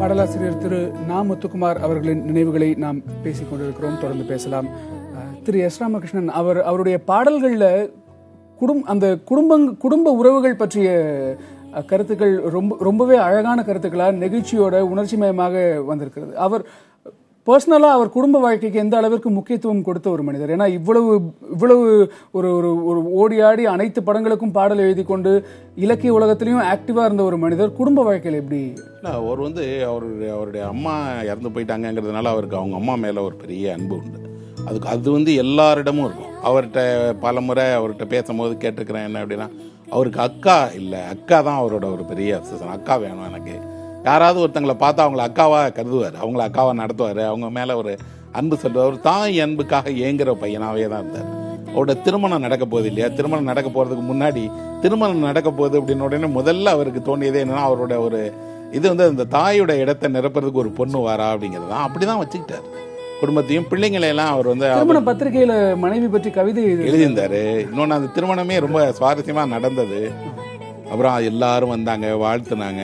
பாடலாசிரியர் திரு நா முத்துக்குமார் அவர்களின் நினைவுகளை நாம் பேசிக் கொண்டிருக்கிறோம். தொடர்ந்து பேசலாம். திரு எஸ் ராமகிருஷ்ணன் அவர் அவருடைய பாடல்கள்ல குடும் அந்த குடும்பங் குடும்ப உறவுகள் பற்றிய கருத்துக்கள் ரொம்ப ரொம்பவே அழகான கருத்துக்களா நெகிழ்ச்சியோட உணர்ச்சிமயமாக வந்திருக்கிறது. அவர் பர்சனலாக அவர் குடும்ப வாழ்க்கைக்கு எந்த அளவிற்கு முக்கியத்துவம் கொடுத்த ஒரு மனிதர்? ஏன்னா இவ்வளவு இவ்வளவு ஒரு ஒரு ஒரு ஓடி ஆடி அனைத்து படங்களுக்கும் பாடல் எழுதி கொண்டு இலக்கிய உலகத்திலையும் ஆக்டிவாக இருந்த ஒரு மனிதர் குடும்ப வாழ்க்கையில் எப்படி? இல்லை அவர் வந்து அவருடைய அவருடைய அம்மா இறந்து போயிட்டாங்கங்கிறதுனால அவருக்கு அவங்க அம்மா மேலே ஒரு பெரிய அன்பு உண்டு. அதுக்கு அது வந்து எல்லாரிடமும் இருக்கும். அவர்கிட்ட பல முறை அவர்கிட்ட பேசும்போது கேட்டிருக்கிறேன் என்ன அப்படின்னா அவருக்கு அக்கா இல்லை அக்கா தான் அவரோட ஒரு பெரிய அக்கா வேணும் எனக்கு. யாராவது ஒருத்தங்களை பார்த்தா அவங்கள அக்காவா கருதுவார் அவங்கள அக்காவா நடத்துவார் அவங்க மேலே ஒரு அன்பு செலுத்துவார் ஒரு தாய் அன்புக்காக ஏங்குற பையனாவே தான் இருந்தார். அவரோட திருமணம் நடக்க போகுது இல்லையா? திருமணம் நடக்க போறதுக்கு முன்னாடி திருமணம் நடக்க போகுது அப்படின்னு உடனே முதல்ல அவருக்கு தோணியதே என்னன்னா அவரோட ஒரு இது வந்து அந்த தாயோட இடத்தை நிரப்புறதுக்கு ஒரு பொண்ணு வாரா அப்படிங்கிறது தான். அப்படிதான் வச்சுக்கிட்டாரு. குடும்பத்தையும் பிள்ளைங்களை எல்லாம் அவர் வந்து திருமண பத்திரிகையில மனைவி பற்றி கவிதை எழுதி எழுதியிருந்தாரு. இன்னொன்று அந்த திருமணமே ரொம்ப சுவாரஸ்யமா நடந்தது. அப்புறம் எல்லாரும் வந்தாங்க வாழ்த்துனாங்க.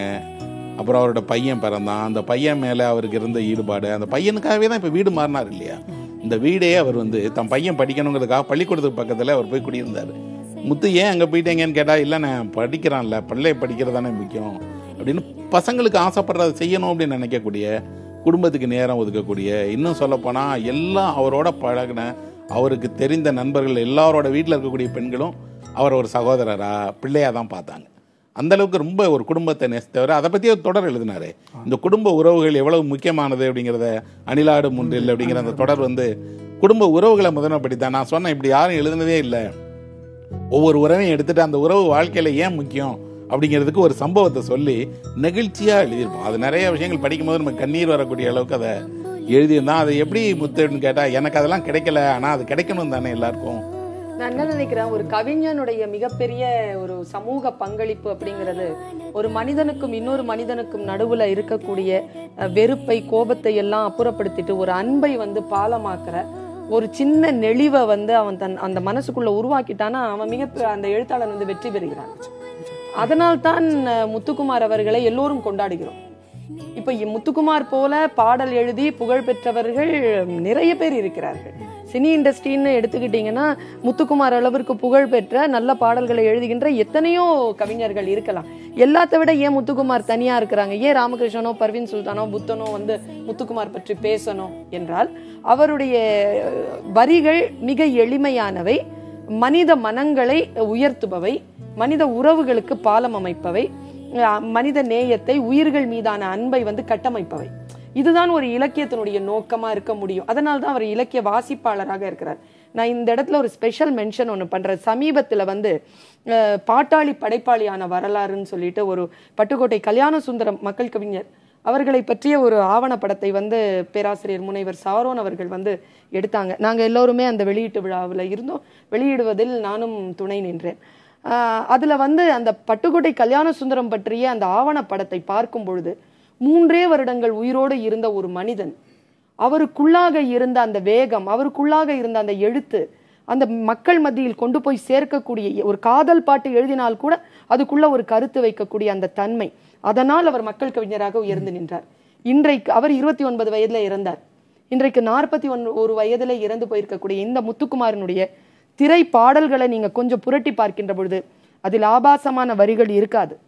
அப்புறம் அவரோட பையன் பிறந்தான். அந்த பையன் மேலே அவருக்கு இருந்த ஈடுபாடு அந்த பையனுக்காகவே தான் இப்போ வீடு மாறினார் இல்லையா? இந்த வீடே அவர் வந்து தன் பையன் படிக்கணுங்கிறதுக்காக பள்ளிக்கூடத்துக்கு பக்கத்தில் அவர் போய் குடியிருந்தார். முத்து ஏன் அங்கே போயிட்டீங்கன்னு கேட்டால் இல்லை நான் படிக்கிறான்ல பிள்ளைய படிக்கிறது தானே முக்கியம். அப்படின்னு பசங்களுக்கு ஆசைப்படுறத செய்யணும் அப்படின்னு நினைக்கக்கூடிய குடும்பத்துக்கு நேரம் ஒதுக்கக்கூடிய இன்னும் சொல்லப்போனால் எல்லாம் அவரோட பழகின அவருக்கு தெரிந்த நண்பர்கள் எல்லாரோட வீட்டில் இருக்கக்கூடிய பெண்களும் அவர் ஒரு சகோதரராக பிள்ளையாக தான் பார்த்தாங்க. அந்த அளவுக்கு ரொம்ப ஒரு குடும்பத்தை நேசித்தவர் அதை பற்றி ஒரு தொடர் எழுதினாரு. இந்த குடும்ப உறவுகள் எவ்வளவு முக்கியமானது அப்படிங்கிறத அணிலாடு முன்றில் அப்படிங்கிற அந்த தொடர் வந்து குடும்ப உறவுகளை முதன்மைப்படுத்தான் நான் சொன்னேன் இப்படி யாரும் எழுதுனதே இல்லை. ஒவ்வொரு உறவையும் எடுத்துட்டு அந்த உறவு வாழ்க்கையில ஏன் முக்கியம் அப்படிங்கிறதுக்கு ஒரு சம்பவத்தை சொல்லி நெகிழ்ச்சியா எழுதியிருப்போம். அது நிறைய விஷயங்கள் படிக்கும்போது நம்ம கண்ணீர் வரக்கூடிய அளவுக்கு அதை எழுதியிருந்தான் அது எப்படி முத்துன்னு கேட்டா எனக்கு அதெல்லாம் கிடைக்கல ஆனா அது கிடைக்கணும் தானே எல்லாருக்கும். நான் என்ன நினைக்கிறேன் ஒரு கவிஞனுடைய மிகப்பெரிய ஒரு சமூக பங்களிப்பு அப்படிங்கிறது ஒரு மனிதனுக்கும் இன்னொரு மனிதனுக்கும் நடுவுல இருக்கக்கூடிய வெறுப்பை கோபத்தை எல்லாம் அப்புறப்படுத்திட்டு ஒரு அன்பை வந்து பாலமாக்குற ஒரு சின்ன நெளிவை வந்து அவன் தன் அந்த மனசுக்குள்ள உருவாக்கிட்டானா அவன் மிக அந்த எழுத்தாளர் வந்து வெற்றி பெறுகிறான். அதனால்தான் முத்துக்குமார் அவர்களை எல்லோரும் கொண்டாடுகிறோம். இப்ப முத்துக்குமார் போல பாடல் எழுதி புகழ் பெற்றவர்கள் நிறைய பேர் இருக்கிறார்கள். சினி இண்டஸ்ட்ரின்னு எடுத்துக்கிட்டீங்கன்னா முத்துக்குமார் அளவிற்கு புகழ் பெற்ற நல்ல பாடல்களை எழுதுகின்ற எத்தனையோ கவிஞர்கள் இருக்கலாம். எல்லாத்த விட ஏன் முத்துக்குமார் தனியா இருக்கிறாங்க? ஏன் ராமகிருஷ்ணனோ பர்வீன் சுல்தானோ புத்தனோ வந்து முத்துக்குமார் பற்றி பேசணும் என்றால் அவருடைய வரிகள் மிக எளிமையானவை மனித மனங்களை உயர்த்துபவை மனித உறவுகளுக்கு பாலம் அமைப்பவை மனித நேயத்தை உயிர்கள் மீதான அன்பை வந்து கட்டமைப்பவை. இதுதான் ஒரு இலக்கியத்தினுடைய நோக்கமா இருக்க முடியும். அதனால தான் அவர் இலக்கிய வாசிப்பாளராக இருக்கிறார். நான் இந்த இடத்துல ஒரு ஸ்பெஷல் மென்ஷன் ஒன்று பண்றேன். சமீபத்தில் வந்து பாட்டாளி படைப்பாளியான வரலாறுன்னு சொல்லிட்டு ஒரு பட்டுக்கோட்டை கல்யாண சுந்தரம் மக்கள் கவிஞர் அவர்களை பற்றிய ஒரு ஆவணப்படத்தை வந்து பேராசிரியர் முனைவர் சாரோன் அவர்கள் வந்து எடுத்தாங்க. நாங்கள் எல்லோருமே அந்த வெளியீட்டு விழாவில் இருந்தோம். வெளியிடுவதில் நானும் துணை நின்றேன். அதில் வந்து அந்த பட்டுக்கோட்டை கல்யாண சுந்தரம் பற்றிய அந்த ஆவணப்படத்தை பார்க்கும் பொழுது மூன்றே வருடங்கள் உயிரோடு இருந்த ஒரு மனிதன். அவருக்குள்ளாக இருந்த அந்த வேகம் அவருக்குள்ளாக இருந்த அந்த எழுத்து அந்த மக்கள் மத்தியில் கொண்டு போய் சேர்க்கக்கூடிய ஒரு காதல் பாட்டு எழுதினால் கூட அதுக்குள்ள ஒரு கருத்து வைக்கக்கூடிய அந்த தன்மை. அதனால் அவர் மக்கள் கவிஞராக உயர்ந்து நின்றார். இன்றைக்கு அவர் இருபத்தி ஒன்பது வயதுல இறந்தார். இன்றைக்கு நாற்பத்தி ஒன் ஒரு வயதுல இறந்து போயிருக்கக்கூடிய இந்த முத்துக்குமாரனுடைய திரை பாடல்களை நீங்க கொஞ்சம் புரட்டி பார்க்கின்ற பொழுது அதில் ஆபாசமான வரிகள் இருக்காது.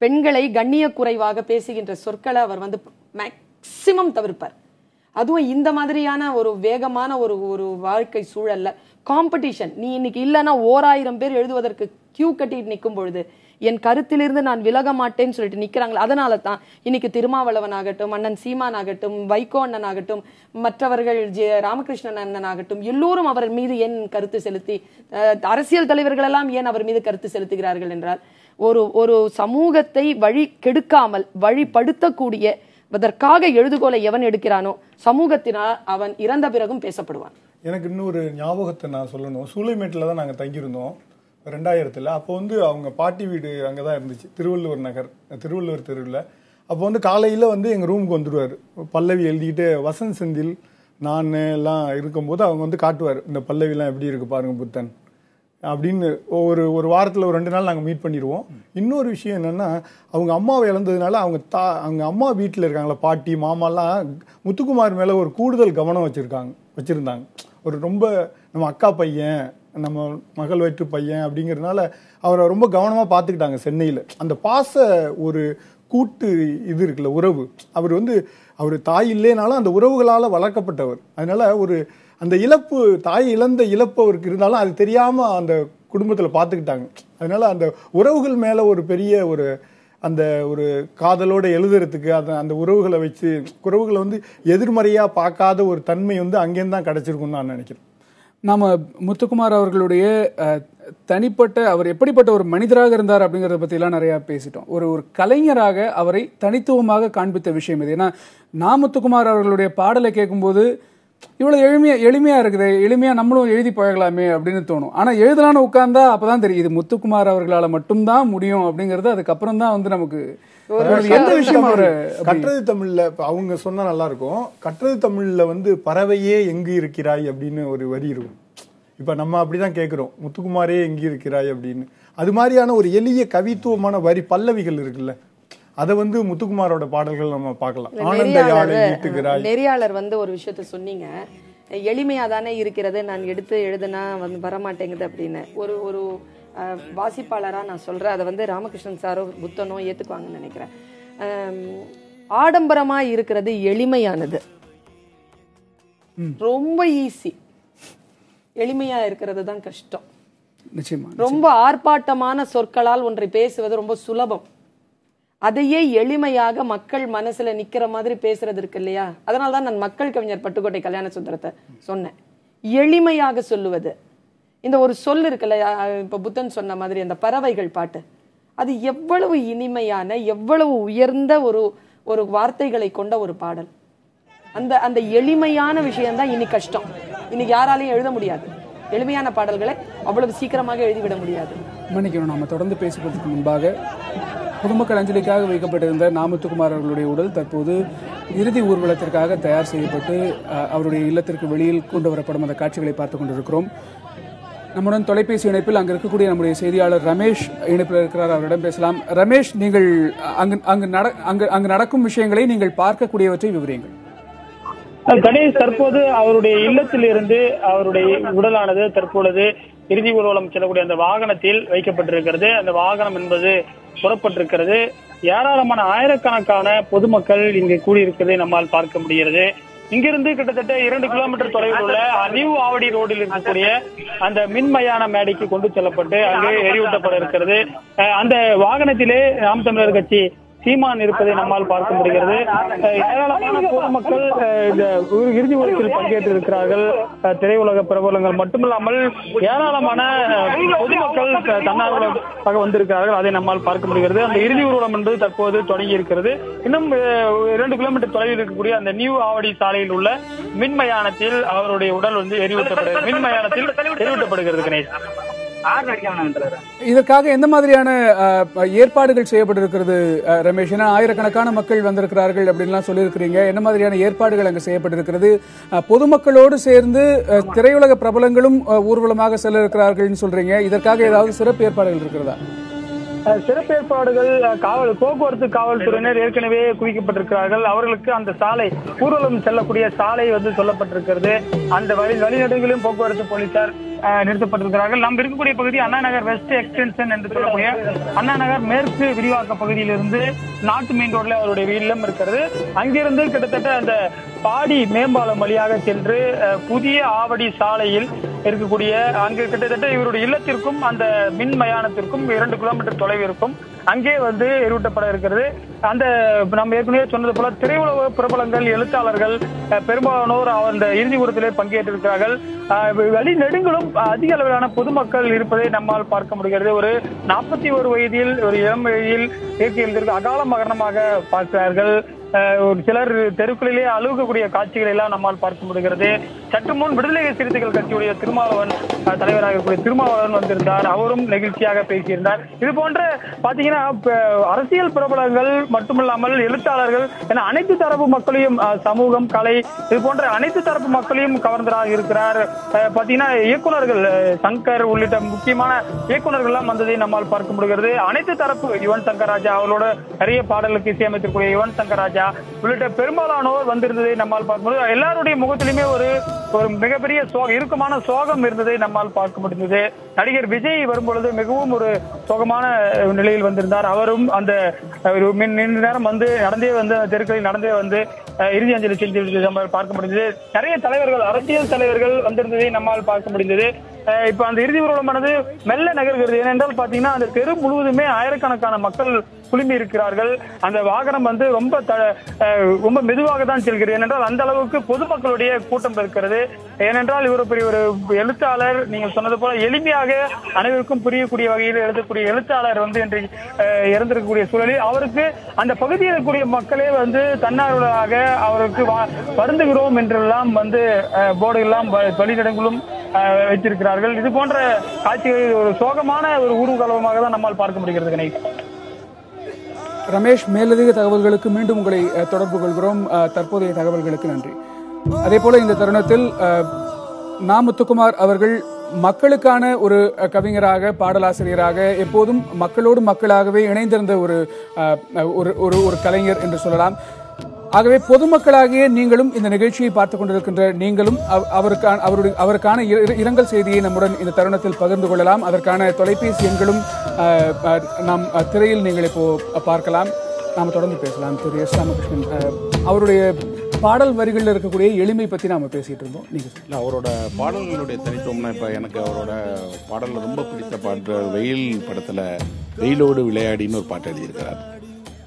பெண்களை கண்ணிய குறைவாக பேசுகின்ற சொற்களை அவர் வந்து மேக்சிமம் தவிர்ப்பார். அதுவும் இந்த மாதிரியான ஒரு வேகமான ஒரு ஒரு வாழ்க்கை சூழல்ல காம்படிஷன் நீ இன்னைக்கு இல்லைன்னா ஓராயிரம் பேர் எழுதுவதற்கு கியூ கட்டிட்டு நிற்கும் பொழுது என் கருத்திலிருந்து நான் விலக மாட்டேன்னு சொல்லிட்டு நிக்கிறாங்களே அதனால தான் இன்னைக்கு திருமாவளவன் ஆகட்டும் அண்ணன் சீமான் ஆகட்டும் வைகோ அண்ணன் ஆகட்டும் மற்றவர்கள் ஜெ ராமகிருஷ்ணன் அண்ணன் ஆகட்டும் எல்லோரும் அவர் மீது ஏன் கருத்து செலுத்தி அரசியல் தலைவர்கள் எல்லாம் ஏன் அவர் மீது கருத்து செலுத்துகிறார்கள் என்றால் ஒரு ஒரு சமூகத்தை வழி கெடுக்காமல் வழிப்படுத்தக்கூடிய அதற்காக எழுதுகோலை எவன் எடுக்கிறானோ சமூகத்தினால் அவன் இறந்த பிறகும் பேசப்படுவான். எனக்கு இன்னொரு ஞாபகத்தை நான் சொல்லணும். சூளைமேட்டில் தான் நாங்கள் தங்கியிருந்தோம் ரெண்டாயிரத்தில். அப்போ வந்து அவங்க பாட்டி வீடு அங்கே தான் இருந்துச்சு திருவள்ளுவர் நகர் திருவள்ளுவர் தெருவில். அப்போ வந்து காலையில் வந்து எங்கள் ரூமுக்கு வந்துடுவார் பல்லவி எழுதிக்கிட்டு வசந்த் செந்தில் நான் எல்லாம் இருக்கும்போது அவங்க வந்து காட்டுவார் இந்த பல்லவிலாம் எப்படி இருக்கு பாருங்க புத்தன். அப்படின்னு ஒரு ஒரு வாரத்தில் ஒரு ரெண்டு நாள் நாங்கள் மீட் பண்ணிடுவோம். இன்னொரு விஷயம் என்னென்னா அவங்க அம்மாவை இழந்ததுனால அவங்க தா அவங்க அம்மா வீட்டில் இருக்காங்களா பாட்டி மாமாலாம் முத்துக்குமார் மேலே ஒரு கூடுதல் கவனம் வச்சுருக்காங்க வச்சுருந்தாங்க. ஒரு ரொம்ப நம்ம அக்கா பையன் நம்ம மகள் வயிற்று பையன் அப்படிங்கிறதுனால அவரை ரொம்ப கவனமாக பார்த்துக்கிட்டாங்க சென்னையில். அந்த பாச ஒரு கூட்டு இது இருக்குல்ல உறவு. அவர் வந்து அவர் தாய் இல்லைனாலும் அந்த உறவுகளால் வளர்க்கப்பட்டவர். அதனால ஒரு அந்த இழப்பு தாய் இழந்த இழப்பு அவருக்கு இருந்தாலும் அது தெரியாம அந்த குடும்பத்தில் பார்த்துக்கிட்டாங்க அதனால அந்த உறவுகள் மேல ஒரு பெரிய ஒரு அந்த ஒரு காதலோட எழுதுறதுக்கு அந்த அந்த உறவுகளை வச்சு உறவுகளை வந்து எதிர்மறையா பார்க்காத ஒரு தன்மை வந்து அங்கேருந்து தான் கிடைச்சிருக்கும்னு நான் நினைக்கிறேன். நாம முத்துக்குமார் அவர்களுடைய தனிப்பட்ட அவர் எப்படிப்பட்ட ஒரு மனிதராக இருந்தார் அப்படிங்கறத பற்றிலாம் நிறையா நிறைய பேசிட்டோம். ஒரு ஒரு கலைஞராக அவரை தனித்துவமாக காண்பித்த விஷயம் இது. ஏன்னா நான் முத்துக்குமார் அவர்களுடைய பாடலை கேட்கும்போது இவ்வளவு எளிமையா எளிமையா இருக்குது. எளிமையா நம்மளும் எழுதி பழகலாமே அப்படின்னு தோணும். ஆனா எழுதலான்னு உட்கார்ந்தா அப்பதான் தெரியும். இது முத்துக்குமார் அவர்களால மட்டும்தான் முடியும் அப்படிங்கறது அதுக்கப்புறம் தான் வந்து நமக்கு எந்த விஷயம் அவரை கற்றது தமிழ்ல இப்ப அவங்க சொன்னா நல்லா இருக்கும். கற்றது தமிழ்ல வந்து பறவையே எங்கு இருக்கிறாய் அப்படின்னு ஒரு வரி இருக்கும். இப்ப நம்ம அப்படிதான் கேக்குறோம். முத்துக்குமாரே எங்கு இருக்கிறாய் அப்படின்னு. அது மாதிரியான ஒரு எளிய கவித்துவமான வரி பல்லவிகள் இருக்குல்ல. அதை வந்து முத்துக்குமாரோட பாடல்கள் நம்ம பார்க்கலாம். ஆனந்த நெறியாளர் வந்து ஒரு விஷயத்த சொன்னீங்க. எளிமையா தானே இருக்கிறது நான் எடுத்து எழுதுனா வந்து வரமாட்டேங்குது அப்படின்னு. ஒரு ஒரு அஹ், வாசிப்பாளரா நான் சொல்றேன். அதை வந்து ராமகிருஷ்ணன் சாரோ புத்தனோ ஏத்துக்குவாங்கன்னு நினைக்கிறேன். அம், ஆடம்பரமா இருக்கிறது எளிமையானது. ரொம்ப ஈஸி எளிமையா இருக்கிறது தான் கஷ்டம். ரொம்ப ஆர்ப்பாட்டமான சொற்களால் ஒன்றை பேசுவது ரொம்ப சுலபம். அதையே எளிமையாக மக்கள் மனசுல நிக்கிற மாதிரி பேசுறது இருக்கு இல்லையா? அதனால தான் நான் மக்கள் கவிஞர் பட்டுக்கோட்டை கல்யாண சுந்தரத்தை சொன்னேன். எளிமையாக சொல்லுவது. இந்த ஒரு சொல் இருக்குல்ல இப்போ இப்ப புத்தன் சொன்ன மாதிரி அந்த பறவைகள் பாட்டு. அது எவ்வளவு இனிமையான எவ்வளவு உயர்ந்த ஒரு ஒரு வார்த்தைகளை கொண்ட ஒரு பாடல். அந்த அந்த எளிமையான விஷயம்தான் இனி கஷ்டம். இன்னைக்கு யாராலையும் எழுத முடியாது. எளிமையான பாடல்களை அவ்வளவு சீக்கிரமாக எழுதிவிட முடியாது. மன்னிக்கணும். நாம தொடர்ந்து பேசுவதற்கு முன்பாக பொதுமக்கள் அஞ்சலிக்காக வைக்கப்பட்டிருந்த நாமத்துக்குமார் அவர்களுடைய உடல் தற்போது இறுதி ஊர்வலத்திற்காக தயார் செய்யப்பட்டு அவருடைய இல்லத்திற்கு வெளியில் கொண்டு வரப்படும் அந்த காட்சிகளை பார்த்துக் கொண்டிருக்கிறோம். நம்முடன் தொலைபேசி இணைப்பில் அங்கு இருக்கக்கூடிய நம்முடைய செய்தியாளர் ரமேஷ் இணைப்பில் இருக்கிறார். அவரிடம் பேசலாம். ரமேஷ் நீங்கள் அங்கு அங்கு நட அங்கு அங்கு நடக்கும் விஷயங்களை நீங்கள் பார்க்கக்கூடியவற்றை விவரியுங்கள். கணேஷ் தற்போது அவருடைய இல்லத்தில் இருந்து அவருடைய உடலானது தற்பொழுது இறுதி ஊர்வலம் செல்லக்கூடிய அந்த வாகனத்தில் வைக்கப்பட்டிருக்கிறது. அந்த வாகனம் என்பது புறப்பட்டிருக்கிறது. ஏராளமான ஆயிரக்கணக்கான பொதுமக்கள் இங்கு கூடியிருக்கிறதை நம்மால் பார்க்க முடிகிறது. இங்கிருந்து கிட்டத்தட்ட இரண்டு கிலோமீட்டர் தொலைவில் உள்ள நியூ ஆவடி ரோடில் இருக்கக்கூடிய அந்த மின்மயான மேடைக்கு கொண்டு செல்லப்பட்டு அங்கே எரியூட்டப்பட இருக்கிறது. அந்த வாகனத்திலே நாம் தமிழர் கட்சி சீமான் இருப்பதை நம்மால் பார்க்க முடிகிறது. ஏராளமான பொதுமக்கள் இந்த இறுதி உலகத்தில் பங்கேற்று இருக்கிறார்கள் திரையுலக பிரபலங்கள் மட்டுமில்லாமல் ஏராளமான பொதுமக்கள் த- தன்னார்வலமாக வந்திருக்கிறார்கள். அதை நம்மால் பார்க்க முடிகிறது. அந்த இறுதி ஊர்வலம் என்பது தற்போது தொடங்கி இருக்கிறது. இன்னும் இரண்டு கிலோமீட்டர் தொலைவில் இருக்கக்கூடிய அந்த நியூ ஆவடி சாலையில் உள்ள மின்மயானத்தில் அவருடைய உடல் வந்து எரியூட்டப்படுகிறது. மின்மயானத்தில் எரிவூட்டப்படுகிறது கணேஷ். இதற்காக எந்த மாதிரியான ஏற்பாடுகள் செய்யப்பட்டிருக்கிறது ரமேஷ்? ஏன்னா ஆயிரக்கணக்கான மக்கள் வந்திருக்கிறார்கள் அப்படின்லாம் சொல்லியிருக்கிறீங்க. என்ன மாதிரியான ஏற்பாடுகள் அங்கு செய்யப்பட்டிருக்கிறது? பொதுமக்களோடு சேர்ந்து திரையுலக பிரபலங்களும் ஊர்வலமாக செல்ல இருக்கிறார்கள்னு சொல்றீங்க. இதற்காக ஏதாவது சிறப்பு ஏற்பாடுகள் இருக்கிறதா? சிறப்பு ஏற்பாடுகள் காவல் போக்குவரத்து காவல்துறையினர் ஏற்கனவே குவிக்கப்பட்டிருக்கிறார்கள். அவர்களுக்கு அந்த சாலை ஊர்வலம் செல்லக்கூடிய சாலை வந்து சொல்லப்பட்டிருக்கிறது. அந்த வழி வழிநெடுங்கிலும் போக்குவரத்து போலீசார் நிறுத்தப்பட்டிருக்கிறார்கள். நாம் இருக்கக்கூடிய பகுதி அண்ணா நகர் வெஸ்ட் எக்ஸ்டென்ஷன் என்று சொல்லக்கூடிய அண்ணா நகர் மேற்கு விரிவாக்க பகுதியிலிருந்து நாட்டு மெயின் ரோட்ல அவருடைய இல்லம் இருக்கிறது. அங்கிருந்து கிட்டத்தட்ட அந்த பாடி மேம்பாலம் வழியாக சென்று புதிய ஆவடி சாலையில் இருக்கக்கூடிய அங்கு கிட்டத்தட்ட இவருடைய இல்லத்திற்கும் அந்த மின் மயானத்திற்கும் இரண்டு கிலோமீட்டர் தொலைவு இருக்கும் அங்கே வந்து எரிவூட்டப்பட இருக்கிறது. அந்த நம்ம ஏற்கனவே சொன்னது போல திரையுலக பிரபலங்கள் எழுத்தாளர்கள் பெரும்பாலானோர் அந்த இறுதி ஊரத்திலே பங்கேற்றிருக்கிறார்கள். வழி நெடுங்களும் அதிக அளவிலான பொதுமக்கள் இருப்பதை நம்மால் பார்க்க முடிகிறது. ஒரு நாற்பத்தி ஒரு வயதில் ஒரு இளம் வயதில் இயற்கை இயற்கையில் அகால மரணமாக பார்க்கிறார்கள். ஒரு சிலர் தெருக்களிலே அழுகக்கூடிய காட்சிகளை எல்லாம் நம்மால் பார்க்க முடிகிறது. சற்று முன் விடுதலை சிறுத்தைகள் கட்சியுடைய திருமாவளவன் தலைவராக இருக்கக்கூடிய திருமாவளவன் வந்திருந்தார். அவரும் நெகிழ்ச்சியாக பேசியிருந்தார். இது போன்ற பாத்தீங்கன்னா அரசியல் பிரபலங்கள் மட்டுமில்லாமல் எழுத்தாளர்கள் என அனைத்து தரப்பு மக்களையும் சமூகம் கலை இது போன்ற அனைத்து தரப்பு மக்களையும் கவர்ந்தராக இருக்கிறார். பாத்தீங்கன்னா இயக்குனர்கள் சங்கர் உள்ளிட்ட முக்கியமான இயக்குனர்கள் எல்லாம் வந்ததை நம்மால் பார்க்க முடிகிறது. அனைத்து தரப்பு யுவன் சங்கர் ராஜா அவரோட நிறைய பாடலுக்கு இசையமைத்திருக்கூடிய யுவன் சங்கர் ராஜா உள்ளிட்ட பெரும்பாலானோர் வந்திருந்ததை நம்மால் பார்க்க முடியும் எல்லாருடைய முகத்திலுமே ஒரு ஒரு மிகப்பெரிய சோகம் இறுக்கமான சோகம் இருந்ததை நம்மால் பார்க்க முடிந்தது. நடிகர் விஜய் வரும்பொழுது மிகவும் ஒரு சோகமான நிலையில் வந்திருந்தார். அவரும் அந்த ஒரு மின் நீண்ட நேரம் வந்து நடந்தே வந்து அந்த தெருக்களில் நடந்தே வந்து இறுதி அஞ்சலி செஞ்சு நம்மால் பார்க்க முடிந்தது. நிறைய தலைவர்கள் அரசியல் தலைவர்கள் வந்திருந்ததை நம்மால் பார்க்க முடிந்தது. இப்ப அந்த இறுதி ஊர்வலமானது மெல்ல நகர்கிறது. ஏனென்றால் பாத்தீங்கன்னா அந்த தெரு முழுவதுமே ஆயிரக்கணக்கான மக்கள் குழுமி இருக்கிறார்கள். அந்த வாகனம் வந்து ரொம்ப த- ரொம்ப மெதுவாக தான் செல்கிறது. ஏனென்றால் அந்த அளவுக்கு பொதுமக்களுடைய கூட்டம் இருக்கிறது. ஏனென்றால் இவர் பெரிய ஒரு எழுத்தாளர் நீங்கள் சொன்னது போல எளிமையாக அனைவருக்கும் புரியக்கூடிய வகையில் எழுதக்கூடிய எழுத்தாளர் வந்து இன்றைக்கு அஹ், இறந்திருக்கக்கூடிய சூழலில் அவருக்கு அந்த பகுதியில் இருக்கக்கூடிய மக்களே வந்து தன்னார்வலாக அவருக்கு வா- வருந்துகிறோம் என்றெல்லாம் வந்து அஹ், போர்டு எல்லாம் வ- வழிநடங்களும் அஹ், வைத்திருக்கிறார்கள் இது போன்ற காட்சிகள் ஒரு சோகமான ஒரு ஊர்வலமாக தான் நம்மால் பார்க்க முடிகிறது கணேஷ். ரமேஷ் மேலதிக தகவல்களுக்கு மீண்டும் உங்களை தொடர்பு கொள்கிறோம். தற்போதைய தகவல்களுக்கு நன்றி. அதே போல இந்த தருணத்தில் அஹ், நா முத்துக்குமார் அவர்கள் மக்களுக்கான ஒரு கவிஞராக பாடலாசிரியராக எப்போதும் மக்களோடு மக்களாகவே இணைந்திருந்த ஒரு அஹ், ஒரு ஒரு ஒரு கலைஞர் என்று சொல்லலாம். ஆகவே பொதுமக்களாகிய நீங்களும் இந்த நிகழ்ச்சியை பார்த்துக் கொண்டிருக்கின்ற நீங்களும் அவருக்கான அவருடைய அவருக்கான இரங்கல் செய்தியை நம்முடன் இந்த தருணத்தில் பகிர்ந்து கொள்ளலாம். அதற்கான தொலைபேசி எண்களும் நாம் திரையில் நீங்கள் இப்போ பார்க்கலாம். நாம் தொடர்ந்து பேசலாம். திரு எஸ் ராமகிருஷ்ணன் அவருடைய பாடல் வரிகளில் இருக்கக்கூடிய எளிமை பற்றி நாம் பேசிகிட்டு இருந்தோம். நீங்கள் இல்லை அவரோட பாடல்களுடைய தனித்துவம்னா இப்போ எனக்கு அவரோட பாடலில் ரொம்ப பிடித்த பாட்டு வெயில் படத்தில் வெயிலோடு விளையாடின்னு ஒரு பாட்டு எழுதியிருக்கிறார்.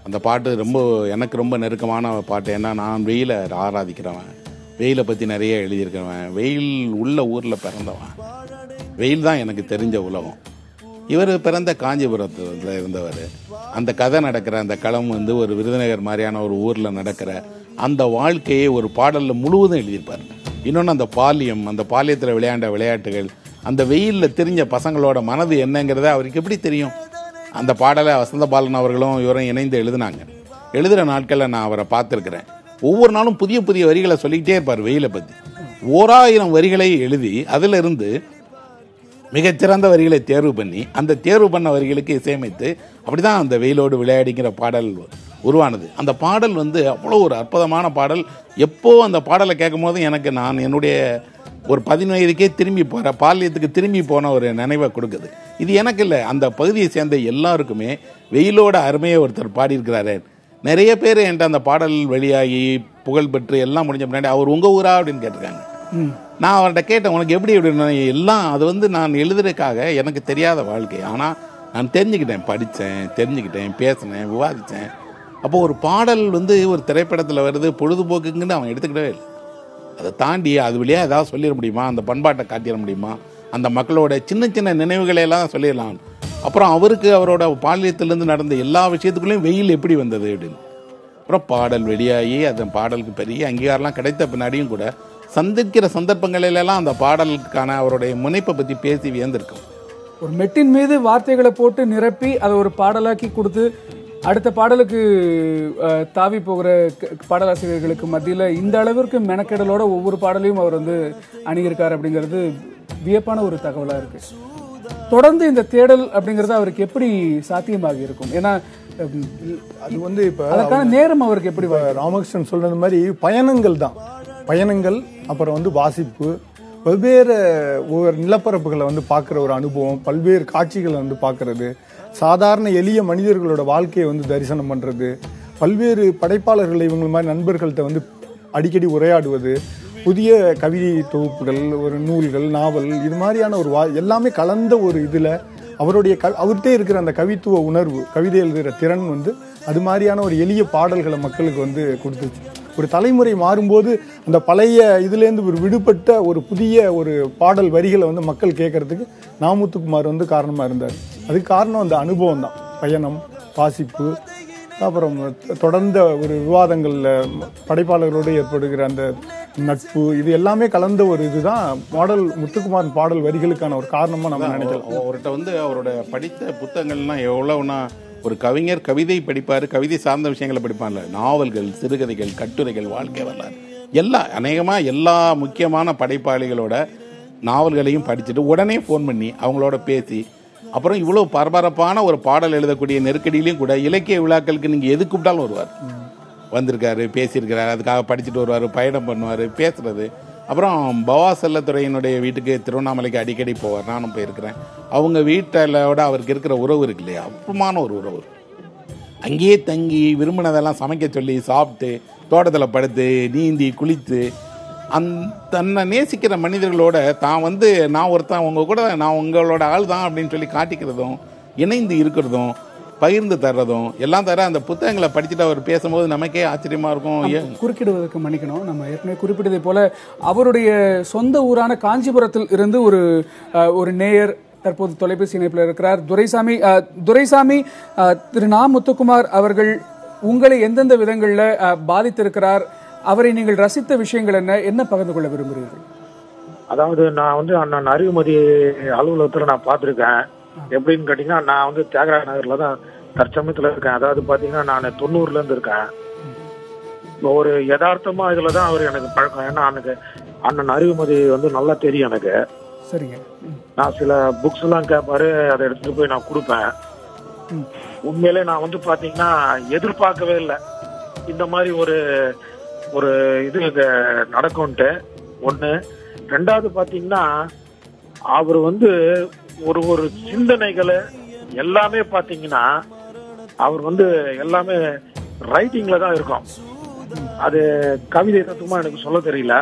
அந்த பாட்டு ரொம்ப எனக்கு ரொம்ப நெருக்கமான பாட்டு. ஏன்னா நான் வெயிலை ஆராதிக்கிறவன். வெயிலை பற்றி நிறைய எழுதியிருக்கிறவன். வெயில் உள்ள ஊரில் பிறந்தவன். வெயில் தான் எனக்கு தெரிஞ்ச உலகம். இவர் பிறந்த காஞ்சிபுரத்தில் இருந்தவர். அந்த கதை நடக்கிற அந்த களம் வந்து ஒரு விருதுநகர் மாதிரியான ஒரு ஊரில் நடக்கிற அந்த வாழ்க்கையை ஒரு பாடலில் முழுவதும் எழுதியிருப்பார். இன்னொன்று அந்த பாலியம் அந்த பாலியத்தில் விளையாண்ட விளையாட்டுகள் அந்த வெயிலில் தெரிஞ்ச பசங்களோட மனது என்னங்கிறத அவருக்கு எப்படி தெரியும்? அந்த பாடலை வசந்த பாலன் அவர்களும் இவரும் இணைந்து எழுதினாங்க. எழுதுகிற நாட்களில் நான் அவரை பார்த்துருக்குறேன். ஒவ்வொரு நாளும் புதிய புதிய வரிகளை சொல்லிக்கிட்டே இருப்பார் வெயிலை பற்றி ஓராயிரம் வரிகளை எழுதி அதிலிருந்து மிகச்சிறந்த வரிகளை தேர்வு பண்ணி அந்த தேர்வு பண்ண வரிகளுக்கு இசையமைத்து அப்படிதான் அந்த வெயிலோடு விளையாடிங்கிற பாடல் உருவானது. அந்த பாடல் வந்து அவ்வளோ ஒரு அற்புதமான பாடல். எப்போ அந்த பாடலை கேட்கும் போது எனக்கு நான் என்னுடைய ஒரு பதினேழுக்கே திரும்பி போகிற பாலியத்துக்கு திரும்பி போன ஒரு நினைவை கொடுக்குது. இது எனக்கு இல்லை அந்த பகுதியை சேர்ந்த எல்லாருக்குமே வெயிலோட அருமையை ஒருத்தர் பாடியிருக்கிறாரு. நிறைய பேர் என்கிட்ட அந்த பாடல் வெளியாகி புகழ் பெற்று எல்லாம் முடிஞ்ச பின்னாடி அவர் உங்கள் ஊரா? அப்படின்னு கேட்டிருக்காங்க. நான் அவர்கிட்ட கேட்டேன் உனக்கு எப்படி எப்படின்னு எல்லாம் அது வந்து நான் எழுதுறதுக்காக எனக்கு தெரியாத வாழ்க்கை. ஆனால் நான் தெரிஞ்சுக்கிட்டேன் படித்தேன் தெரிஞ்சுக்கிட்டேன் பேசினேன் விவாதித்தேன் அப்போ ஒரு பாடல் வந்து ஒரு திரைப்படத்தில் வருது பொழுதுபோக்குங்கன்னு அவன் எடுத்துக்கிட்டவே இல்லை. அதை தாண்டி அது வழியாக ஏதாவது சொல்லிட முடியுமா? அந்த பண்பாட்டை காட்டிட முடியுமா? அந்த மக்களோட சின்ன சின்ன நினைவுகளை எல்லாம் சொல்லிடலாம். அப்புறம் அவருக்கு அவரோட பாலியத்திலேருந்து நடந்த எல்லா விஷயத்துக்குள்ளேயும் வெயில் எப்படி வந்தது அப்படின்னு. அப்புறம் பாடல் வெளியாகி அந்த பாடலுக்கு பெரிய அங்கீகாரம்லாம் கிடைத்த பின்னாடியும் கூட சந்திக்கிற சந்தர்ப்பங்களிலெல்லாம் அந்த பாடலுக்கான அவருடைய முனைப்பை பற்றி பேசி வியந்திருக்கும். ஒரு மெட்டின் மீது வார்த்தைகளை போட்டு நிரப்பி அதை ஒரு பாடலாக்கி கொடுத்து அடுத்த பாடலுக்கு தாவி போகிற பாடலாசிரியர்களுக்கு மத்தியில இந்த அளவிற்கு மெனக்கெடலோட ஒவ்வொரு பாடலையும் அவர் வந்து அணியிருக்கார் அப்படிங்கிறது வியப்பான ஒரு தகவலா இருக்கு. தொடர்ந்து இந்த தேடல் அப்படிங்கிறது அவருக்கு எப்படி சாத்தியமாகி இருக்கும்? ஏன்னா அது வந்து இப்ப அதற்கான நேரம் அவருக்கு எப்படி ராமகிருஷ்ணன் சொல்றது மாதிரி பயணங்கள் தான். பயணங்கள் அப்புறம் வந்து வாசிப்பு வெவ்வேறு ஒவ்வொரு நிலப்பரப்புகளை வந்து பார்க்குற ஒரு அனுபவம் பல்வேறு காட்சிகளை வந்து பார்க்கறது சாதாரண எளிய மனிதர்களோட வாழ்க்கையை வந்து தரிசனம் பண்ணுறது பல்வேறு படைப்பாளர்கள் இவங்க மாதிரி நண்பர்கள்ட்ட வந்து அடிக்கடி உரையாடுவது புதிய கவிதை தொகுப்புகள் ஒரு நூல்கள் நாவல் இது மாதிரியான ஒரு வா எல்லாமே கலந்த ஒரு இதில் அவருடைய க அவர்கிட்டே இருக்கிற அந்த கவித்துவ உணர்வு கவிதை எழுதுகிற திறன் வந்து அது மாதிரியான ஒரு எளிய பாடல்களை மக்களுக்கு வந்து கொடுத்துச்சு. ஒரு தலைமுறை மாறும்போது அந்த பழைய இதுலேருந்து ஒரு விடுபட்ட ஒரு புதிய ஒரு பாடல் வரிகளை வந்து மக்கள் கேட்கறதுக்கு நாமுத்துக்குமார் வந்து காரணமாக இருந்தார். அதுக்கு காரணம் அந்த அனுபவம் தான். பயணம் வாசிப்பு அப்புறம் தொடர்ந்த ஒரு விவாதங்களில் படைப்பாளர்களோடு ஏற்படுகிற அந்த நட்பு இது எல்லாமே கலந்த ஒரு இதுதான் பாடல் முத்துக்குமார் பாடல் வரிகளுக்கான ஒரு காரணமாக நம்ம நினைக்கலாம். அவர்கிட்ட வந்து அவரோட படித்த புத்தகங்கள்லாம் எவ்வளவுனா ஒரு கவிஞர் கவிதை படிப்பார் கவிதை சார்ந்த விஷயங்களை படிப்பார்ல நாவல்கள் சிறுகதைகள் கட்டுரைகள் வாழ்க்கை வரலாறு. எல்லா அநேகமாக எல்லா முக்கியமான படைப்பாளிகளோட நாவல்களையும் படிச்சுட்டு உடனே ஃபோன் பண்ணி அவங்களோட பேசி அப்புறம் இவ்வளோ பரபரப்பான ஒரு பாடல் எழுதக்கூடிய நெருக்கடியிலையும் கூட இலக்கிய விழாக்களுக்கு நீங்கள் எது கூப்பிட்டாலும் வருவார். வந்திருக்காரு பேசியிருக்கிறாரு அதுக்காக படிச்சுட்டு வருவார் பயணம் பண்ணுவார் பேசுறது. அப்புறம் பவா செல்லத்துறையினுடைய வீட்டுக்கு திருவண்ணாமலைக்கு அடிக்கடி போவார். நானும் போயிருக்கிறேன். அவங்க வீட்டிலோட அவருக்கு இருக்கிற உறவு இருக்கு இல்லையா? அற்புதமான ஒரு உறவு. அங்கேயே தங்கி விரும்பினதெல்லாம் சமைக்க சொல்லி சாப்பிட்டு தோட்டத்தில் படுத்து நீந்தி குளித்து அந் தன்னை நேசிக்கிற மனிதர்களோட தான் வந்து நான் ஒருத்தன் அவங்க கூட நான் உங்களோட ஆள் தான் அப்படின்னு சொல்லி காட்டிக்கிறதும் இணைந்து இருக்கிறதும் பகிர்ந்து தர்றதும் எல்லாம் தர அந்த புத்தகங்களை படிச்சுட்டு அவர் பேசும்போது நமக்கே ஆச்சரியமா இருக்கும். குறுக்கிடுவதற்கு மன்னிக்கணும். நம்ம ஏற்கனவே குறிப்பிட்டதை போல அவருடைய சொந்த ஊரான காஞ்சிபுரத்தில் இருந்து ஒரு ஒரு நேயர் தற்போது தொலைபேசி இணைப்பில் இருக்கிறார். துரைசாமி துரைசாமி திரு நா முத்துக்குமார் அவர்கள் உங்களை எந்தெந்த விதங்களில் பாதித்திருக்கிறார்? அவரை நீங்கள் ரசித்த விஷயங்கள் என்ன? என்ன பகிர்ந்து கொள்ள விரும்புகிறீர்கள்? அதாவது நான் வந்து அண்ணன் அறிவுமதி அலுவலகத்துல நான் பார்த்துருக்கேன். எப்படின்னு கேட்டீங்கன்னா நான் வந்து தியாகராய நகர்ல தான் தற்சமயத்துல இருக்கேன். அதாவது பாத்தீங்கன்னா நான் தொண்ணூறுல இருந்து இருக்கேன். ஒரு யதார்த்தமா இதுல தான் அவர் எனக்கு பழக்கம். ஏன்னா எனக்கு அண்ணன் அறிவுமதி வந்து நல்லா தெரியும் எனக்கு. சரிங்க. நான் சில புக்ஸ் எல்லாம் கேட்பாரு அதை எடுத்துட்டு போய் நான் கொடுப்பேன். உண்மையிலே நான் வந்து பாத்தீங்கன்னா எதிர்பார்க்கவே இல்லை. இந்த மாதிரி ஒரு ஒரு இது நடக்கும்ட்டு. ஒண்ணு. ரெண்டாவது பாத்தீங்கன்னா அவர் வந்து ஒரு ஒரு சிந்தனைகளை எல்லாமே பாத்தீங்கன்னா அவர் வந்து எல்லாமே ரைட்டிங்ல தான் இருக்கும். அது கவிதை தத்துவமா எனக்கு சொல்ல தெரியல.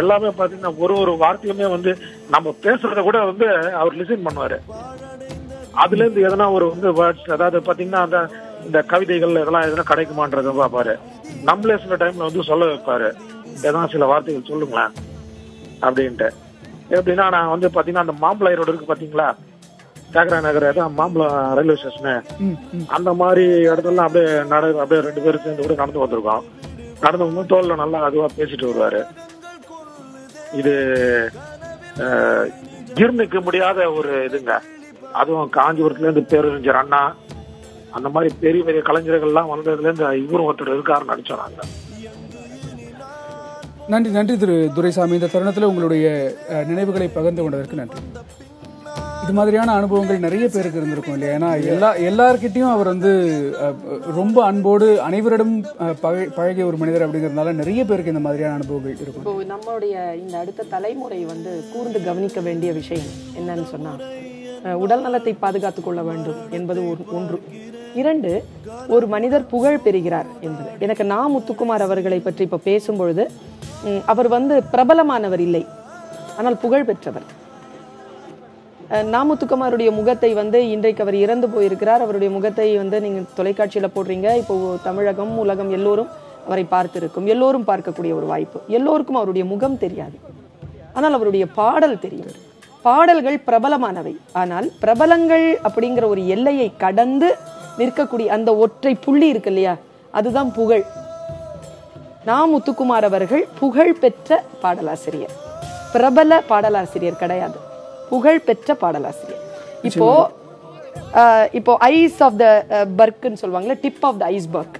எல்லாமே பாத்தீங்கன்னா ஒரு ஒரு வார்த்தையுமே வந்து நம்ம பேசுறத கூட வந்து அவர் லிசன் பண்ணுவாரு. அதுல இருந்து எதனா ஒரு வந்து வேர்ட்ஸ் அதாவது பாத்தீங்கன்னா அந்த இந்த கவிதைகள் இதெல்லாம் எதனா கிடைக்குமான்றத பாப்பாரு நம்மளே சில டைம்ல வந்து சொல்ல வைப்பாரு. எதனா சில வார்த்தைகள் சொல்லுங்களேன் அப்படின்ட்டு. எப்படின்னா நான் வந்து பாத்தீங்கன்னா அந்த மாம்பழ இருக்கு பாத்தீங்களா? தியாகராய நகர் அதான் மாம்பழம் ரயில்வே ஸ்டேஷனு. அந்த மாதிரி இடத்துலாம் அப்படியே நட அப்படியே ரெண்டு பேரும் சேர்ந்து கூட நடந்து வந்திருக்கோம். நடந்து வந்து தோல்ல நல்லா அதுவா பேசிட்டு வருவாரு. இது ஜீர்ணிக்க முடியாத ஒரு இதுங்க. அதுவும் காஞ்சிபுரத்துல இருந்து பேரறிஞர் அண்ணா அந்த மாதிரி பெரிய பெரிய கலைஞர்கள்லாம் வந்ததுல இருந்து இவரும் ஒருத்தர் இருக்காருன்னு நினைச்சோம் நாங்க. நன்றி நன்றி திரு துரைசாமி. இந்த தருணத்தில் உங்களுடைய நினைவுகளை பகிர்ந்து கொண்டதற்கு நன்றி. இது மாதிரியான அனுபவங்கள் நிறைய பேருக்கு இருந்திருக்கும் இல்லையா? ஏன்னா எல்லா எல்லார்கிட்டையும் அவர் வந்து ரொம்ப அன்போடு அனைவரிடம் பழ- பழகிய ஒரு மனிதர் அப்படிங்கிறதுனால நிறைய பேருக்கு இந்த மாதிரியான அனுபவங்கள் இருக்கும். இப்போ நம்மளுடைய இந்த அடுத்த தலைமுறை வந்து கூர்ந்து கவனிக்க வேண்டிய விஷயம் என்னன்னு சொன்னா உடல் நலத்தை பாதுகாத்துக் கொள்ள வேண்டும் என்பது ஒன்று. இரண்டு ஒரு மனிதர் புகழ் பெறுகிறார் என்பது. எனக்கு நா முத்துக்குமார் அவர்களை பற்றி இப்போ பேசும்பொழுது அவர் வந்து பிரபலமானவர் இல்லை. ஆனால் புகழ் பெற்றவர். நாமுத்துக்குமாருடைய முகத்தை வந்து இன்றைக்கு அவர் இறந்து போயிருக்கிறார். அவருடைய முகத்தை வந்து நீங்க தொலைக்காட்சியில போடுறீங்க. இப்போ தமிழகம் உலகம் எல்லோரும் அவரை பார்த்திருக்கும். எல்லோரும் பார்க்கக்கூடிய ஒரு வாய்ப்பு. எல்லோருக்கும் அவருடைய முகம் தெரியாது. ஆனால் அவருடைய பாடல் தெரியும் பாடல்கள் பிரபலமானவை. ஆனால் பிரபலங்கள் அப்படிங்கிற ஒரு எல்லையை கடந்து நிற்கக்கூடிய அந்த ஒற்றை புள்ளி இருக்கு இல்லையா? அதுதான் புகழ். நா முத்துக்குமார் அவர்கள் புகழ் பெற்ற பாடலாசிரியர். பிரபல பாடலாசிரியர் கிடையாது. புகழ் பெற்ற பாடலாசிரியர் இப்போ இப்போ ஐஸ் ஆஃப் த பர்க்னு சொல்லுவாங்கல்ல டிப் ஆஃப் த ஐஸ்பர்க்.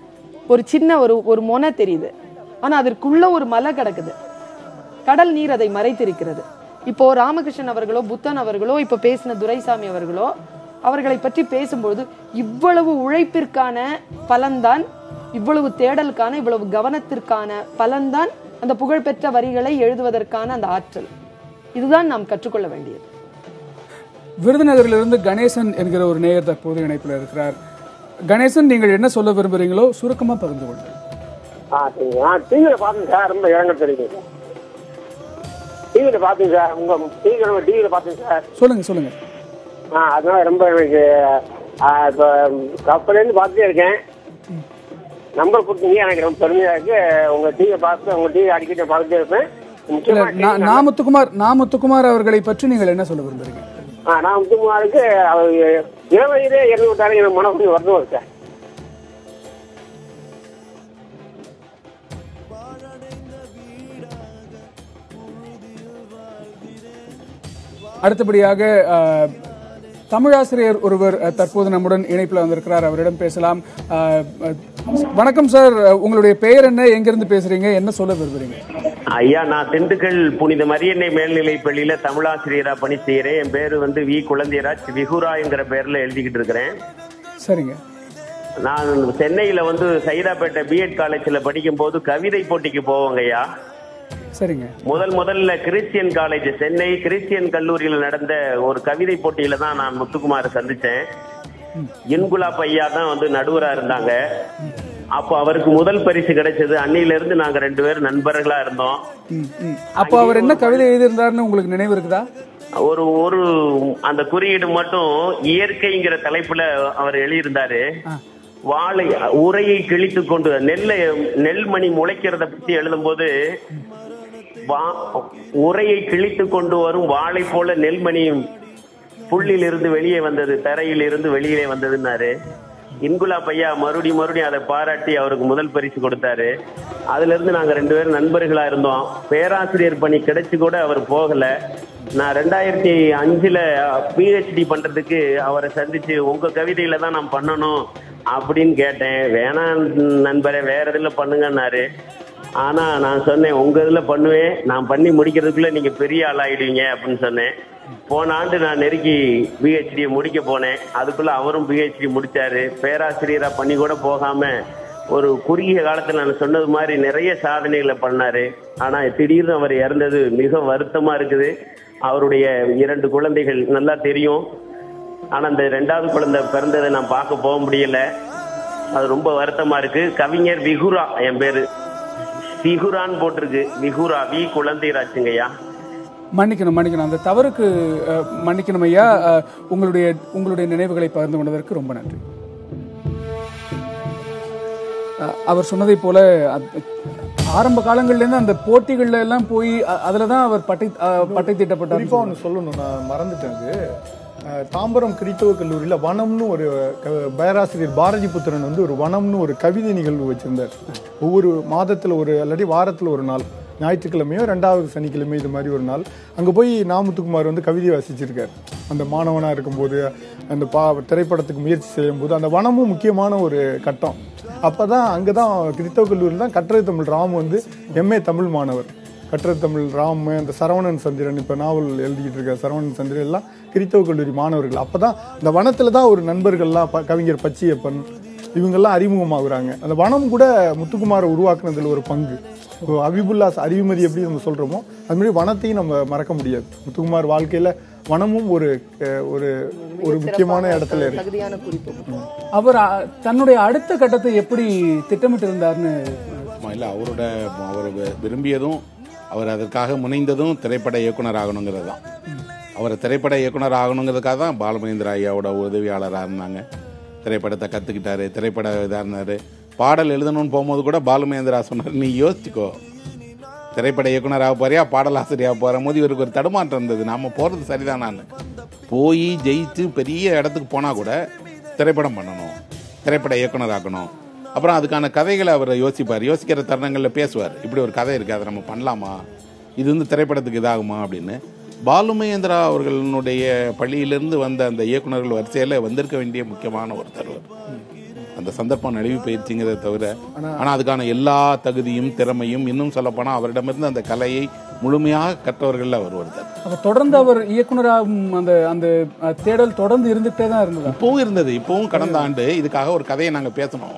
ஒரு சின்ன ஒரு ஒரு மொனை தெரியுது. ஆனா அதற்குள்ள ஒரு மலை கிடக்குது. கடல் நீர் அதை மறைத்திருக்கிறது. இப்போ ராமகிருஷ்ணன் அவர்களோ புத்தன் அவர்களோ இப்போ பேசின துரைசாமி அவர்களோ அவர்களை பற்றி பேசும்பொழுது இவ்வளவு உழைப்பிற்கான பலன்தான் இவ்வளவு தேடலுக்கான இவ்வளவு கவனத்திற்கான பலன்தான் அந்த புகழ்பெற்ற வரிகளை எழுதுவதற்கான அந்த ஆற்றல். இதுதான் நாம் கற்றுக்கொள்ள வேண்டியது. விருதுநகரிலிருந்து கணேசன் என்கிற ஒரு நேயர் தற்போது இணைப்பில் இருக்கிறார். கணேசன் நீங்கள் என்ன சொல்ல விரும்புறீங்களோ சுருக்கமா பகிர்ந்து கொள்ளுங்கள். டிவியில பார்த்தேன் சார். ரொம்ப இறங்க தெரியுது. டிவியில பார்த்தேன் சார். உங்க டிவியில டிவியில பார்த்தேன் சார். சொல்லுங்க சொல்லுங்க. ஆ அதனால ரொம்ப எனக்கு இப்போ கப்பலேருந்து பார்த்துட்டே இருக்கேன். நம்பர் கொடுத்தீங்க எனக்கு ரொம்ப பெருமையா இருக்கு. உங்க டிவியை பார்த்து உங்க டிவி அடிக்கடி பார்த்துட்டே இருப்பேன். இல்ல முக்கியமா நா- நா முத்துக்குமார் நா முத்துக்குமார் அவர்களை பற்றி நீங்கள் என்ன சொல்ல விரும்புறீங்க? நான் முத்துமாருக்கு அவர் இளவயதே இறந்து விட்டாரு எனக்கு மனப்படி கொஞ்சம் வருத்தம் சார் அடுத்தபடியாக தமிழாசிரியர் ஒருவர் தற்போது நம்முடன் இணைப்பில் வந்திருக்கிறார். அவரிடம் பேசலாம். வணக்கம் சார். உங்களுடைய பெயர் என்ன? எங்கிருந்து பேசுறீங்க? என்ன சொல்ல விரும்புறீங்க? ஐயா நான் திண்டுக்கல் புனித மரியன்னை மேல்நிலை பள்ளியில தமிழாசிரியரா பணி செய்யறேன் என் பேரு வந்து வி. குழந்தைராஜ் விகுராங்கிற பேர்ல எழுதிக்கிட்டு இருக்கிறேன். சரிங்க. நான் சென்னையில வந்து சைதாப்பேட்டை பிஎட் காலேஜ்ல படிக்கும் போது கவிதை போட்டிக்கு போவோங்க ஐயா சரிங்க. முதல் முதல்ல கிறிஸ்டியன் காலேஜ் சென்னை கிறிஸ்டியன் கல்லூரியில் நடந்த ஒரு கவிதை போட்டியில தான் நான் முத்துக்குமார் சந்திச்சேன். இன்குலாப் ஐயா தான் வந்து நடுவரா இருந்தாங்க. அப்போ அவருக்கு முதல் பரிசு கிடைச்சது. அன்னையில இருந்து நாங்க ரெண்டு பேரும் நண்பர்களா இருந்தோம். அப்போ அவர் என்ன கவிதை எழுதியிருந்தாருன்னு உங்களுக்கு நினைவு இருக்குதா? ஒரு ஒரு அந்த குறியீடு மட்டும் இயற்கைங்கிற தலைப்புல அவர் எழுதியிருந்தாரு. வாழை உரையை கிழித்து கொண்டு நெல்லை நெல்மணி முளைக்கிறத பத்தி எழுதும்போது வா- உரையை கிழித்து கொண்டு வரும் வாழை போல நெல்மணி புள்ளில் இருந்து வெளியே வந்தது தரையில் இருந்து வெளியிலே வந்ததுன்னாரு. இன்குலா பையா மறுபடியும் மறுபடியும் அதை பாராட்டி அவருக்கு முதல் பரிசு கொடுத்தாரு. அதுல இருந்து நாங்க ரெண்டு பேரும் நண்பர்களா இருந்தோம். பேராசிரியர் பணி கிடைச்சு கூட அவர் போகல. நான் ரெண்டாயிரத்தி அஞ்சுல பிஹெச்டி பண்றதுக்கு அவரை சந்திச்சு உங்க கவிதையில தான் நான் பண்ணணும் அப்படின்னு கேட்டேன். வேணாம் நண்பரே வேற இதுல பண்ணுங்கன்னாரு. ஆனா நான் சொன்னேன் உங்க இதுல பண்ணுவேன் நான் பண்ணி முடிக்கிறதுக்குள்ள நீங்க பெரிய ஆள் ஆயிடுவீங்க அப்படின்னு சொன்னேன். போன ஆண்டு நான் நெருக்கி பிஹெச்டி முடிக்க போனேன். அதுக்குள்ள அவரும் பிஹெச்டி முடிச்சாரு. பேராசிரியரா பண்ணி கூட போகாம ஒரு குறுகிய காலத்துல நான் சொன்னது மாதிரி நிறைய சாதனைகளை பண்ணாரு. ஆனா திடீர்னு அவர் இறந்தது மிக வருத்தமா இருக்குது. அவருடைய இரண்டு குழந்தைகள் நல்லா தெரியும். ஆனா அந்த ரெண்டாவது குழந்தை பிறந்ததை நான் பார்க்க போக முடியல. அது ரொம்ப வருத்தமா இருக்கு. கவிஞர் விகுரா என் பேரு. விகுரான்னு போட்டிருக்கு. விகுரா வி குழந்தைராச்சுங்கய்யா மன்னிக்கணும் மன்னிக்கணும். அந்த தவறுக்கு மன்னிக்கணும் ஐயா. உங்களுடைய உங்களுடைய நினைவுகளை பகிர்ந்து கொண்டதற்கு ரொம்ப நன்றி. அவர் சொன்னதைப் போல ஆரம்ப காலங்கள்லேருந்து அந்த போட்டிகள்ல எல்லாம் போய் அதுல தான் அவர் பட்டை பட்டை தீட்டப்பட்டார் ஒன்று சொல்லணும். நான் மறந்துட்டேன் தாம்பரம் கிறித்தவ கல்லூரியில் வனம்னு ஒரு க- பேராசிரியர் பாரதி புத்திரன் வந்து ஒரு வனம்னு ஒரு கவிதை நிகழ்வு வச்சுருந்தார். ஒவ்வொரு மாதத்தில் ஒரு இல்லாட்டி வாரத்தில் ஒரு நாள் ஞாயிற்றுக்கிழமையோ ரெண்டாவது சனிக்கிழமை இது மாதிரி ஒரு நாள் அங்கே போய் நாமத்துக்குமார் வந்து கவிதை வாசிச்சிருக்கார். அந்த மாணவனாக இருக்கும்போது அந்த பா திரைப்படத்துக்கு முயற்சி செய்யும் போது அந்த வனமும் முக்கியமான ஒரு கட்டம். அப்போ தான் அங்கே தான் கிறித்தவ கல்லூரியில் தான் கட்டுரை தமிழ் ராம் வந்து எம்ஏ தமிழ் மாணவர். கட்டுரை தமிழ் ராம் அந்த சரவணன் சந்திரன் இப்போ நாவல் எழுதிக்கிட்டு இருக்க சரவணன் சந்திரன் எல்லாம் கிறித்தவ கல்லூரி மாணவர்கள். அப்பதான் அந்த வனத்துல தான் ஒரு நண்பர்கள்லாம் ப- கவிஞர் பச்சியப்பன் இவங்கெல்லாம் அறிமுகமாகுறாங்க. அந்த வனம் கூட முத்துக்குமாரை உருவாக்குனதுல ஒரு பங்கு. இப்போ அபிபுல்லாஸ் அறிவுமதி எப்படி நம்ம சொல்றோமோ அது மாதிரி வனத்தையும் நம்ம மறக்க முடியாது. முத்துக்குமார் வாழ்க்கையில வனமும் ஒரு ஒரு ஒரு முக்கியமான இடத்துல இருக்கு. அவர் தன்னுடைய அடுத்த கட்டத்தை எப்படி திட்டமிட்டு இருந்தார்னு இல்ல அவரோட அவர் விரும்பியதும் அவர் அதற்காக முனைந்ததும் திரைப்பட இயக்குனர் ஆகணுங்கிறது தான். அவர் திரைப்பட இயக்குனர் ஆகணுங்கிறதுக்காக தான் பாலமகேந்திர ஐயாவோட உதவியாளராக இருந்தாங்க. திரைப்படத்தை கற்றுக்கிட்டாரு திரைப்பட இதாக இருந்தார். பாடல் எழுதணும்னு போகும்போது கூட பாலுமகேந்திரா சொன்னார் நீ யோசிச்சுக்கோ. திரைப்பட இயக்குனராக போறியா பாடலாசிரியாக போகிற போது இவருக்கு ஒரு தடுமாற்றம் இருந்தது. நாம் போகிறது சரிதானான்னு போய் ஜெயித்து பெரிய இடத்துக்கு போனால் கூட திரைப்படம் பண்ணணும் திரைப்பட இயக்குனர் ஆக்கணும். அப்புறம் அதுக்கான கதைகளை அவர் யோசிப்பார். யோசிக்கிற தருணங்களில் பேசுவார். இப்படி ஒரு கதை இருக்குது அதை நம்ம பண்ணலாமா? இது வந்து திரைப்படத்துக்கு இதாகுமா? அப்படின்னு. பாலுமகேந்திரா அவர்களுடைய பள்ளியிலிருந்து வந்த அந்த இயக்குனர்கள் வரிசையில் வந்திருக்க வேண்டிய முக்கியமான ஒரு தருவர். அந்த சந்தர்ப்பம் நழுவி போயிடுச்சுங்கிறத தவிர ஆனால் அதுக்கான எல்லா தகுதியும் திறமையும் இன்னும் சொல்லப்போனால் அவரிடமிருந்து அந்த கலையை முழுமையாக கற்றவர்கள் அவர் ஒருத்தர் அப்ப தொடர்ந்து அவர் இயக்குனராகும் அந்த அந்த தேடல் தொடர்ந்து இருந்துகிட்டே தான் இருந்ததா? இப்பவும் இருந்தது. இப்பவும் கடந்த ஆண்டு இதுக்காக ஒரு கதையை நாங்கள் பேசணும்.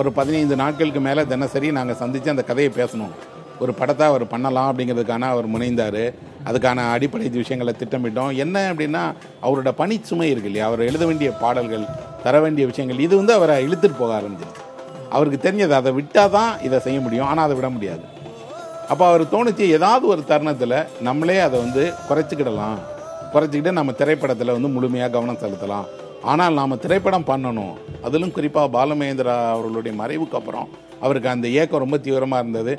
ஒரு பதினைந்து நாட்களுக்கு மேலே தினசரி நாங்கள் சந்தித்து அந்த கதையை பேசணும். ஒரு படத்தை அவர் பண்ணலாம் அப்படிங்கிறதுக்கான அவர் முனைந்தார். அதுக்கான அடிப்படை விஷயங்களை திட்டமிட்டோம். என்ன அப்படின்னா அவரோட பணிச்சுமை இருக்கு இல்லையா? அவர் எழுத வேண்டிய பாடல்கள் தர வேண்டிய விஷயங்கள் இது வந்து அவரை இழுத்துட்டு போக ஆரம்பிச்சிருச்சு. அவருக்கு தெரிஞ்சது அதை விட்டால் தான் இதை செய்ய முடியும். ஆனால் அதை விட முடியாது. அப்போ அவர் தோணுச்சு ஏதாவது ஒரு தருணத்தில் நம்மளே அதை வந்து குறைச்சிக்கிடலாம். குறைச்சிக்கிட்டு நம்ம திரைப்படத்தில் வந்து முழுமையாக கவனம் செலுத்தலாம். ஆனால் நாம் திரைப்படம் பண்ணணும். அதிலும் குறிப்பாக பாலமகேந்திரா அவர்களுடைய மறைவுக்கு அப்புறம் அவருக்கு அந்த இயக்கம் ரொம்ப தீவிரமாக இருந்தது.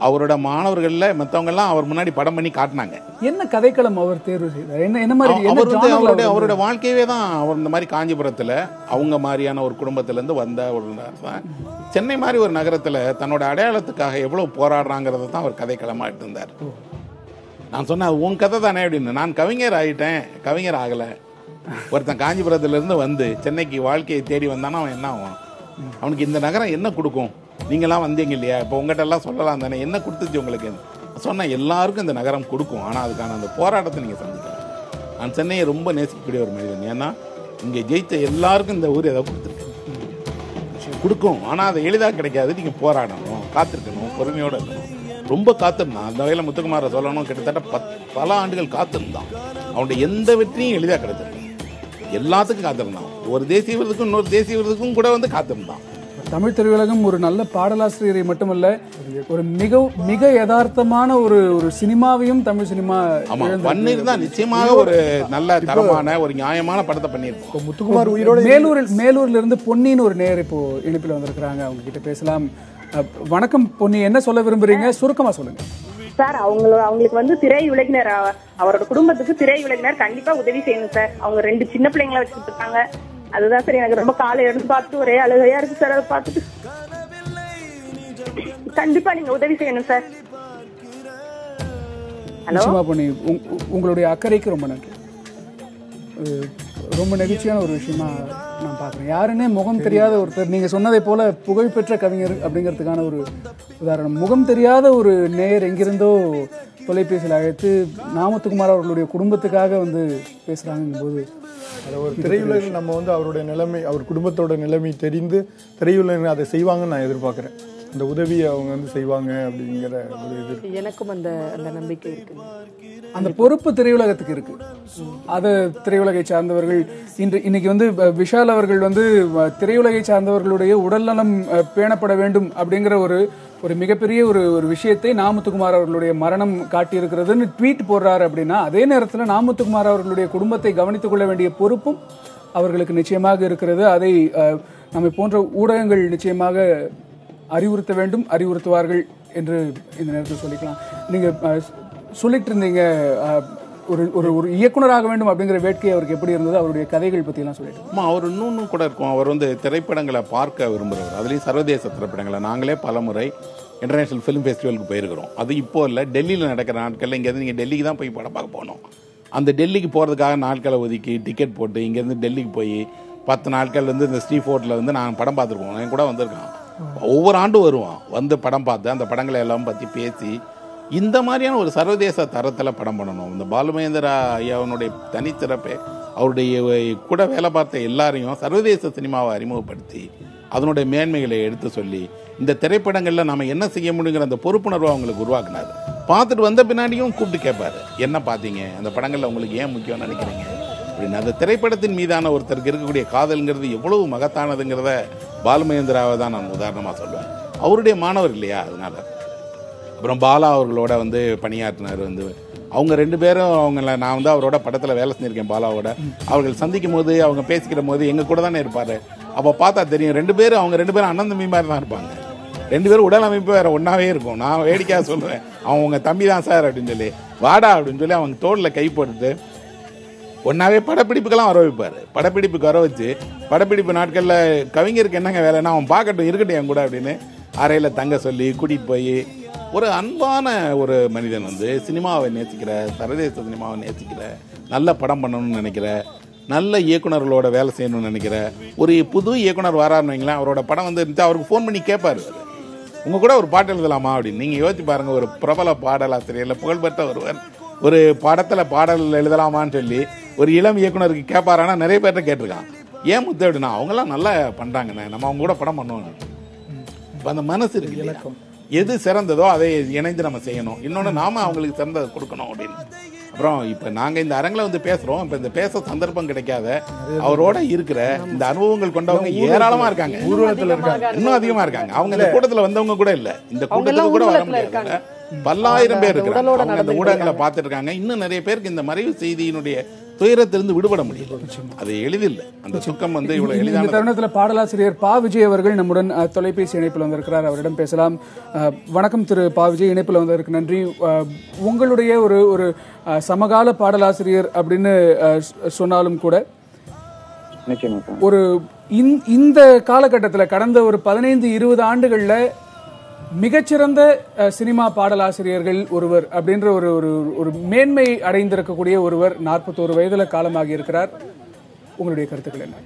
அவரோட மாணவர்களில் மற்றவங்கெல்லாம் அவர் முன்னாடி படம் பண்ணி காட்டினாங்க. என்ன கதைக்களம் அவர் தேர்வு செய்தார்? என்ன என்ன மாதிரி அவர் வந்து அவருடைய அவர் அவரோட வாழ்க்கையவே தான் அவர் இந்த மாதிரி காஞ்சிபுரத்தில் அவங்க மாதிரியான ஒரு குடும்பத்திலேருந்து வந்த ஒரு தான் சென்னை மாதிரி ஒரு நகரத்தில் தன்னோட அடையாளத்துக்காக எவ்வளோ போராடுறாங்கிறத தான் அவர் கதைக்களமாக எடுத்திருந்தார். நான் சொன்னேன் "அது உன் கதை தானே அப்படின்னு. நான் கவிஞர் ஆகிட்டேன் கவிஞர் ஆகலை. ஒருத்தன் காஞ்சிபுரத்துல இருந்து வந்து சென்னைக்கு வாழ்க்கையை தேடி வந்தானா அவன் என்ன ஆவான்? அவனுக்கு இந்த நகரம் என்ன கொடுக்கும்? நீங்களாம் வந்தீங்க இல்லையா? இப்போ உங்கள்கிட்ட எல்லாம் சொல்லலாம் தானே. என்ன கொடுத்துச்சு உங்களுக்கு? சொன்ன எல்லாருக்கும் இந்த நகரம் கொடுக்கும். ஆனால் அதுக்கான அந்த போராட்டத்தை நீங்கள் சந்திக்கலாம் நான் சென்னையை ரொம்ப நேசிக்கக்கூடிய ஒரு மனிதன். ஏன்னா இங்கே ஜெயித்த எல்லாருக்கும் இந்த ஊர் ஏதோ கொடுத்துருக்கு. கொடுக்கும். ஆனால் அது எளிதாக கிடைக்காது. நீங்கள் போராடணும் காத்திருக்கணும் பொறுமையோடு இருக்கணும். ரொம்ப காத்திருந்தான். அந்த வகையில் முத்துக்குமாரை சொல்லணும் கிட்டத்தட்ட பத் பல ஆண்டுகள் காத்திருந்தான். அவனுடைய எந்த வெற்றியும் எளிதாக கிடைச்சிருக்கு எல்லாத்துக்கும் காத்திருந்தான். ஒரு தேசிய விருதுக்கும் இன்னொரு தேசிய விருதுக்கும் கூட வந்து காத்திருந்தான். தமிழ் திரையுலகம் ஒரு நல்ல பாடலாசிரியரை மட்டுமல்ல ஒரு மிக மிக யதார்த்தமான ஒரு ஒரு சினிமாவையும் தமிழ் சினிமா. பண்ணியிருந்தா நிச்சயமாக ஒரு நல்ல தரமான ஒரு நியாயமான படத்தை பண்ணியிருப்போம் இப்போ முத்துக்குமார் உயிரோட மேலூரில் மேலூர்ல இருந்து பொன்னின்னு ஒரு நேயர் இப்போ இணைப்பில் வந்திருக்கிறாங்க. அவங்க கிட்ட பேசலாம். அஹ், வணக்கம் பொன்னி. என்ன சொல்ல விரும்புறீங்க? சுருக்கமா சொல்லுங்க. சார் அவங்களோட அவங்களுக்கு வந்து திரை உலகினர் அவரோட குடும்பத்துக்கு திரை உலகினர் கண்டிப்பா உதவி செய்யணும் சார். அவங்க ரெண்டு சின்ன பிள்ளைங்கள வச்சுட்டு இருக்காங்க அதுதான் சார் எனக்கு ரொம்ப காலை எடுத்து பார்த்து ஒரே அழுகையா இருக்கு சார் அதை பார்த்துட்டு. கண்டிப்பா நீங்க உதவி செய்யணும் சார். ஹலோ? உங்- உங்களுடைய அக்கறைக்கு ரொம்ப நன்றி. ரொம்ப நெகிழ்ச்சியான ஒரு விஷயமா நான் பார்க்குறேன் யாருன்னே முகம் தெரியாத ஒருத்தர். நீங்கள் சொன்னதை போல புகழ்பெற்ற கவிஞர் அப்படிங்கிறதுக்கான ஒரு உதாரணம். முகம் தெரியாத ஒரு நேயர் எங்கிருந்தோ தொலைபேசியில் அழைத்து நாமத்துக்குமார் அவர்களுடைய குடும்பத்துக்காக வந்து பேசுறாங்கும் போது அது ஒரு திரையுலகில் நம்ம வந்து அவருடைய நிலைமை அவர் குடும்பத்தோட நிலைமை தெரிந்து திரையுலகில் அதை செய்வாங்கன்னு நான் எதிர்பார்க்குறேன். அந்த உதவியை அவங்க வந்து செய்வாங்க அப்படிங்கிற ஒரு இது எனக்கும் அந்த அந்த நம்பிக்கை இருக்குங்க அந்த பொறுப்பு திரையுலகத்துக்கு இருக்கு. அது திரையுலகை சார்ந்தவர்கள் இன்று இன்னைக்கு வந்து விஷால் அவர்கள் வந்து திரையுலகை சார்ந்தவர்களுடைய உடல்நலம் அஹ், பேணப்பட வேண்டும் அப்படிங்கிற ஒரு ஒரு மிகப்பெரிய ஒரு ஒரு விஷயத்தை நாமுத்துக்குமார் அவர்களுடைய மரணம் காட்டியிருக்கிறதுன்னு ட்வீட் போடுறாரு அப்படின்னா அதே நேரத்தில் நாமுத்துக்குமார் அவர்களுடைய குடும்பத்தை கவனித்துக் கொள்ள வேண்டிய பொறுப்பும் அவர்களுக்கு நிச்சயமாக இருக்கிறது. அதை நம்மை போன்ற ஊடகங்கள் நிச்சயமாக அறிவுறுத்த வேண்டும் அறிவுறுத்துவார்கள் என்று இந்த நேரத்தில் சொல்லிக்கலாம். நீங்க சொல்லிட்டு இருந்தீங்க ஒரு ஒரு ஒரு இயக்குனராக வேண்டும் அப்படிங்கிற வேட்கை அவருக்கு எப்படி இருந்தது அவருடைய கதைகள் பற்றிலாம் சொல்லிட்டு. ஆமாம் அவர் இன்னொன்று கூட இருக்கும். அவர் வந்து திரைப்படங்களை பார்க்க விரும்புகிறவர் அதுலேயும் சர்வதேச திரைப்படங்களை நாங்களே பலமுறை இன்டர்நேஷனல் ஃபிலிம் ஃபெஸ்டிவலுக்கு போயிருக்கிறோம். அது இப்போ இல்லை. டெல்லியில் நடக்கிற நாட்களில் இங்கேருந்து நீங்கள் டெல்லிக்கு தான் போய் படம் பார்க்க போகணும். அந்த டெல்லிக்கு போகிறதுக்காக நாட்களை ஒதுக்கி டிக்கெட் போட்டு இங்கேருந்து டெல்லிக்கு போய் பத்து நாட்கள் வந்து இந்த ஸ்ரீ ஃபோர்ட்டில் வந்து நான் படம் பார்த்துருக்கோம் என் கூட வந்திருக்கான். ஒவ்வொரு ஆண்டும் வருவான். வந்து படம் பார்த்து அந்த படங்களை எல்லாம் பற்றி பேசி இந்த மாதிரியான ஒரு சர்வதேச தரத்தில் படம் பண்ணணும். இந்த பாலுமகேந்திரா ஐயாவனுடைய தனிச்சிறப்பே அவருடைய கூட வேலை பார்த்த எல்லாரையும் சர்வதேச சினிமாவை அறிமுகப்படுத்தி அதனுடைய மேன்மைகளை எடுத்து சொல்லி இந்த திரைப்படங்களில் நம்ம என்ன செய்ய முடியுங்கிற அந்த பொறுப்புணர்வை அவங்களுக்கு உருவாக்குனார். பார்த்துட்டு வந்த பின்னாடியும் கூப்பிட்டு கேட்பாரு என்ன பார்த்தீங்க? அந்த படங்களில் உங்களுக்கு ஏன் முக்கியம்னு நினைக்கிறீங்க? அப்படின்னு. அந்த திரைப்படத்தின் மீதான ஒருத்தருக்கு இருக்கக்கூடிய காதல்ங்கிறது எவ்வளவு மகத்தானதுங்கிறத பாலுமகேந்திராவை தான் நான் உதாரணமாக சொல்லுவேன் அவருடைய மாணவர் இல்லையா? அதனால. அப்புறம் பாலா அவர்களோட வந்து பணியாற்றினார் வந்து. அவங்க ரெண்டு பேரும் அவங்கள நான் வந்து அவரோட படத்தில் வேலை செஞ்சிருக்கேன் பாலாவோட. அவர்கள் சந்திக்கும் போது அவங்க பேசிக்கிற போது எங்கள் கூட தானே இருப்பார். அப்போ பார்த்தா தெரியும் ரெண்டு பேரும் அவங்க ரெண்டு பேரும் அண்ணன் தம்பி மாதிரி தான் இருப்பாங்க. ரெண்டு பேரும் உடல் அமைப்பு வேறு ஒன்றாவே இருக்கும். நான் வேடிக்கையாக சொல்லுவேன் அவங்க தம்பி தான் சார் அப்படின்னு சொல்லி வாடா அப்படின்னு சொல்லி அவங்க தோளில் கை போட்டுட்டு ஒன்னாவே படப்பிடிப்புக்கெல்லாம் வர வைப்பார். படப்பிடிப்புக்கு வர வச்சு படப்பிடிப்பு நாட்களில் கவிஞருக்கு என்னங்க வேலைன்னா அவன் பார்க்கட்டும் இருக்கட்டும் என் கூட அப்படின்னு அறையில் தங்க சொல்லி கூட்டிகிட்டு போய் ஒரு அன்பான ஒரு மனிதன் வந்து சினிமாவை நேசிக்கிற சர்வதேச சினிமாவை நேசிக்கிற நல்ல படம் பண்ணணும்னு நினைக்கிற நல்ல இயக்குனர்களோட வேலை செய்யணும்னு நினைக்கிற ஒரு புது இயக்குனர் வராருன்னு வைங்களேன் அவரோட படம் வந்து இருந்துச்சு அவருக்கு ஃபோன் பண்ணி கேட்பார் உங்கள் கூட ஒரு பாட்டு எழுதலாமா அப்படின்னு. நீங்கள் யோசிச்சு பாருங்கள் ஒரு பிரபல பாடலாசிரியரில் புகழ்பெற்ற ஒருவர் ஒரு படத்தில் பாடல் எழுதலாமான்னு சொல்லி ஒரு இளம் இயக்குனருக்கு கேட்பாரானா நிறைய பேர்ட்ட கேட்டிருக்கான். ஏன் முத்து அப்படின்னா அவங்கெல்லாம் நல்லா பண்றாங்கண்ணே. நம்ம அவங்க கூட படம் பண்ணுவோம் இப்ப அந்த மனசு இருக்கு இல்லையா? எது சிறந்ததோ அதை இணைந்து நம்ம செய்யணும். இன்னொன்னு நாம அவங்களுக்கு சிறந்ததை கொடுக்கணும் அப்படின்னு. அப்புறம் இப்ப நாங்க இந்த அரங்கில் வந்து பேசுறோம். இப்ப இந்த பேச சந்தர்ப்பம் கிடைக்காத அவரோட இருக்கிற இந்த அனுபவங்கள் கொண்டவங்க ஏராளமா இருக்காங்க. ஊர்வலத்துல இருக்காங்க. இன்னும் அதிகமா இருக்காங்க. அவங்க இந்த கூட்டத்துல வந்தவங்க கூட இல்ல. இந்த கூட்டத்துக்கு கூட வர முடியாது. பல்லாயிரம் பேர் இருக்கிறாங்க. அந்த ஊடகங்களை பார்த்துட்டு இருக்காங்க. இன்னும் நிறைய பேருக்கு இந்த மறைவு செய்தியினுடைய துயரத்திலிருந்து விடுபட முடியல. அது எளிதில்லை. அந்த சுக்கம் வந்து இவ்வளவு எளிதான தருணத்தில் பாடலாசிரியர் பா விஜய் அவர்கள் நம்முடன் தொலைபேசி இணைப்பில் வந்திருக்கிறார். அவரிடம் பேசலாம். வணக்கம் திரு பா விஜய். இணைப்பில் வந்ததற்கு நன்றி. உங்களுடைய ஒரு ஒரு அஹ், சமகால பாடலாசிரியர் அப்படின்னு சொன்னாலும் கூட ஒரு இந்த- இந்த காலகட்டத்தில் கடந்த ஒரு பதினைந்து இருபது ஆண்டுகள்ல மிகச்சிறந்த சினிமா பாடலாசிரியர்கள் ஒருவர் அப்படின்ற ஒரு ஒரு ஒரு மேன்மை அடைந்திருக்கக்கூடிய ஒருவர் நாற்பத்தோரு வயதுல காலமாகி இருக்கிறார். உங்களுடைய கருத்துக்கள் என்ன?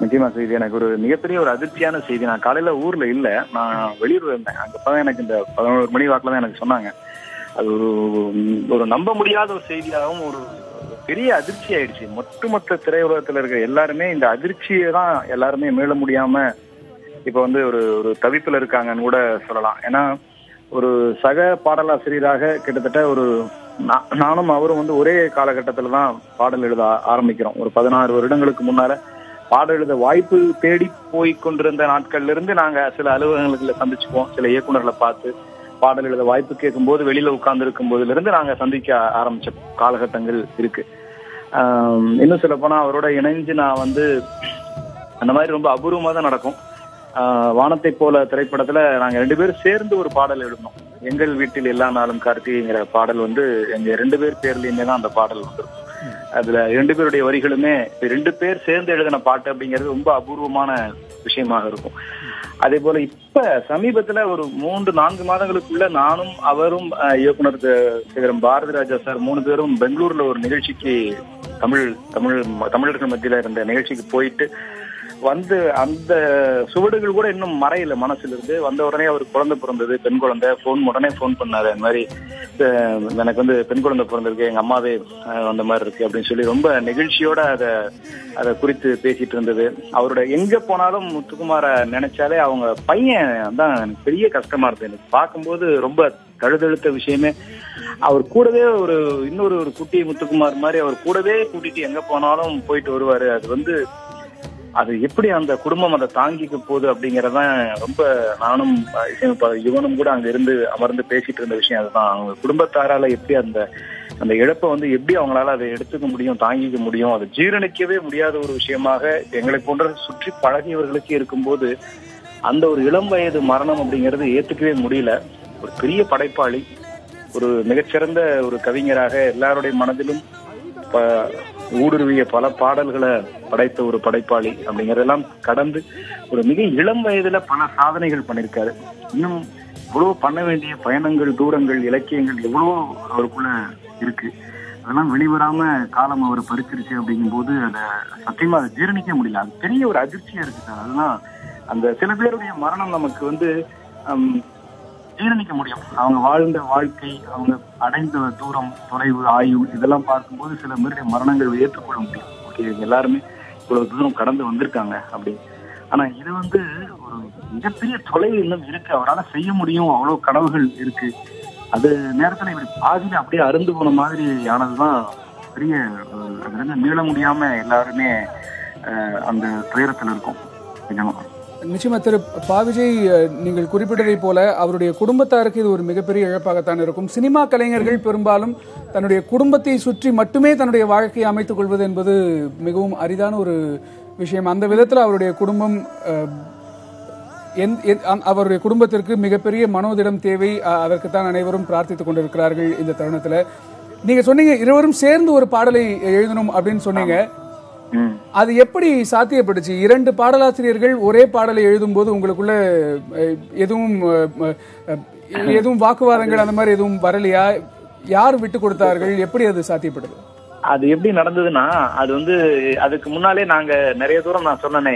நிச்சயமா செய்தி. எனக்கு ஒரு மிகப்பெரிய ஒரு அதிர்ச்சியான செய்தி. நான் காலையில ஊர்ல இல்ல. நான் வெளியூர் இருந்தேன். அங்கப்பதான் எனக்கு இந்த பதினோரு மணி வாக்குல தான் எனக்கு சொன்னாங்க. அது ஒரு ஒரு நம்ப முடியாத ஒரு செய்தியாகவும் ஒரு பெரிய அதிர்ச்சி ஆயிடுச்சு. ஒட்டுமொத்த திரையுலகத்துல இருக்க எல்லாருமே இந்த அதிர்ச்சியை தான் எல்லாருமே மீள முடியாம இப்ப வந்து ஒரு ஒரு தவிப்புல இருக்காங்கன்னு கூட சொல்லலாம். ஏன்னா ஒரு சக பாடலாசிரியராக கிட்டத்தட்ட ஒரு நா- நானும் அவரும் வந்து ஒரே காலகட்டத்துல தான் பாடல் எழுத ஆரம்பிக்கிறோம். ஒரு பதினாறு வருடங்களுக்கு முன்னால பாடல் எழுத வாய்ப்பு தேடி போய் கொண்டிருந்த நாட்கள்ல இருந்து நாங்க சில அலுவலகங்களில் சந்திச்சுப்போம் சில இயக்குனர்களை பார்த்து பாடல் எழுத வாய்ப்பு கேட்கும்போது வெளியில உட்கார்ந்து இருக்கும் போதுல இருந்து நாங்க சந்திக்க ஆரம்பிச்ச காலகட்டங்கள் இருக்கு. இன்னும் சொல்ல போனா அவரோட இணைஞ்சு நான் வந்து அந்த மாதிரி ரொம்ப அபூர்வமா தான் நடக்கும். வானத்தை போல திரைப்படத்துல நாங்க ரெண்டு பேரும் சேர்ந்து ஒரு பாடல் எழுதினோம் எங்கள் வீட்டில் எல்லா நாளும் கார்த்திகைங்கிற பாடல் வந்து எங்க ரெண்டு பேர் பேர்லயுமே தான் அந்த பாடல் வந்துருக்கும் அதுல ரெண்டு பேருடைய வரிகளுமே ரெண்டு பேர் சேர்ந்து எழுதின பாட்டு அப்படிங்கிறது ரொம்ப அபூர்வமான விஷயமாக இருக்கும். அதே போல இப்ப சமீபத்துல ஒரு மூன்று நான்கு மாதங்களுக்குள்ள நானும் அவரும் அஹ், இயக்குனர் த- சிகரம் பாரதி ராஜா சார் மூணு பேரும் பெங்களூர்ல ஒரு நிகழ்ச்சிக்கு தமிழ் தமிழ் தமிழர்கள் மத்தியில இருந்த நிகழ்ச்சிக்கு போயிட்டு வந்து அந்த சுவடுகள் கூட இன்னும் மறையல மனசுல இருந்து வந்த உடனே அவர் குழந்தை பிறந்தது பெண் குழந்தை. போன் உடனே ஃபோன் பண்ணாரு. அந்த மாதிரி எனக்கு வந்து பெண் குழந்தை பிறந்திருக்கு எங்க அம்மாவே அந்த மாதிரி இருக்கு அப்படின்னு சொல்லி ரொம்ப நெகிழ்ச்சியோட அதை அதை குறித்து பேசிட்டு இருந்தது. அவரோட எங்க போனாலும் முத்துக்குமார நினைச்சாலே அவங்க பையன் தான் எனக்கு பெரிய கஷ்டமா இருந்தது. எனக்கு பார்க்கும்போது ரொம்ப தழுதழுத்த விஷயமே. அவர் கூடவே ஒரு இன்னொரு ஒரு குட்டி முத்துக்குமார் மாதிரி அவர் கூடவே கூட்டிட்டு எங்க போனாலும் போயிட்டு வருவாரு. அது வந்து அது எப்படி அந்த குடும்பம் அதை தாங்கிக்க போகுது அப்படிங்கறதான் ரொம்ப நானும் அஹ், இசையமைப்பாளர் யுவனும் கூட அங்க இருந்து அமர்ந்து பேசிட்டு இருந்த விஷயம் அதுதான். அவங்க குடும்பத்தாரால எப்படி அந்த அந்த இழப்பை வந்து எப்படி அவங்களால அதை எடுத்துக்க முடியும் தாங்கிக்க முடியும் அதை ஜீரணிக்கவே முடியாத ஒரு விஷயமாக எங்களை போன்ற சுற்றி பழகியவர்களுக்கு இருக்கும்போது அந்த ஒரு இளம் வயது மரணம் அப்படிங்கிறது ஏத்துக்கவே முடியல. ஒரு பெரிய படைப்பாளி ஒரு மிகச்சிறந்த ஒரு கவிஞராக எல்லாருடைய மனதிலும் ப- ஊடுருவிய பல பாடல்களை படைத்த ஒரு படைப்பாளி அப்படிங்கறதெல்லாம் கடந்து ஒரு மிக இளம் வயதுல பல சாதனைகள் பண்ணிருக்காரு இன்னும் இவ்வளவு பண்ண வேண்டிய பயணங்கள் தூரங்கள் இலக்கியங்கள் எவ்வளவோ அவருக்குள்ள இருக்கு. அதெல்லாம் வெளிவராம காலம் அவர் பறிச்சிருச்சு அப்படிங்கும்போது அதை சத்தியமா அதை ஜீரணிக்க முடியல. அது பெரிய ஒரு அதிர்ச்சியா இருக்கு சார். அதெல்லாம் அந்த சில பேருடைய மரணம் நமக்கு வந்து ஜீரணிக்க முடியும் அவங்க வாழ்ந்த வாழ்க்கை அவங்க அடைந்த தூரம் தொலைவு ஆயுள் இதெல்லாம் பார்க்கும்போது சில பேருடைய மரணங்கள் ஏற்றுக்கொள்ள முடியும். ஓகே எல்லாருமே இவ்வளவு தூரம் கடந்து வந்திருக்காங்க அப்படி. ஆனா இது வந்து ஒரு மிகப்பெரிய தொலைவு இன்னும் இருக்கு. அவரால் செய்ய முடியும். அவ்வளவு கனவுகள் இருக்கு. அது நேரத்துல இப்படி பாதியில அப்படியே அருந்து போன மாதிரி ஆனதுதான் பெரிய அதுல இருந்து மீள முடியாம எல்லாருமே அந்த துயரத்துல இருக்கும். நிஜமா. நிச்சயமா திரு பா விஜய் நீங்கள் குறிப்பிட்டதைப் போல அவருடைய குடும்பத்தாருக்கு இது ஒரு மிகப்பெரிய இழப்பாகத்தான் இருக்கும். சினிமா கலைஞர்கள் பெரும்பாலும் தன்னுடைய குடும்பத்தை சுற்றி மட்டுமே தன்னுடைய வாழ்க்கையை அமைத்துக் கொள்வது என்பது மிகவும் அரிதான ஒரு விஷயம். அந்த விதத்தில் அவருடைய குடும்பம் அவருடைய குடும்பத்திற்கு மிகப்பெரிய மனோதிடம் தேவை. அதற்கு தான் அனைவரும் பிரார்த்தித்துக் கொண்டிருக்கிறார்கள் இந்த தருணத்தில். நீங்க சொன்னீங்க இருவரும் சேர்ந்து ஒரு பாடலை எழுதணும் அப்படின்னு சொன்னீங்க. அது எப்படி சாத்தியப்பட்டுச்சு இரண்டு பாடலாசிரியர்கள் ஒரே பாடலை எழுதும்போது உங்களுக்குள்ள அஹ், எதுவும் எதுவும் வாக்குவாதங்கள் அந்த மாதிரி எதுவும் வரலையா? யார் விட்டு கொடுத்தார்கள்? எப்படி அது சாத்தியப்பட்டது? அது எப்படி நடந்ததுன்னா அது வந்து அதுக்கு முன்னாலே நாங்க நிறைய தூரம் நான் சொன்னனே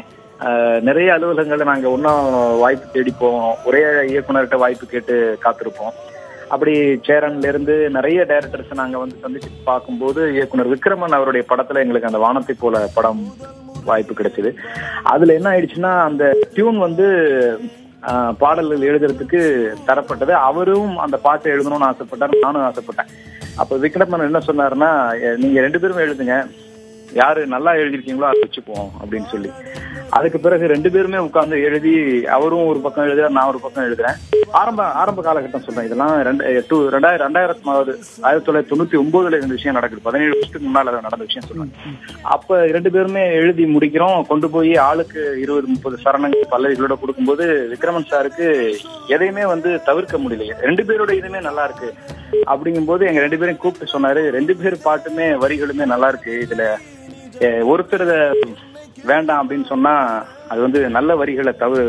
நிறைய அலுவலகங்கள்ல நாங்க ஒன்னும் வாய்ப்பு தேடி போவோம் ஒரே இயக்குனர்கிட்ட வாய்ப்பு கேட்டு காத்திருப்போம். அப்படி சேரன்ல இருந்து நிறைய டைரக்டர்ஸ் நாங்க வந்து சந்திச்சு பார்க்கும்போது இயக்குனர் விக்ரமன் அவருடைய படத்துல எங்களுக்கு அந்த வானத்தை போல படம் வாய்ப்பு கிடைச்சது. அதுல என்ன ஆயிடுச்சுன்னா அந்த டியூன் வந்து ஆஹ், பாடல்கள் எழுதுறதுக்கு தரப்பட்டது. அவரும் அந்த பாட்டை எழுதணும்னு ஆசைப்பட்டார் நானும் ஆசைப்பட்டேன். அப்ப விக்ரமன் என்ன சொன்னாருன்னா நீங்க ரெண்டு பேரும் எழுதுங்க. யாரு நல்லா எழுதிருக்கீங்களோ அதை வச்சுக்குவோம் அப்படின்னு சொல்லி. அதுக்கு பிறகு ரெண்டு பேருமே உட்கார்ந்து எழுதி அவரும் ஒரு பக்கம் எழுதுறாரு நான் ஒரு பக்கம் எழுதுறேன். ஆரம்ப ஆரம்ப காலகட்டம் சொல்றேன். இதெல்லாம் ரெண்டு டூ ரெண்டாயிரம் ரெண்டாயிரத்தி ஆயிரத்தி தொள்ளாயிரத்தி தொண்ணூத்தி ஒன்பதுல இந்த விஷயம் நடக்குது. பதினேழு வருஷத்துக்கு முன்னால நடந்த விஷயம் சொல்றேன். அப்ப ரெண்டு பேருமே எழுதி முடிக்கிறோம். கொண்டு போய் ஆளுக்கு இருபது முப்பது சரணங்கள் பல்லவிகளோட கொடுக்கும்போது விக்ரமன் சாருக்கு எதையுமே வந்து தவிர்க்க முடியல. ரெண்டு பேரோட இதுமே நல்லா இருக்கு. அப்படிங்கும்போது எங்க ரெண்டு பேரையும் கூப்பிட்டு சொன்னாரு. ரெண்டு பேர் பாட்டுமே வரிகளுமே நல்லா இருக்கு. இதுல ஒருத்தர் வேண்டாம் அப்படின்னு சொன்னா அது வந்து நல்ல வரிகளை தவிர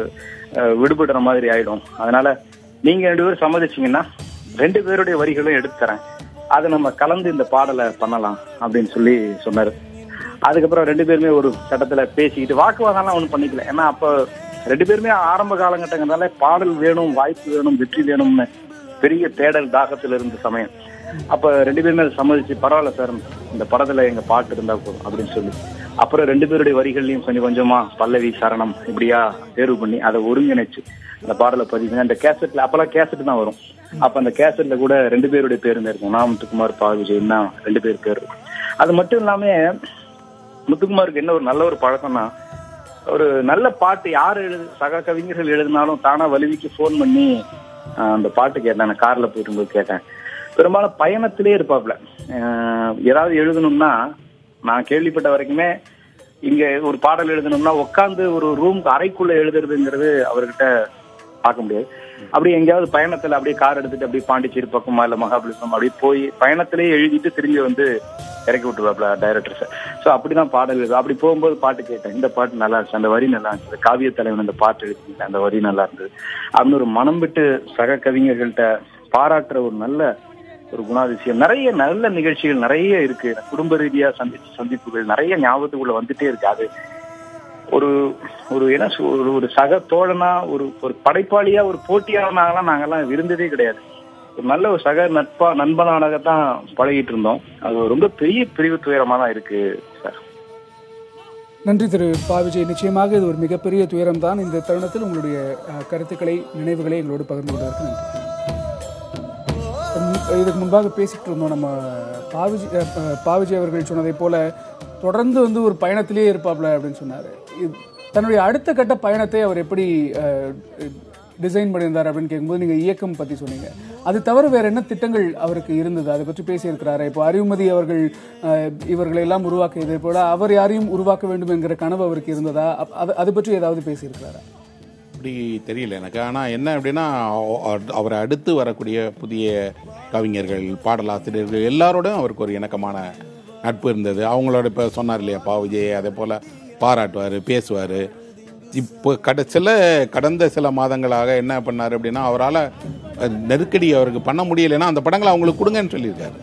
விடுபடுற மாதிரி ஆயிடும். அதனால நீங்க ரெண்டு பேரும் சம்மதிச்சீங்கன்னா ரெண்டு பேருடைய வரிகளும் எடுத்து தரேன் அதை நம்ம கலந்து இந்த பாடலை பண்ணலாம் அப்படின்னு சொல்லி சொன்னாரு. அதுக்கப்புறம் ரெண்டு பேருமே ஒரு சட்டத்துல பேசிக்கிட்டு வாக்குவாதம்லாம் ஒன்றும் பண்ணிக்கல. ஏன்னா அப்போ ரெண்டு பேருமே ஆரம்ப காலகட்டங்கிறதால பாடல் வேணும் வாய்ப்பு வேணும் வெற்றி வேணும்னு பெரிய தேடல் தாகத்துல இருந்த சமயம். அப்ப ரெண்டு பேருமே சம்மதிச்சு பரவாயில்ல சார் இந்த படத்துல எங்க பாட்டு இருந்தா போதும் அப்படின்னு சொல்லி. அப்புறம் ரெண்டு பேருடைய வரிகள்லயும் கொஞ்சம் கொஞ்சமா பல்லவி சரணம் இப்படியா தேர்வு பண்ணி அதை ஒருங்கிணைச்சு. அந்த பாடலை பதிவு அந்த கேசட்ல அப்பெல்லாம் கேசட் தான் வரும். அப்ப அந்த கேசட்ல கூட ரெண்டு பேருடைய பேருங்க இருக்கும்? நான் முத்துக்குமார் பா விஜய் தான் ரெண்டு பேர் பேர். இருக்கும் அது மட்டும் இல்லாம முத்துக்குமாருக்கு என்ன ஒரு நல்ல ஒரு பழக்கம்னா ஒரு நல்ல பாட்டு யார் எழுது சக கவிஞர்கள் எழுதினாலும் தானா வலிவிக்கு ஃபோன் பண்ணி அந்த பாட்டு கேட்டேன். நான் கார்ல போயிட்டு கேட்டேன். பெரும்பாலும் பயணத்திலே இருப்பாப்ல ஏதாவது எழுதணும்னா நான் கேள்விப்பட்ட வரைக்குமே இங்க ஒரு பாடல் எழுதணும்னா உட்காந்து ஒரு ரூம் அறைக்குள்ள எழுதுறதுங்கிறது அவர்கிட்ட பார்க்க முடியாது. அப்படி எங்கேயாவது பயணத்துல அப்படியே கார் எடுத்துட்டு அப்படியே பாண்டிச்சேரி பக்கமா இல்ல மகாபலிபுரம் அப்படியே போய் பயணத்திலேயே எழுதிட்டு திரும்பி வந்து இறக்கி விட்டுருவாப்ல டைரக்டர் சார் ஸோ அப்படிதான் பாடல் எழுது அப்படி போகும்போது பாட்டு கேட்டேன். இந்த பாட்டு நல்லா இருந்துச்சு. அந்த வரி நல்லா இருந்துச்சு. காவிய தலைவன் அந்த பாட்டு எழுதிங்க அந்த வரி நல்லா இருந்தது. அப்படின்னு ஒரு மனம் விட்டு சக கவிஞர்கள்ட்ட பாராட்டுற ஒரு நல்ல ஒரு குணாதிசயம். நிறைய நல்ல நிகழ்ச்சிகள் நிறைய இருக்கு. குடும்ப ரீதியா சந்திச்சு சந்திப்புகள் நிறைய ஞாபகத்துக்குள்ள வந்துட்டே இருக்கு. அது ஒரு ஒரு என்ன ஒரு ஒரு சக தோழனா ஒரு ஒரு படைப்பாளியா ஒரு போட்டியாளனாகலாம் நாங்கெல்லாம் இருந்ததே கிடையாது. ஒரு நல்ல ஒரு சக நட்பா நண்பனாகத்தான் பழகிட்டு இருந்தோம் அது ரொம்ப பெரிய பிரிவு துயரமா தான் இருக்கு சார். நன்றி திரு பா விஜய் நிச்சயமாக இது ஒரு மிகப்பெரிய துயரம் தான் இந்த தருணத்தில் உங்களுடைய கருத்துக்களை நினைவுகளை எங்களோடு பகிர்ந்து கொண்டதற்கு நன்றி. இதுக்கு முன்பாக பேசிட்டு இருந்தோம். நம்ம பாவிஜி பாவிஜி அவர்கள் சொன்னதைப் போல தொடர்ந்து வந்து ஒரு பயணத்திலேயே இருப்பாப்ல அப்படின்னு சொன்னார். இது- தன்னுடைய அடுத்த கட்ட பயணத்தை அவர் எப்படி டிசைன் பண்ணியிருந்தார் அப்படின்னு கேட்கும்போது நீங்கள் இயக்கம் பற்றி சொன்னீங்க. அது தவிர வேற என்ன திட்டங்கள் அவருக்கு இருந்தது? அதை பற்றி பேசியிருக்கிறாரு? இப்போ அறிவுமதி அவர்கள் இவர்களை எல்லாம் உருவாக்கியதை போல அவர் யாரையும் உருவாக்க வேண்டும் என்கிற கனவு அவருக்கு இருந்ததா? அப்- அது அது பற்றி ஏதாவது பேசியிருக்கிறாரா? அப்படி தெரியல எனக்கு. ஆனால் என்ன அப்படின்னா அவரை அடுத்து வரக்கூடிய புதிய கவிஞர்கள் பாடலாசிரியர்கள் எல்லாரோடும் அவருக்கு ஒரு இணக்கமான நட்பு இருந்தது. அவங்களோட இப்போ சொன்னார் இல்லையா பா விஜய் அதே போல் பாராட்டுவார் பேசுவார். இப்போ கடைசியில் சில கடந்த சில மாதங்களாக என்ன பண்ணார் அப்படின்னா அவரால் நெருக்கடி அவருக்கு பண்ண முடியலைன்னா அந்த படங்களை அவங்களுக்கு கொடுங்கன்னு சொல்லியிருக்காரு.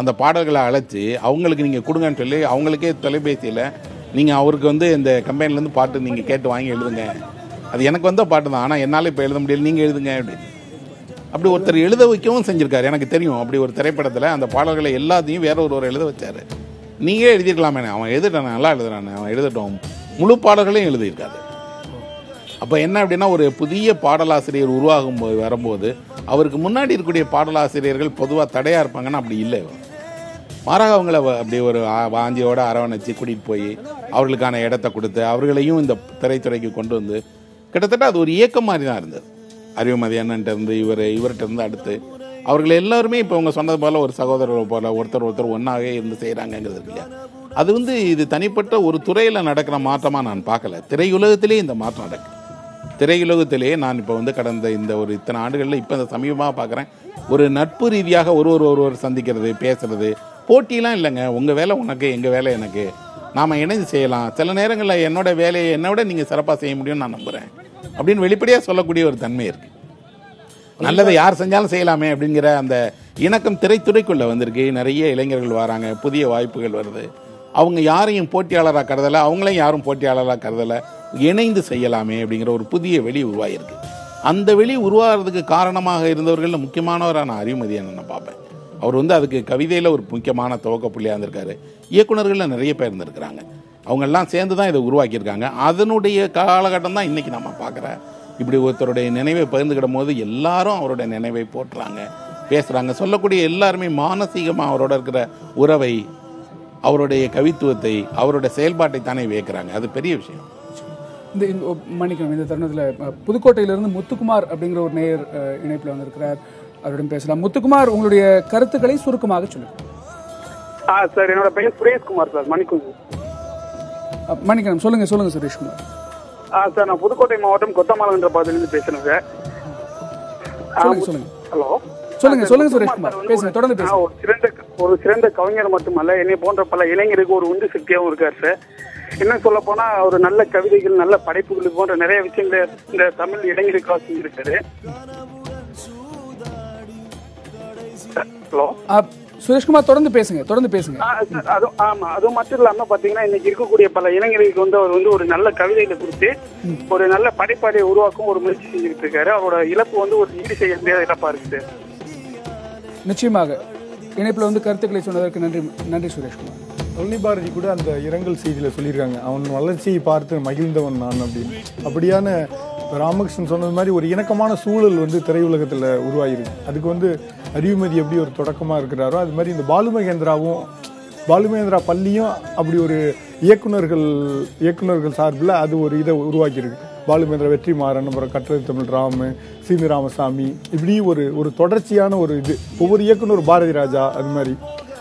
அந்த பாடல்களை அழைச்சி அவங்களுக்கு நீங்கள் கொடுங்கன்னு சொல்லி அவங்களுக்கே தொலைபேசியில் நீங்கள் அவருக்கு வந்து இந்த கம்பெனிலேருந்து பாட்டு நீங்கள் கேட்டு வாங்கி எழுதுங்க. அது எனக்கு வந்த பாட்டு தான் ஆனால் என்னால் இப்போ எழுத முடியல. நீங்கள் எழுதுங்க அப்படின்னு அப்படி ஒருத்தர் எழுத வைக்கவும் செஞ்சிருக்காரு. எனக்கு தெரியும். அப்படி ஒரு திரைப்படத்தில் அந்த பாடல்களை எல்லாத்தையும் வேற ஒருவர் எழுத வச்சார். நீங்களே எழுதிருக்கலாமே அவன் எழுதிட்டான் நல்லா எழுதுறானே. அவன் எழுதட்டும். முழு பாடல்களையும் எழுதியிருக்காரு. அப்போ என்ன அப்படின்னா ஒரு புதிய பாடலாசிரியர் உருவாகும் போது வரும்போது அவருக்கு முன்னாடி இருக்கக்கூடிய பாடலாசிரியர்கள் பொதுவாக தடையாக இருப்பாங்கன்னா அப்படி இல்லை மாறாக அவங்கள அப்படி ஒரு வாஞ்சியோட அரவணைச்சு கூட்டிகிட்டு போய் அவர்களுக்கான இடத்த கொடுத்து அவர்களையும் இந்த திரைத்துறைக்கு கொண்டு வந்து கிட்டத்தட்ட அது ஒரு இயக்கம் மாதிரி தான் இருந்தது. அறிவுமதி அண்ணன்ட்ட இருந்து இவர் இவர்கிட்ட இருந்து அடுத்து அவர்கள் எல்லாருமே இப்போ அவங்க சொன்னது போல ஒரு சகோதரர் போல ஒருத்தர் ஒருத்தர் ஒன்றாகவே இருந்து செய்கிறாங்கங்கிறது இல்லையா? அது வந்து இது தனிப்பட்ட ஒரு துறையில் நடக்கிற மாற்றமாக நான் பார்க்கல. திரையுலகத்திலே இந்த மாற்றம் நடக்குது திரையுலகத்திலேயே நான் இப்போ வந்து கடந்த இந்த ஒரு இத்தனை ஆண்டுகளில் இப்போ இந்த சமீபமாக பார்க்குறேன் ஒரு நட்பு ரீதியாக ஒருவர் ஒருவர் சந்திக்கிறது பேசுறது போட்டிலாம் இல்லைங்க. உங்கள் வேலை உனக்கு எங்கள் வேலை எனக்கு. நாம் இணைஞ்சு செய்யலாம். சில நேரங்களில் என்னோட வேலையை என்னை விட நீங்கள் சிறப்பாக செய்ய முடியும்னு நான் நம்புகிறேன் அப்படின்னு வெளிப்படையாக சொல்லக்கூடிய ஒரு தன்மை இருக்குது நல்லதை யார் செஞ்சாலும் செய்யலாமே அப்படிங்கிற அந்த இணக்கம் திரைத்துறைக்குள்ளே வந்திருக்கு. நிறைய இளைஞர்கள் வராங்க. புதிய வாய்ப்புகள் வருது. அவங்க யாரையும் போட்டியாளராக கருதலை. அவங்களையும் யாரும் போட்டியாளராக கருதலை. இணைந்து செய்யலாமே அப்படிங்கிற ஒரு புதிய வெளி உருவாகிருக்கு அந்த வெளி உருவாகிறதுக்கு காரணமாக இருந்தவர்களில் முக்கியமானவராக நான் அறிவுமதி நான் பார்ப்பேன். அவர் வந்து அதுக்கு கவிதையில் ஒரு முக்கியமான துவக்க புள்ளியாக இருந்திருக்காரு. இயக்குனர்களில் நிறைய பேர் இருந்திருக்கிறாங்க. அவங்கெல்லாம் சேர்ந்து தான் இதை உருவாக்கியிருக்காங்க. அதனுடைய காலகட்டம் தான் இன்றைக்கி நம்ம பார்க்குற. இப்படி ஒருத்தருடைய நினைவை பகிர்ந்துக்கிடும் போது எல்லாரும் அவருடைய நினைவை போட்டுறாங்க பேசுகிறாங்க சொல்லக்கூடிய எல்லாருமே மானசீகமாக அவரோட இருக்கிற உறவை அவருடைய கவித்துவத்தை அவருடைய செயல்பாட்டை தானே வியக்கிறாங்க. அது பெரிய விஷயம். இந்த இந்த- மன்னிக்கணும் இந்த தருணத்தில் புதுக்கோட்டையிலிருந்து முத்துக்குமார் அப்படிங்கிற ஒரு நேயர் இணைப்பில் வந்திருக்கிறார். அவரிடம் பேசலாம். முத்துக்குமார் உங்களுடைய கருத்துக்களை சுருக்கமாக சொல்லுங்க. ஆ சார் என்னோட பெயர் சுரேஷ்குமார் சார் மணிக்குஞ்சு அஹ், மன்னிக்கணும் சொல்லுங்க சொல்லுங்க சுரேஷ்குமார். ஆ சார் நான் புதுக்கோட்டை மாவட்டம் கொத்தமலம் என்ற பகுதியிலிருந்து பேசுறேன் சார். சொல்லுங்க சொல்லுங்க. ஹலோ? சொல்லுங்க சொல்லுங்க சார், சுரேஷ்குமார் பேசுங்க தொடர்ந்து பேசுங்க. ஒரு சிறந்த ஒரு சிறந்த கவிஞர் மட்டுமல்ல என்னை போன்ற பல இளைஞருக்கு ஒரு உந்து சக்தியாகவும் இருக்கார் சார். என்ன சொல்ல போனா ஒரு நல்ல கவிதைகள் நல்ல படைப்புகள் போன்ற நிறைய விஷயங்களை இந்த தமிழ் இளைஞருக்காக செஞ்சிருக்காரு ஹலோ அஹ், சுரேஷ்குமார் தொடர்ந்து பேசுங்க தொடர்ந்து பேசுங்க. அது ஆமா அது மட்டும் இல்லாம பாத்தீங்கன்னா இன்னைக்கு இருக்கக்கூடிய பல இளைஞர்களுக்கு வந்து அவர் வந்து ஒரு நல்ல கவிதைகளை கொடுத்து ஒரு நல்ல படைப்பாளியை உருவாக்கும் ஒரு முயற்சி செஞ்சுட்டு இருக்காரு அவரோட இழப்பு வந்து ஒரு ஈடு செய்ய முடியாத இழப்பா இருக்கு சார். நிச்சயமாக. இணைப்புல வந்து கருத்துக்களை சொன்னதற்கு நன்றி நன்றி சுரேஷ்குமார். பழனி பாரதி கூட அந்த இரங்கல் செய்தியில சொல்லியிருக்காங்க. அவன் வளர்ச்சியை பார்த்து மகிழ்ந்தவன் நான் அப்படின்னு. அப்படியான ராமகிருஷ்ணன் சொன்னது மாதிரி ஒரு இணக்கமான சூழல் வந்து திரையுலகத்தில் உருவாகிருக்கு அதுக்கு வந்து அறிவுமதி எப்படி ஒரு தொடக்கமாக இருக்கிறாரோ அது மாதிரி இந்த பாலுமகேந்திராவும் பாலுமகேந்திரா பள்ளியும் அப்படி ஒரு இயக்குனர்கள் இயக்குனர்கள் சார்பில் அது ஒரு இதை உருவாக்கியிருக்கு. பாலுமேந்திரா வெற்றி வெற்றிமாறன் அப்புறம் கட்டளை தமிழ் ராமு சீனி ராமசாமி இப்படி ஒரு ஒரு தொடர்ச்சியான ஒரு இது. ஒவ்வொரு இயக்குனர் பாரதி ராஜா அது மாதிரி.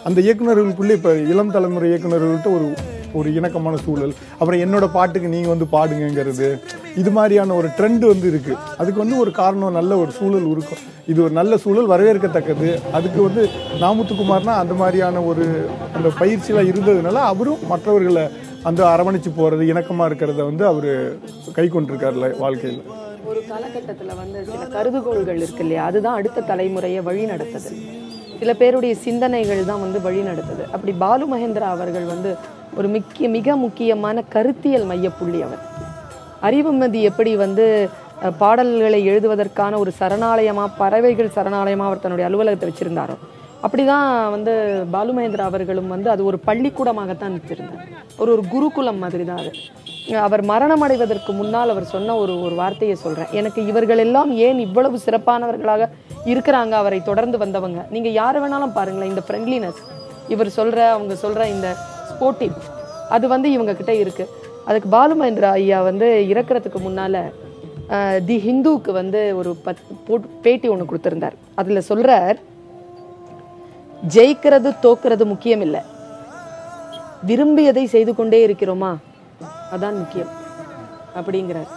அந்த இயக்குனர்களுக்குள்ளே இப்போ இளம் தலைமுறை இயக்குநர்கள்ட்ட ஒரு ஒரு இணக்கமான சூழல். அப்புறம் என்னோட பாட்டுக்கு நீங்க வந்து பாடுங்கங்கிறது. இது மாதிரியான ஒரு ட்ரெண்ட் வந்து இருக்கு. அதுக்கு வந்து ஒரு காரணம் நல்ல ஒரு சூழல் இருக்கும். இது ஒரு நல்ல சூழல் வரவேற்கத்தக்கது. அதுக்கு வந்து நாமுத்துக்குமார்னா அந்த மாதிரியான ஒரு அந்த பயிற்சியெல்லாம் இருந்ததுனால அவரும் மற்றவர்களை அந்த அரவணைச்சு போறது இணக்கமா இருக்கிறத வந்து அவரு கை கொண்டிருக்காருல வாழ்க்கையில. ஒரு காலகட்டத்தில் வந்து சில கருதுகோள்கள் இருக்கு இல்லையா? அதுதான் அடுத்த தலைமுறையை வழி நடத்துது. சில பேருடைய சிந்தனைகள் தான் வந்து வழி நடத்துது அப்படி பாலு மகேந்திரா அவர்கள் வந்து ஒரு முக்கிய மிக முக்கியமான கருத்தியல் மையப்புள்ளி அவர் அறிவுமதி எப்படி வந்து பாடல்களை எழுதுவதற்கான ஒரு சரணாலயமா பறவைகள் சரணாலயமா அவர் தன்னுடைய அலுவலகத்தை வச்சிருந்தாரோ. அப்படிதான் வந்து பாலு மகேந்திரா அவர்களும் வந்து அது ஒரு பள்ளிக்கூடமாகத்தான் வச்சிருந்தார் ஒரு ஒரு குருகுலம் மாதிரி தான் அது. அவர் மரணம் அடைவதற்கு முன்னால் அவர் சொன்ன ஒரு ஒரு வார்த்தையை சொல்றேன். எனக்கு இவர்கள் எல்லாம் ஏன் இவ்வளவு சிறப்பானவர்களாக இருக்கிறாங்க? அவரை தொடர்ந்து வந்தவங்க. நீங்க யாரை வேணாலும் பாருங்களேன் இந்த ஃப்ரெண்ட்லினஸ் இவர் சொல்ற அவங்க சொல்ற இந்த ஸ்போர்ட்டிவ் அது வந்து இவங்க கிட்ட இருக்கு. அதுக்கு பாலு மகேந்திரா ஐயா வந்து இறக்குறதுக்கு முன்னால தி ஹிந்துவுக்கு வந்து ஒரு பத் போட்- பேட்டி ஒன்று கொடுத்துருந்தார். அதில் சொல்கிறார் ஜெயிக்கிறது தோக்கிறது முக்கியம் இல்லை விரும்பியதை செய்து கொண்டே இருக்கிறோமா? அதான் முக்கியம். அப்படிங்கிறார்.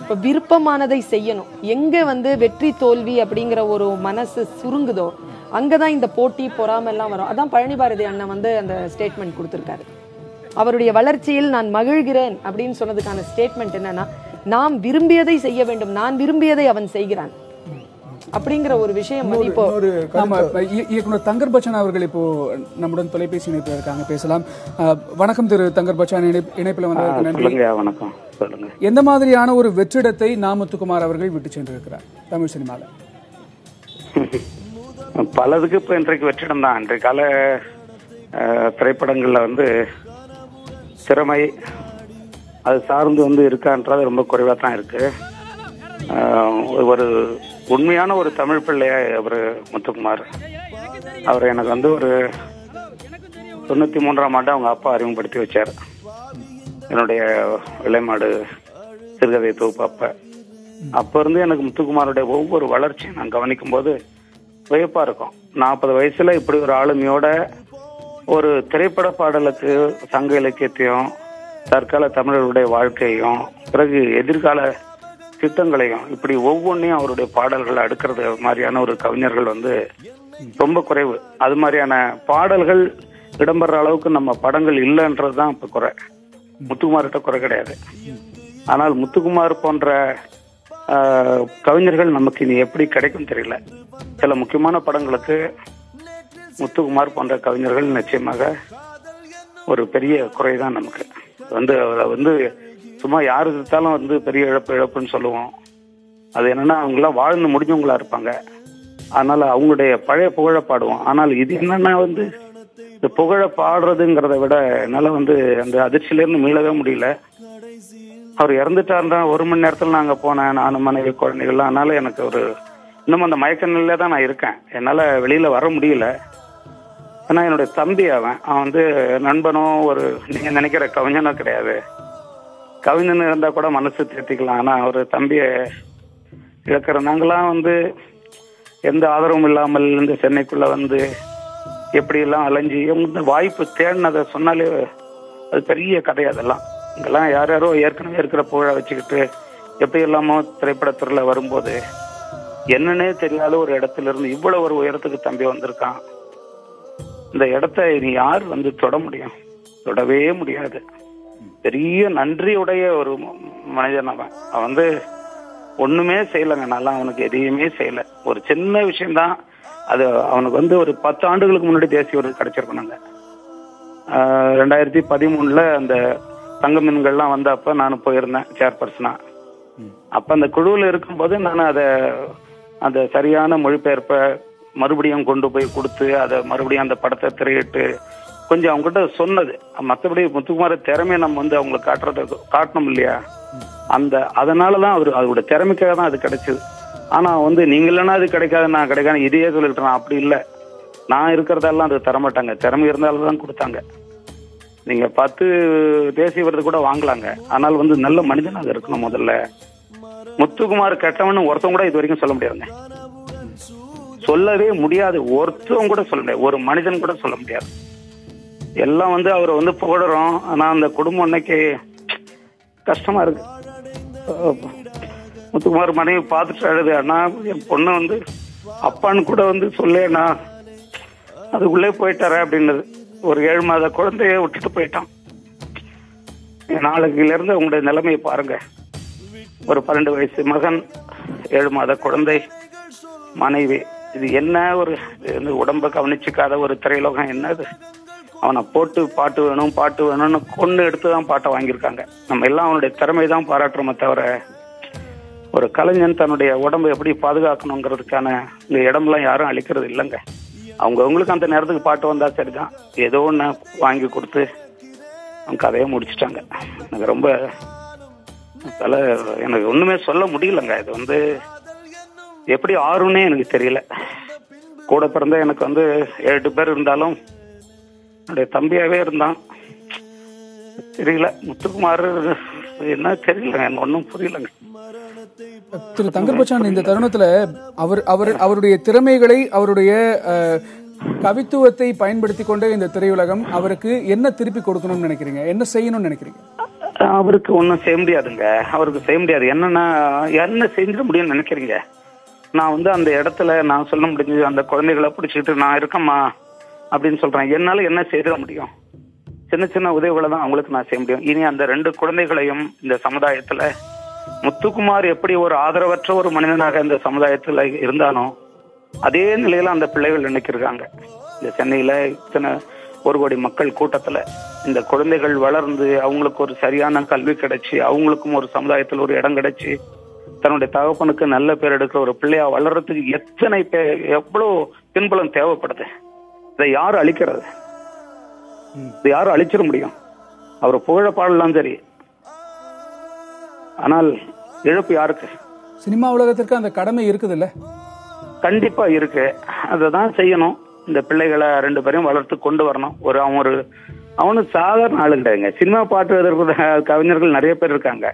இப்ப விருப்பமானதை செய்யணும். எங்க வந்து வெற்றி தோல்வி அப்படிங்கிற ஒரு மனசு சுருங்குதோ அங்கதான் இந்த போட்டி பொறாம எல்லாம் வரும். அதான் பழனி பாரதி அண்ணன் வந்து அந்த ஸ்டேட்மெண்ட் கொடுத்திருக்காரு. அவருடைய வளர்ச்சியில் நான் மகிழ்கிறேன் அப்படின்னு சொன்னதுக்கான ஸ்டேட்மெண்ட் என்னன்னா நாம் விரும்பியதை செய்ய வேண்டும். நான் விரும்பியதை அவன் செய்கிறான். அப்படிங்கிற ஒரு விஷயம் வந்து இப்போ இயக்குனர் தங்கர் பச்சான் அவர்கள் இப்போ நம்முடன் தொலைபேசி இணைப்பில் இருக்காங்க. பேசலாம். வணக்கம் திரு தங்கர் பச்சான். இணைப்- இணைப்பில் வந்ததற்கு நன்றி. சொல்லுங்க வணக்கம். சொல்லுங்க. எந்த மாதிரியான ஒரு வெற்றிடத்தை நாமுத்துக்குமார் அவர்கள் விட்டு சென்றிருக்கிறார்? தமிழ் சினிமால பலதுக்கு இப்போ இன்றைக்கு வெற்றிடம் தான். இன்றைய கால திரைப்படங்கள்ல வந்து திறமை அது சார்ந்து வந்து இருக்கான்றது ரொம்ப குறைவாக தான் இருக்கு. அஹ், ஒரு உண்மையான ஒரு தமிழ் பிள்ளையா அவர் முத்துக்குமார். அவர் எனக்கு வந்து ஒரு தொண்ணூத்தி மூன்றாம் ஆண்டு அவங்க அப்பா அறிமுகப்படுத்தி வச்சார். என்னுடைய விளைமாடு சிறுகதை தொகுப்பு அப்ப. அப்ப இருந்து எனக்கு முத்துக்குமாருடைய ஒவ்வொரு வளர்ச்சியும் நான் கவனிக்கும் போது வியப்பா இருக்கும். நாற்பது வயசுல இப்படி ஒரு ஆளுமையோட ஒரு திரைப்பட பாடலுக்கு சங்க இலக்கியத்தையும் தற்கால தமிழர்களுடைய வாழ்க்கையும் பிறகு எதிர்கால திட்டங்களையும் இப்படி ஒவ்வொன்றையும் அவருடைய பாடல்கள் அடுக்கிறது மாதிரியான ஒரு கவிஞர்கள் வந்து ரொம்ப குறைவு. அது மாதிரியான பாடல்கள் இடம்பெற அளவுக்கு நம்ம படங்கள் இல்லைன்றது தான் இப்போ குறை. முத்துக்குமார்கிட்ட குறை கிடையாது. ஆனால் முத்துக்குமார் போன்ற கவிஞர்கள் நமக்கு இனி எப்படி கிடைக்கும் தெரியல. சில முக்கியமான படங்களுக்கு முத்துக்குமார் போன்ற கவிஞர்கள் நிச்சயமாக ஒரு பெரிய குறை தான் நமக்கு. வந்து அவரை வந்து சும்மா யார் இருந்தாலும் வந்து பெரிய இழப்பு இழப்புன்னு சொல்லுவோம். அது என்னன்னா அவங்களாம் வாழ்ந்து முடிஞ்சவங்களா இருப்பாங்க. அதனால அவங்களுடைய பழைய புகழ பாடுவோம். ஆனால் இது என்னன்னா வந்து இந்த புகழ பாடுறதுங்கிறத விட என்னால வந்து அந்த அதிர்ச்சியிலேருந்து மீளவே முடியல. அவர் இறந்துட்டாருந்தா ஒரு மணி நேரத்துல நாங்க போனேன் நானும் மனைவி குழந்தைகள்லாம். அதனால எனக்கு ஒரு இன்னும் அந்த மயக்க நிலையில தான் நான் இருக்கேன். என்னால் வெளியில வர முடியல. ஏன்னா என்னுடைய தம்பி அவன். அவன் வந்து நண்பனும் ஒரு நீங்கள் நினைக்கிற கவிஞனோ கிடையாது. கவிஞன் இருந்தா கூட மனசு தேர்த்திக்கலாம் ஆனா அவர் தம்பியை இழக்கிற நாங்களாம் வந்து எந்த ஆதரவும் இல்லாமல் இந்த சென்னைக்குள்ள வந்து எப்படி எல்லாம் அலைஞ்சு இந்த வாய்ப்பு தேடினதை சொன்னாலே அது பெரிய கதை அதெல்லாம். இங்கெல்லாம் யார் யாரோ ஏற்கனவே இருக்கிற புகழை வச்சுக்கிட்டு எப்படி எல்லாமோ திரைப்படத்துறையில வரும்போது என்னன்னே தெரியாத ஒரு இடத்துல இருந்து இவ்வளவு ஒரு உயரத்துக்கு தம்பி வந்திருக்கான். இந்த இடத்த இனி யார் வந்து தொட முடியும்? தொடவே முடியாது. பெரிய நன்றியுடைய ஒரு மனிதன் அவன். அவன் வந்து ஒண்ணுமே செய்யலைங்க. நல்லா அவனுக்கு எதையுமே செய்யல. ஒரு சின்ன விஷயம்தான். அது அவனுக்கு வந்து ஒரு பத்து ஆண்டுகளுக்கு முன்னாடி தேசிய விருது கிடைச்சிருக்கணுங்க ரெண்டாயிரத்தி பதிமூணுல அந்த தங்க மீன்கள்லாம் வந்தப்ப நான் போயிருந்தேன் சேர்பர்சனா அப்ப அந்த குழுவில் இருக்கும்போது நான் அதை அந்த சரியான மொழிபெயர்ப்பை மறுபடியும் கொண்டு போய் கொடுத்து அதை மறுபடியும் அந்த படத்தை திரையிட்டு கொஞ்சம் அவங்ககிட்ட சொன்னது. மற்றபடி முத்துக்குமார திறமையை நம்ம வந்து அவங்களுக்கு காட்டுறது காட்டணும் இல்லையா? அந்த அதனாலதான் அவர் அவரோட திறமைக்காக தான் அது கிடைச்சது. ஆனா வந்து நீங்க இல்லைன்னா அது கிடைக்காது நான் கிடைக்காது இதையே சொல்லிட்டு நான் அப்படி இல்லை. நான் இருக்கிறதெல்லாம் அது தரமாட்டாங்க. திறமை இருந்தாலும் தான் கொடுத்தாங்க. நீங்க பத்து தேசிய விருது கூட வாங்கலாங்க. ஆனால் வந்து நல்ல மனிதனாக இருக்கணும் முதல்ல. முத்துக்குமார் கெட்டவன் ஒருத்தவங்க கூட இது வரைக்கும் சொல்ல முடியாதுங்க. சொல்லவே முடியாது. ஒருத்தவங்க கூட சொல்ல முடியாது. ஒரு மனிதன் கூட சொல்ல முடியாது. எல்லாம் வந்து அவரை வந்து புகழறோம் ஆனா அந்த குடும்பம் இன்னைக்கு கஷ்டமா இருக்கு. முத்துக்குமார் மனைவி பார்த்துட்டு அழுது அண்ணா என் பொண்ணு வந்து அப்பான்னு கூட வந்து சொல்லேண்ணா. அதுக்குள்ளே போயிட்டார அப்படின்னது. ஒரு ஏழு மாத குழந்தைய விட்டுட்டு போயிட்டான். நாளைக்குல இருந்து உங்களுடைய நிலைமையை பாருங்க. ஒரு பன்னெண்டு வயசு மகன் ஏழு மாத குழந்தை மனைவி. இது என்ன ஒரு வந்து உடம்ப கவனிச்சுக்காத ஒரு திரையுலகம் என்னது? அவனை போட்டு பாட்டு வேணும் பாட்டு வேணும்னு கொண்டு எடுத்து தான் பாட்டை வாங்கியிருக்காங்க. நம்ம எல்லாம் அவனுடைய திறமை தான் பாராட்டுறோமே தவிர ஒரு கலைஞன் தன்னுடைய உடம்பை எப்படி பாதுகாக்கணுங்கிறதுக்கான இந்த இடம்லாம் யாரும் அழிக்கிறது இல்லைங்க. அவங்கவுங்களுக்கு அந்த நேரத்துக்கு பாட்டு வந்தா சரிதான். ஏதோ ஒன்று வாங்கி கொடுத்து அவங்க கதையை முடிச்சிட்டாங்க. எனக்கு ரொம்ப பல எனக்கு ஒன்றுமே சொல்ல முடியலங்க. இது வந்து எப்படி ஆறுன்னே எனக்கு தெரியல. கூட பிறந்த எனக்கு வந்து எட்டு பேர் இருந்தாலும் என்னுடைய தம்பியாவே இருந்தான். தெரியல. முத்துக்குமார் என்ன தெரியல. எனக்கு ஒன்றும் புரியலங்க. திரு தங்கர்பச்சான் இந்த தருணத்துல அவர் அவர் அவருடைய திறமைகளை அவருடைய கவித்துவத்தை பயன்படுத்தி கொண்ட இந்த திரையுலகம் அவருக்கு என்ன திருப்பி கொடுக்கணும்னு நினைக்கிறீங்க? என்ன செய்யணும்னு நினைக்கிறீங்க? அவருக்கு ஒன்றும் செய்ய முடியாதுங்க. அவருக்கு செய்ய முடியாது. என்னன்னா என்ன செஞ்சிட முடியும்னு நினைக்கிறீங்க? நான் வந்து அந்த இடத்துல நான் சொல்ல முடிஞ்சது அந்த குழந்தைகளை பிடிச்சிட்டு நான் இருக்கேம்மா. அப்படின்னு சொல்றேன் என்னால என்ன செய்திட முடியும்? சின்ன சின்ன உதவிகளை தான் அவங்களுக்கு நான் செய்ய முடியும். இனி அந்த ரெண்டு குழந்தைகளையும் இந்த சமுதாயத்துல முத்துக்குமார் எப்படி ஒரு ஆதரவற்ற ஒரு மனிதனாக இந்த சமுதாயத்துல இருந்தானோ அதே நிலையில அந்த பிள்ளைகள் நினைக்கிறாங்க இந்த சென்னையில இத்தனை ஒரு கோடி மக்கள் கூட்டத்துல இந்த குழந்தைகள் வளர்ந்து அவங்களுக்கு ஒரு சரியான கல்வி கிடைச்சு அவங்களுக்கும் ஒரு சமுதாயத்தில் ஒரு இடம் கிடைச்சு தன்னுடைய தகப்பனுக்கு நல்ல பேர் எடுக்கிற ஒரு பிள்ளையா வளர்றதுக்கு எத்தனை எவ்வளவு பின்புலம் தேவைப்படுது? இதை யாரு அழிக்கிறது? இதை யாரு அழிச்சிட முடியும்? அவர் புகழ பாடலாம் சரி. ஆனால் இழப்பு யாருக்கு? சினிமா உலகத்திற்கு அந்த கடமை இருக்குது இல்ல கண்டிப்பா இருக்கு. அதை தான் செய்யணும். இந்த பிள்ளைகளை ரெண்டு பேரையும் வளர்த்து கொண்டு வரணும். ஒரு அவன் ஒரு அவனு சாதாரண ஆளு கிடையாதுங்க சினிமா பாட்டு கவிஞர்கள் நிறைய பேர் இருக்காங்க.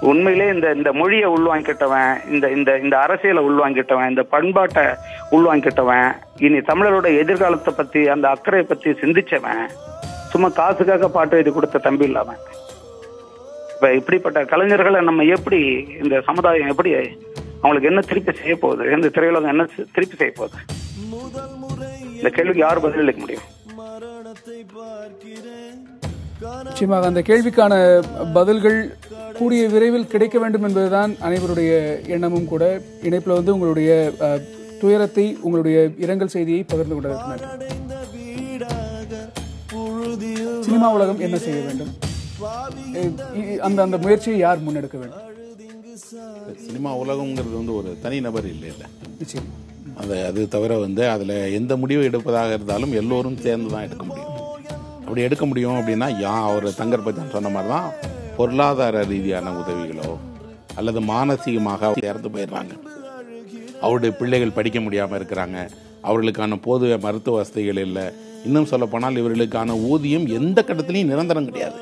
உண்மையிலே இந்த இந்த மொழியை உள்வாங்கிட்டவன் இந்த இந்த இந்த அரசியலை உள்வாங்கிட்டவன் இந்த பண்பாட்டை உள்வாங்கிட்டவன் இனி தமிழரோட எதிர்காலத்தை பத்தி அந்த அக்கறை பத்தி சிந்திச்சவன் சும்மா காசுக்காக பாட்டு எழுதி கொடுத்த தம்பி இல்லாம. இப்ப இப்படிப்பட்ட கலைஞர்களை நம்ம எப்படி இந்த சமுதாயம் எப்படி அவங்களுக்கு என்ன திருப்பி செய்ய போகுது? இந்த திரையுலகம் என்ன திருப்பி செய்ய போகுது? இந்த கேள்விக்கு யார் பதிலளிக்க முடியும்? நிச்சயமாக அந்த கேள்விக்கான பதில்கள் கூடிய விரைவில் கிடைக்க வேண்டும் என்பதுதான் அனைவருடைய எண்ணமும் கூட. இணைப்புல வந்து உங்களுடைய துயரத்தை உங்களுடைய இரங்கல் செய்தியை பகிர்ந்து நன்றி சினிமா உலகம் என்ன செய்ய வேண்டும்? அந்த அந்த முயற்சியை யார் முன்னெடுக்க வேண்டும்? சினிமா உலகம்ங்கிறது வந்து ஒரு தனிநபர் இல்லை இல்லை. நிச்சயம். அது அது தவிர வந்து அதில் எந்த முடிவு எடுப்பதாக இருந்தாலும் எல்லோரும் சேர்ந்து தான் எடுக்க முடியும். அப்படி எடுக்க முடியும் அப்படின்னா யா அவர் தங்கர் பச்சான் சொன்ன மாதிரி தான் பொருளாதார ரீதியான உதவிகளோ அல்லது மானசீகமாக இறந்து போயிடுறாங்க. அவருடைய பிள்ளைகள் படிக்க முடியாமல் இருக்கிறாங்க. அவர்களுக்கான போதிய மருத்துவ வசதிகள் இல்லை. இன்னும் சொல்லப்போனால் இவர்களுக்கான ஊதியம் எந்த கட்டத்திலையும் நிரந்தரம் கிடையாது.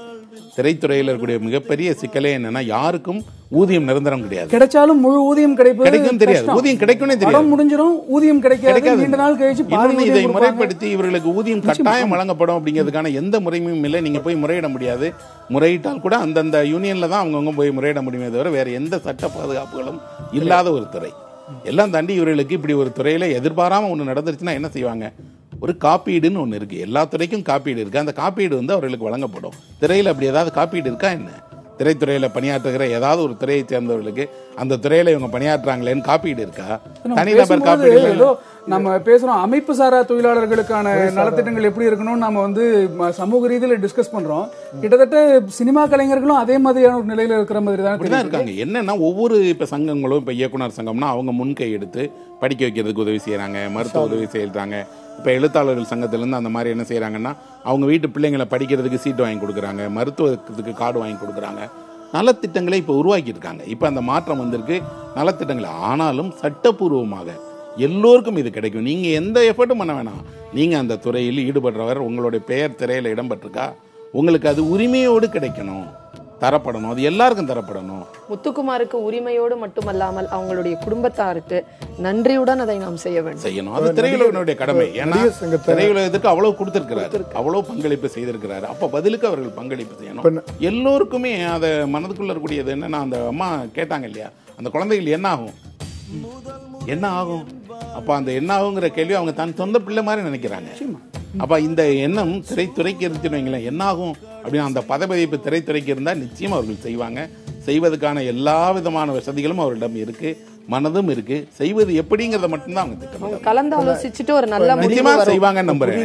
திரைத்துறையில் இருக்கக்கூடிய மிகப்பெரிய சிக்கலே என்னன்னா யாருக்கும் ஊதியம் நிரந்தரம் கிடையாது கிடைச்சாலும் முழு ஊதியம் கிடைப்பது கிடைக்கும் தெரியாது. ஊதியம் கிடைக்கும்னே தெரியாது. படம் முடிஞ்சிரும் ஊதியம் கிடைக்காது. நீண்ட நாள் கழிச்சு இதை. முறைப்படுத்தி இவர்களுக்கு ஊதியம் கட்டாயம் வழங்கப்படும் அப்படிங்கிறதுக்கான எந்த முறையும் இல்லை நீங்க போய் முறையிட முடியாது முறையிட்டால் கூட அந்தந்த யூனியன்ல தான் அவங்கவுங்க போய் முறையிட முடியுமே தவிர வேற எந்த சட்ட பாதுகாப்புகளும் இல்லாத ஒரு துறை எல்லாம் தாண்டி இவர்களுக்கு இப்படி ஒரு துறையில எதிர்பாராம ஒண்ணு நடந்துருச்சுன்னா என்ன செய்வாங்க ஒரு காப்பீடுன்னு ஒண்ணு இருக்கு. எல்லா துறைக்கும் காப்பீடு இருக்கு. அந்த காப்பீடு வந்து அவர்களுக்கு வழங்கப்படும். திரையில அப்படி ஏதாவது காப்பீடு இருக்கா என்ன? திரைத்துறையில பணியாற்றுகிற ஏதாவது ஒரு துறையை சேர்ந்தவர்களுக்கு அந்த துறையில இவங்க பணியாற்றுறாங்களேன்னு காப்பீடு இருக்கா? தனிநபர் காப்பீடு நம்ம பேசுறோம் அமைப்பு சாரா தொழிலாளர்களுக்கான நலத்திட்டங்கள் எப்படி இருக்கணும்னு நாம வந்து சமூக ரீதியில டிஸ்கஸ் பண்றோம். கிட்டத்தட்ட சினிமா கலைஞர்களும் அதே மாதிரியான ஒரு நிலையில இருக்கிற மாதிரி தான். இருக்காங்க. என்னன்னா ஒவ்வொரு இப்ப சங்கங்களும் இப்ப இயக்குனர் சங்கம்னா அவங்க முன்கை எடுத்து படிக்க வைக்கிறதுக்கு உதவி செய்யறாங்க மருத்துவ உதவி செய்யறாங்க இப்ப எழுத்தாளர்கள் சங்கத்துல இருந்து அந்த மாதிரி என்ன செய்யறாங்கன்னா அவங்க வீட்டு பிள்ளைங்களை படிக்கிறதுக்கு சீட்டு வாங்கி கொடுக்குறாங்க மருத்துவத்துக்கு கார்டு வாங்கி கொடுக்குறாங்க. நலத்திட்டங்களை இப்ப உருவாக்கி இருக்காங்க இப்ப அந்த மாற்றம் வந்திருக்கு. நலத்திட்டங்கள் ஆனாலும் சட்டப்பூர்வமாக எல்லோருக்கும் இது கிடைக்கும். நீங்க எந்த எஃபர்ட்டும் பண்ண வேணாம். நீங்க அந்த துறையில் ஈடுபடுறவர் உங்களுடைய பெயர் திரையில இடம்பெற்றிருக்கா? உங்களுக்கு அது உரிமையோடு கிடைக்கணும். தரப்படணும். அது எல்லாருக்கும் தரப்படணும். முத்துக்குமாருக்கு உரிமையோடு மட்டுமல்லாமல் அவங்களுடைய குடும்பத்தாருக்கு நன்றியுடன் அதை நாம் செய்ய வேண்டும். செய்யணும். அது திரையுலகனுடைய கடமை. ஏன்னா திரையுலகத்துக்கு அவ்வளவு கொடுத்திருக்கிறாரு. அவ்வளவு பங்களிப்பு செய்திருக்கிறாரு. அப்ப பதிலுக்கு அவர்கள் பங்களிப்பு செய்யணும். எல்லோருக்குமே அத மனதுக்குள்ள இருக்கக்கூடியது என்னன்னா அந்த அம்மா கேட்டாங்க இல்லையா? அந்த குழந்தைகள் என்ன ஆகும் என்ன ஆகும்? அப்ப அந்த என்ன ஆகுங்கிற கேள்வி அவங்க தன் சொந்த பிள்ளை மாதிரி நினைக்கிறாங்க. அப்ப இந்த எண்ணம் திரைத்துறைக்கு இருந்துச்சுன்னு வைங்களேன் என்ன ஆகும்? அப்படின்னு அந்த பதவியப்பு திரைத்துறைக்கு இருந்தால் நிச்சயம் அவர்கள் செய்வாங்க. செய்வதற்கான எல்லா விதமான வசதிகளும் அவர்களிடம் இருக்கு. மனதும் இருக்கு. செய்வது எப்படிங்கிறத மட்டும்தான் அவங்க திட்டம் கலந்து ஆலோசிச்சுட்டு ஒரு நல்ல முடிவு நிச்சயமா வரும். செய்வாங்கன்னு நம்புறேன்.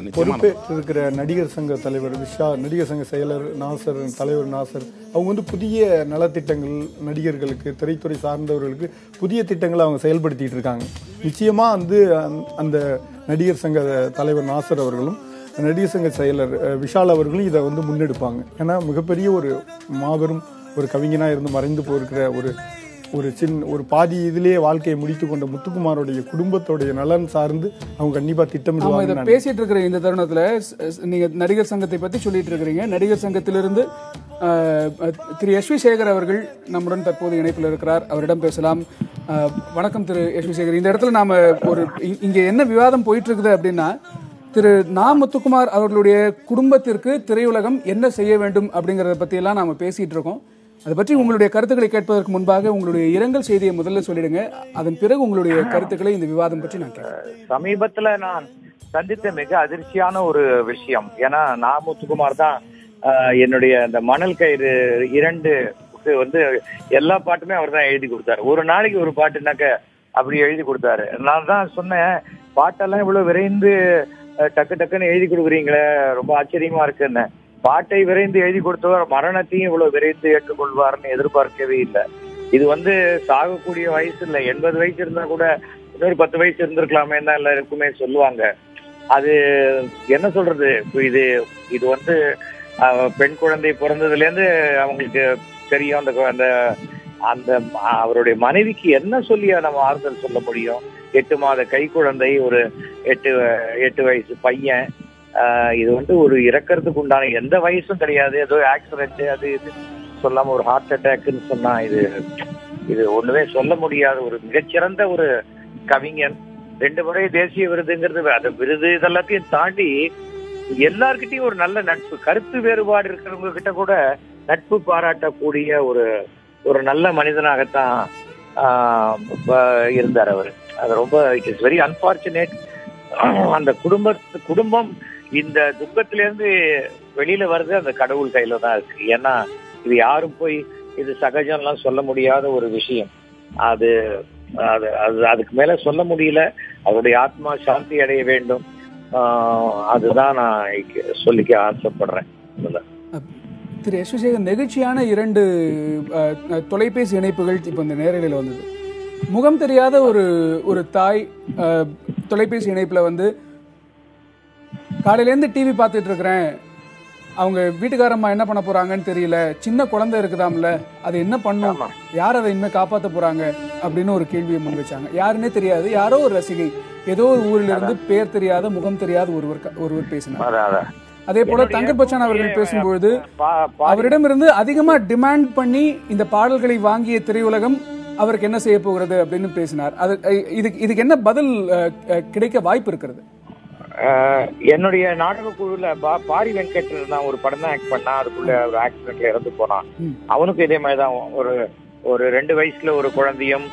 நிச்சயமா பொறுப்பேற்று இருக்கிற நடிகர் சங்க தலைவர் விஷா நடிகர் சங்க செயலர் நாசர் தலைவர் நாசர் அவங்க வந்து புதிய நலத்திட்டங்கள் நடிகர்களுக்கு திரைத்துறை சார்ந்தவர்களுக்கு புதிய திட்டங்களை அவங்க செயல்படுத்திட்டு இருக்காங்க. நிச்சயமா வந்து அந்த- அந்த நடிகர் சங்க தலைவர் நாசர் அவர்களும் நடிகர் சங்க செயலர் விஷால் அவர்களும் இதை வந்து முன்னெடுப்பாங்க. ஏன்னா மிகப்பெரிய ஒரு மாபெரும் ஒரு கவிஞனா இருந்து மறைந்து போயிருக்கிற ஒரு ஒரு சின்ன ஒரு பாதி இதிலேயே வாழ்க்கையை முடித்து கொண்ட முத்துக்குமாரோடைய குடும்பத்தோடைய நலன் சார்ந்து அவங்க கண்டிப்பா திட்டமிடுவாங்க பேசிட்டு இருக்கிற இந்த தருணத்துல நீங்க நடிகர் சங்கத்தை பத்தி சொல்லிட்டு இருக்கிறீங்க. நடிகர் சங்கத்திலிருந்து திரு எஸ் வி சேகர் அவர்கள் நம்முடன் தற்போது இணைப்பில் இருக்கிறார். அவரிடம் பேசலாம். வணக்கம் திரு எஸ் வி சேகர். இந்த இடத்துல நாம ஒரு இங்க என்ன விவாதம் போயிட்டு இருக்குது அப்படின்னா திரு நா முத்துக்குமார் அவர்களுடைய குடும்பத்திற்கு திரையுலகம் என்ன செய்ய வேண்டும் அப்படிங்கறத பத்தி எல்லாம் நாம பேசிட்டு இருக்கோம். அதை பற்றி உங்களுடைய கருத்துக்களை கேட்பதற்கு முன்பாக உங்களுடைய இரங்கல் செய்தியை முதல்ல சொல்லிடுங்க. அதன் பிறகு உங்களுடைய கருத்துக்களை இந்த விவாதம் பற்றி நான் சமீபத்துல நான் சந்தித்த மிக அதிர்ச்சியான ஒரு விஷயம். ஏன்னா நான் முத்துக்குமார் தான் என்னுடைய அந்த மணல் கயிறு இரண்டு வந்து எல்லா பாட்டுமே அவர் தான் எழுதி கொடுத்தாரு. ஒரு நாளைக்கு ஒரு பாட்டுனாக்க அப்படி எழுதி கொடுத்தாரு. நான் தான் சொன்னேன் பாட்டெல்லாம் இவ்வளவு விரைந்து டக்கு டக்குன்னு எழுதி கொடுக்குறீங்களே ரொம்ப ஆச்சரியமா இருக்குன்னு. பாட்டை விரைந்து எழுதி கொடுத்தவர் மரணத்தையும் இவ்வளவு விரைந்து ஏற்றுக்கொள்வார்னு எதிர்பார்க்கவே இல்லை. இது வந்து சாகக்கூடிய வயசு இல்லை. எண்பது வயசு இருந்தா கூட இன்னொரு பத்து வயசு இருந்திருக்கலாமே தான் எல்லாருக்குமே சொல்லுவாங்க. அது என்ன சொல்றது? இது இது வந்து பெண் குழந்தை பிறந்ததுல இருந்து அவங்களுக்கு தெரியும். அந்த அந்த அந்த அவருடைய மனைவிக்கு என்ன சொல்லி நம்ம ஆறுதல் சொல்ல முடியும்? எட்டு மாத கை குழந்தை ஒரு எட்டு வ- எட்டு வயசு பையன் இது வந்து ஒரு இறக்கறதுக்கு உண்டான எந்த வயசும் கிடையாது. ஏதோ ஆக்சிடென்ட் அது இது. சொல்லாம ஒரு ஹார்ட் அட்டாக்னு சொன்னா இது இது ஒண்ணுமே சொல்ல முடியாத ஒரு மிகச்சிறந்த ஒரு கவிஞன். ரெண்டு முறை தேசிய விருதுங்கிறது அந்த விருது இதெல்லாத்தையும் தாண்டி எல்லார்கிட்டயும் ஒரு நல்ல நட்பு கருத்து வேறுபாடு இருக்கிறவங்க கிட்ட கூட நட்பு பாராட்டக்கூடிய ஒரு ஒரு நல்ல மனிதனாகத்தான் ஆஹ், இருந்தார் அவர். அது ரொம்ப இட் இஸ் வெரி அன்பார்ச்சுனேட் அந்த குடும்ப குடும்பம் இந்த துக்கத்திலிருந்து வெளியில வர்றது அந்த கடவுள் கையில தான் இருக்கு. ஏன்னா இது யாரும் போய் இது சகஜம்லாம் சொல்ல முடியாத ஒரு விஷயம். அது அது அது அதுக்கு மேல சொல்ல முடியல. அவருடைய ஆத்மா சாந்தி அடைய வேண்டும். ஆஹ் அதுதான் நான் சொல்லிக்க ஆசைப்படுறேன். திரு எஸ். நெகிழ்ச்சியான இரண்டு அஹ், தொலைபேசி இணைப்புகள் இப்போ இந்த நேரலையில் வந்தது. முகம் தெரியாத ஒரு ஒரு தாய் தொலைபேசி இணைப்பில் வந்து காலையிலேருந்து டிவி பார்த்துட்டு இருக்கிறேன் அவங்க வீட்டுக்காரம்மா என்ன பண்ண போறாங்கன்னு தெரியல. சின்ன குழந்தை இருக்குதாம்ல அது என்ன பண்ணும்? யார் அதை இனிமே காப்பாத்த போறாங்க? அப்படின்னு ஒரு கேள்வியை முன் வச்சாங்க யாருன்னே தெரியாது. யாரோ ஒரு ரசிகை. ஏதோ ஒரு ஊர்ல இருந்து பேர் தெரியாத முகம் தெரியாத ஒருவர் ஒருவர் பேசினார். அதே போல தங்கர் பச்சான் அவர்கள் பேசும்பொழுது பா- பா- அவரிடமிருந்து அதிகமா டிமாண்ட் பண்ணி இந்த பாடல்களை வாங்கிய திரையுலகம் அவருக்கு என்ன செய்ய போகிறது அப்படின்னு பேசினார். அது இதுக்கு இதுக்கு என்ன பதில் கிடைக்க வாய்ப்பு இருக்கிறது? என்னுடைய நாடக குழுல பா- பாரி வெங்கட் நான் ஒரு படம் தான் ஆக்ட் பண்ணா அதுக்குள்ள ஒரு ஆக்சிடென்ட்ல இறந்து போனான். அவனுக்கும் இதே மாதிரி தான் ஒரு ஒரு ரெண்டு வயசுல ஒரு குழந்தையும்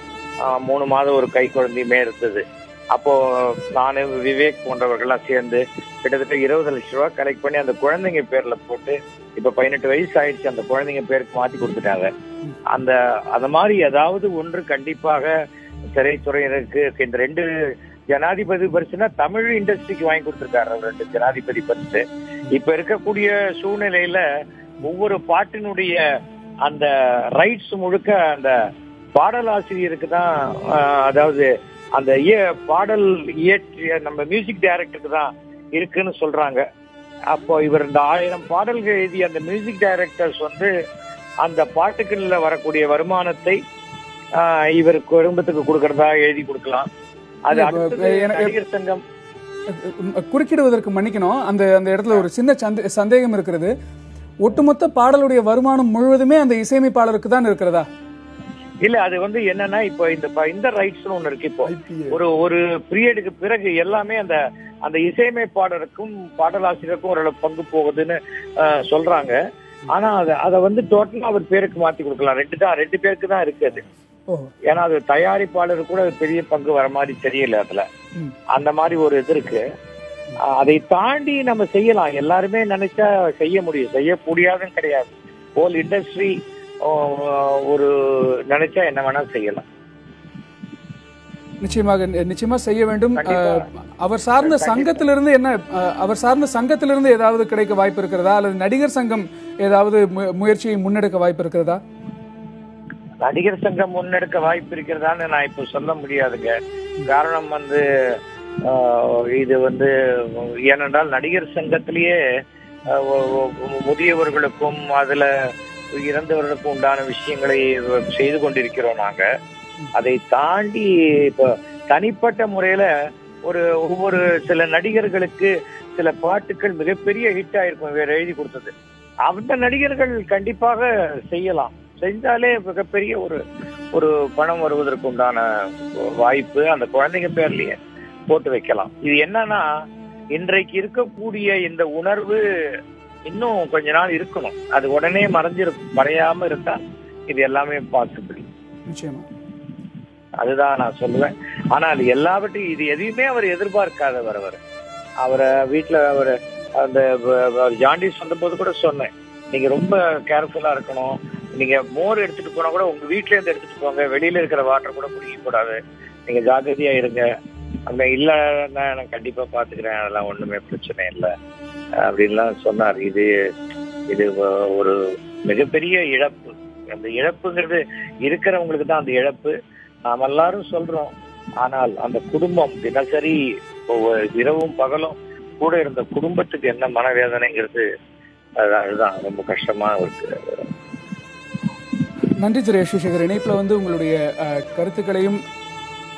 மூணு மாதம் ஒரு கை குழந்தையுமே இருந்தது. அப்போ நானு விவேக் போன்றவர்கள்லாம் சேர்ந்து கிட்டத்தட்ட இருபது லட்ச ரூபா கலெக்ட் பண்ணி அந்த குழந்தைங்க பேர்ல போட்டு இப்ப பதினெட்டு வயசு ஆயிடுச்சு அந்த குழந்தைங்க பேருக்கு மாத்தி கொடுத்துட்டாங்க. அந்த அந்த மாதிரி ஏதாவது ஒன்று கண்டிப்பாக திரைத்துறையினருக்கு இந்த ரெண்டு ஜனாதிபதி பரிசுனா தமிழ் இண்டஸ்ட்ரிக்கு வாங்கி கொடுத்திருக்காரு அவர் ரெண்டு ஜனாதிபதி பரிசு. இப்ப இருக்கக்கூடிய சூழ்நிலையில ஒவ்வொரு பாட்டினுடைய அந்த ரைட்ஸ் முழுக்க அந்த பாடலாசிரியருக்கு தான் ஆஹ், அதாவது அந்த இய- பாடல் இயற்றிய நம்ம மியூசிக் டைரக்டருக்கு தான் இருக்குன்னு சொல்றாங்க. அப்போ இவர் இந்த ஆயிரம் பாடல்கள் எழுதிய அந்த மியூசிக் டைரக்டர்ஸ் வந்து அந்த பாட்டுகளில் வரக்கூடிய வருமானத்தை ஆஹ், இவர் குடும்பத்துக்கு கொடுக்கறதா எழுதி கொடுக்கலாம். அது சங்கம். குறுக்கிடுவதற்கு மன்னிக்கணும். அந்த அந்த இடத்துல ஒரு சின்ன சந்தே- சந்தேகம் இருக்கிறது. ஒட்டுமொத்த பாடலுடைய வருமானம் முழுவதுமே அந்த இசையமைப்பாளருக்கு தான் இருக்கிறதா? இல்ல அது வந்து என்னன்னா இப்போ இந்த இந்த ரைட்ஸ் ஒண்ணு இருக்கு இப்போ. ஒரு ஒரு பீரியடுக்கு பிறகு எல்லாமே அந்த அந்த இசையமைப்பாளருக்கும் பாடலாசிரியருக்கும் ஓரளவு பங்கு போகுதுன்னு சொல்றாங்க. ஆனா அத அத வந்து டோட்டலா அவர் பேருக்கு மாத்தி கொடுக்கலாம். ரெண்டு தான் ரெண்டு பேருக்கு தான் இருக்கு அது. ஏன்னா அது தயாரிப்பாளர் கூட பெரிய பங்கு வர மாதிரி தெரியல அதுல. அந்த மாதிரி ஒரு இது இருக்கு. அதை தாண்டி நம்ம செய்யலாம். எல்லாருமே நினைச்சா செய்ய முடியும். செய்ய முடியாதுன்னு கிடையாது. ஹோல் இண்டஸ்ட்ரி ஒரு நினைச்சா என்ன வேணா செய்யலாம். நிச்சயமாக நிச்சயமா செய்ய வேண்டும். அவர் சார்ந்த சங்கத்திலிருந்து என்ன அவர் சார்ந்த சங்கத்திலிருந்து ஏதாவது கிடைக்க வாய்ப்பு இருக்கிறதா? அல்லது நடிகர் சங்கம் ஏதாவது முயற்சியை முன்னெடுக்க வாய்ப்பு இருக்கிறதா? நடிகர் சங்கம் முன்னெடுக்க வாய்ப்பு இருக்கிறதான்னு நான் இப்போ சொல்ல முடியாதுங்க. காரணம் வந்து ஆஹ், இது வந்து ஏனென்றால் நடிகர் சங்கத்திலேயே ஆஹ், முதியவர்களுக்கும் அதுல இறந்தவர்களுக்கும் உண்டான விஷயங்களை செய்து கொண்டிருக்கிறோம் நாங்க. அதை தாண்டி இப்போ தனிப்பட்ட முறையில ஒரு ஒவ்வொரு சில நடிகர்களுக்கு சில பாட்டுகள் மிகப்பெரிய ஹிட் ஆயிருக்கும் வேற எழுதி கொடுத்தது. அந்த நடிகர்கள் கண்டிப்பாக செய்யலாம். செஞ்சாலே மிகப்பெரிய ஒரு ஒரு பணம் வருவதற்கு உண்டான வாய்ப்பு அந்த குழந்தைங்க பேர்லயே போட்டு வைக்கலாம். இது என்னன்னா இன்றைக்கு இருக்கக்கூடிய இந்த உணர்வு இன்னும் கொஞ்ச நாள் இருக்கணும். அது உடனே மறைஞ்சிரு மறையாம இருந்தா இது எல்லாமே பாசிபிள் அதுதான் நான் சொல்லுவேன். ஆனால் எல்லாவற்றையும் இது எதையுமே அவர் எதிர்பார்க்காதவர் அவர். அவரை வீட்டுல அவர் அந்த ஜாண்டிஸ் வந்தபோது கூட சொன்னேன். நீங்க ரொம்ப கேர்ஃபுல்லா இருக்கணும். நீங்க மோர் எடுத்துட்டு போனா கூட உங்க வீட்ல இருந்து எடுத்துட்டு போங்க. வெளியில இருக்கிற வாட்டர் கூட குடிக்க கூடாது. நீங்க ஜாக்கிரதையா இருங்க. அங்க இல்ல நான் கண்டிப்பா பாத்துக்கிறேன். அதெல்லாம் ஒண்ணுமே பிரச்சனை இல்லை. அப்படின்லாம் சொன்னார். இது இது ஒரு மிகப்பெரிய இழப்பு. அந்த இழப்புங்கிறது இருக்கிறவங்களுக்கு தான் அந்த இழப்பு. நாம் எல்லாரும் சொல்றோம். ஆனால் அந்த குடும்பம் தினசரி ஒவ்வொரு இரவும் பகலும் கூட இருந்த குடும்பத்துக்கு என்ன மனவேதனைங்கிறது அது- அதுதான் ரொம்ப கஷ்டமா இருக்கு. நன்றி திரு யசுசேகர் இணைப்புல வந்து உங்களுடைய கருத்துக்களையும்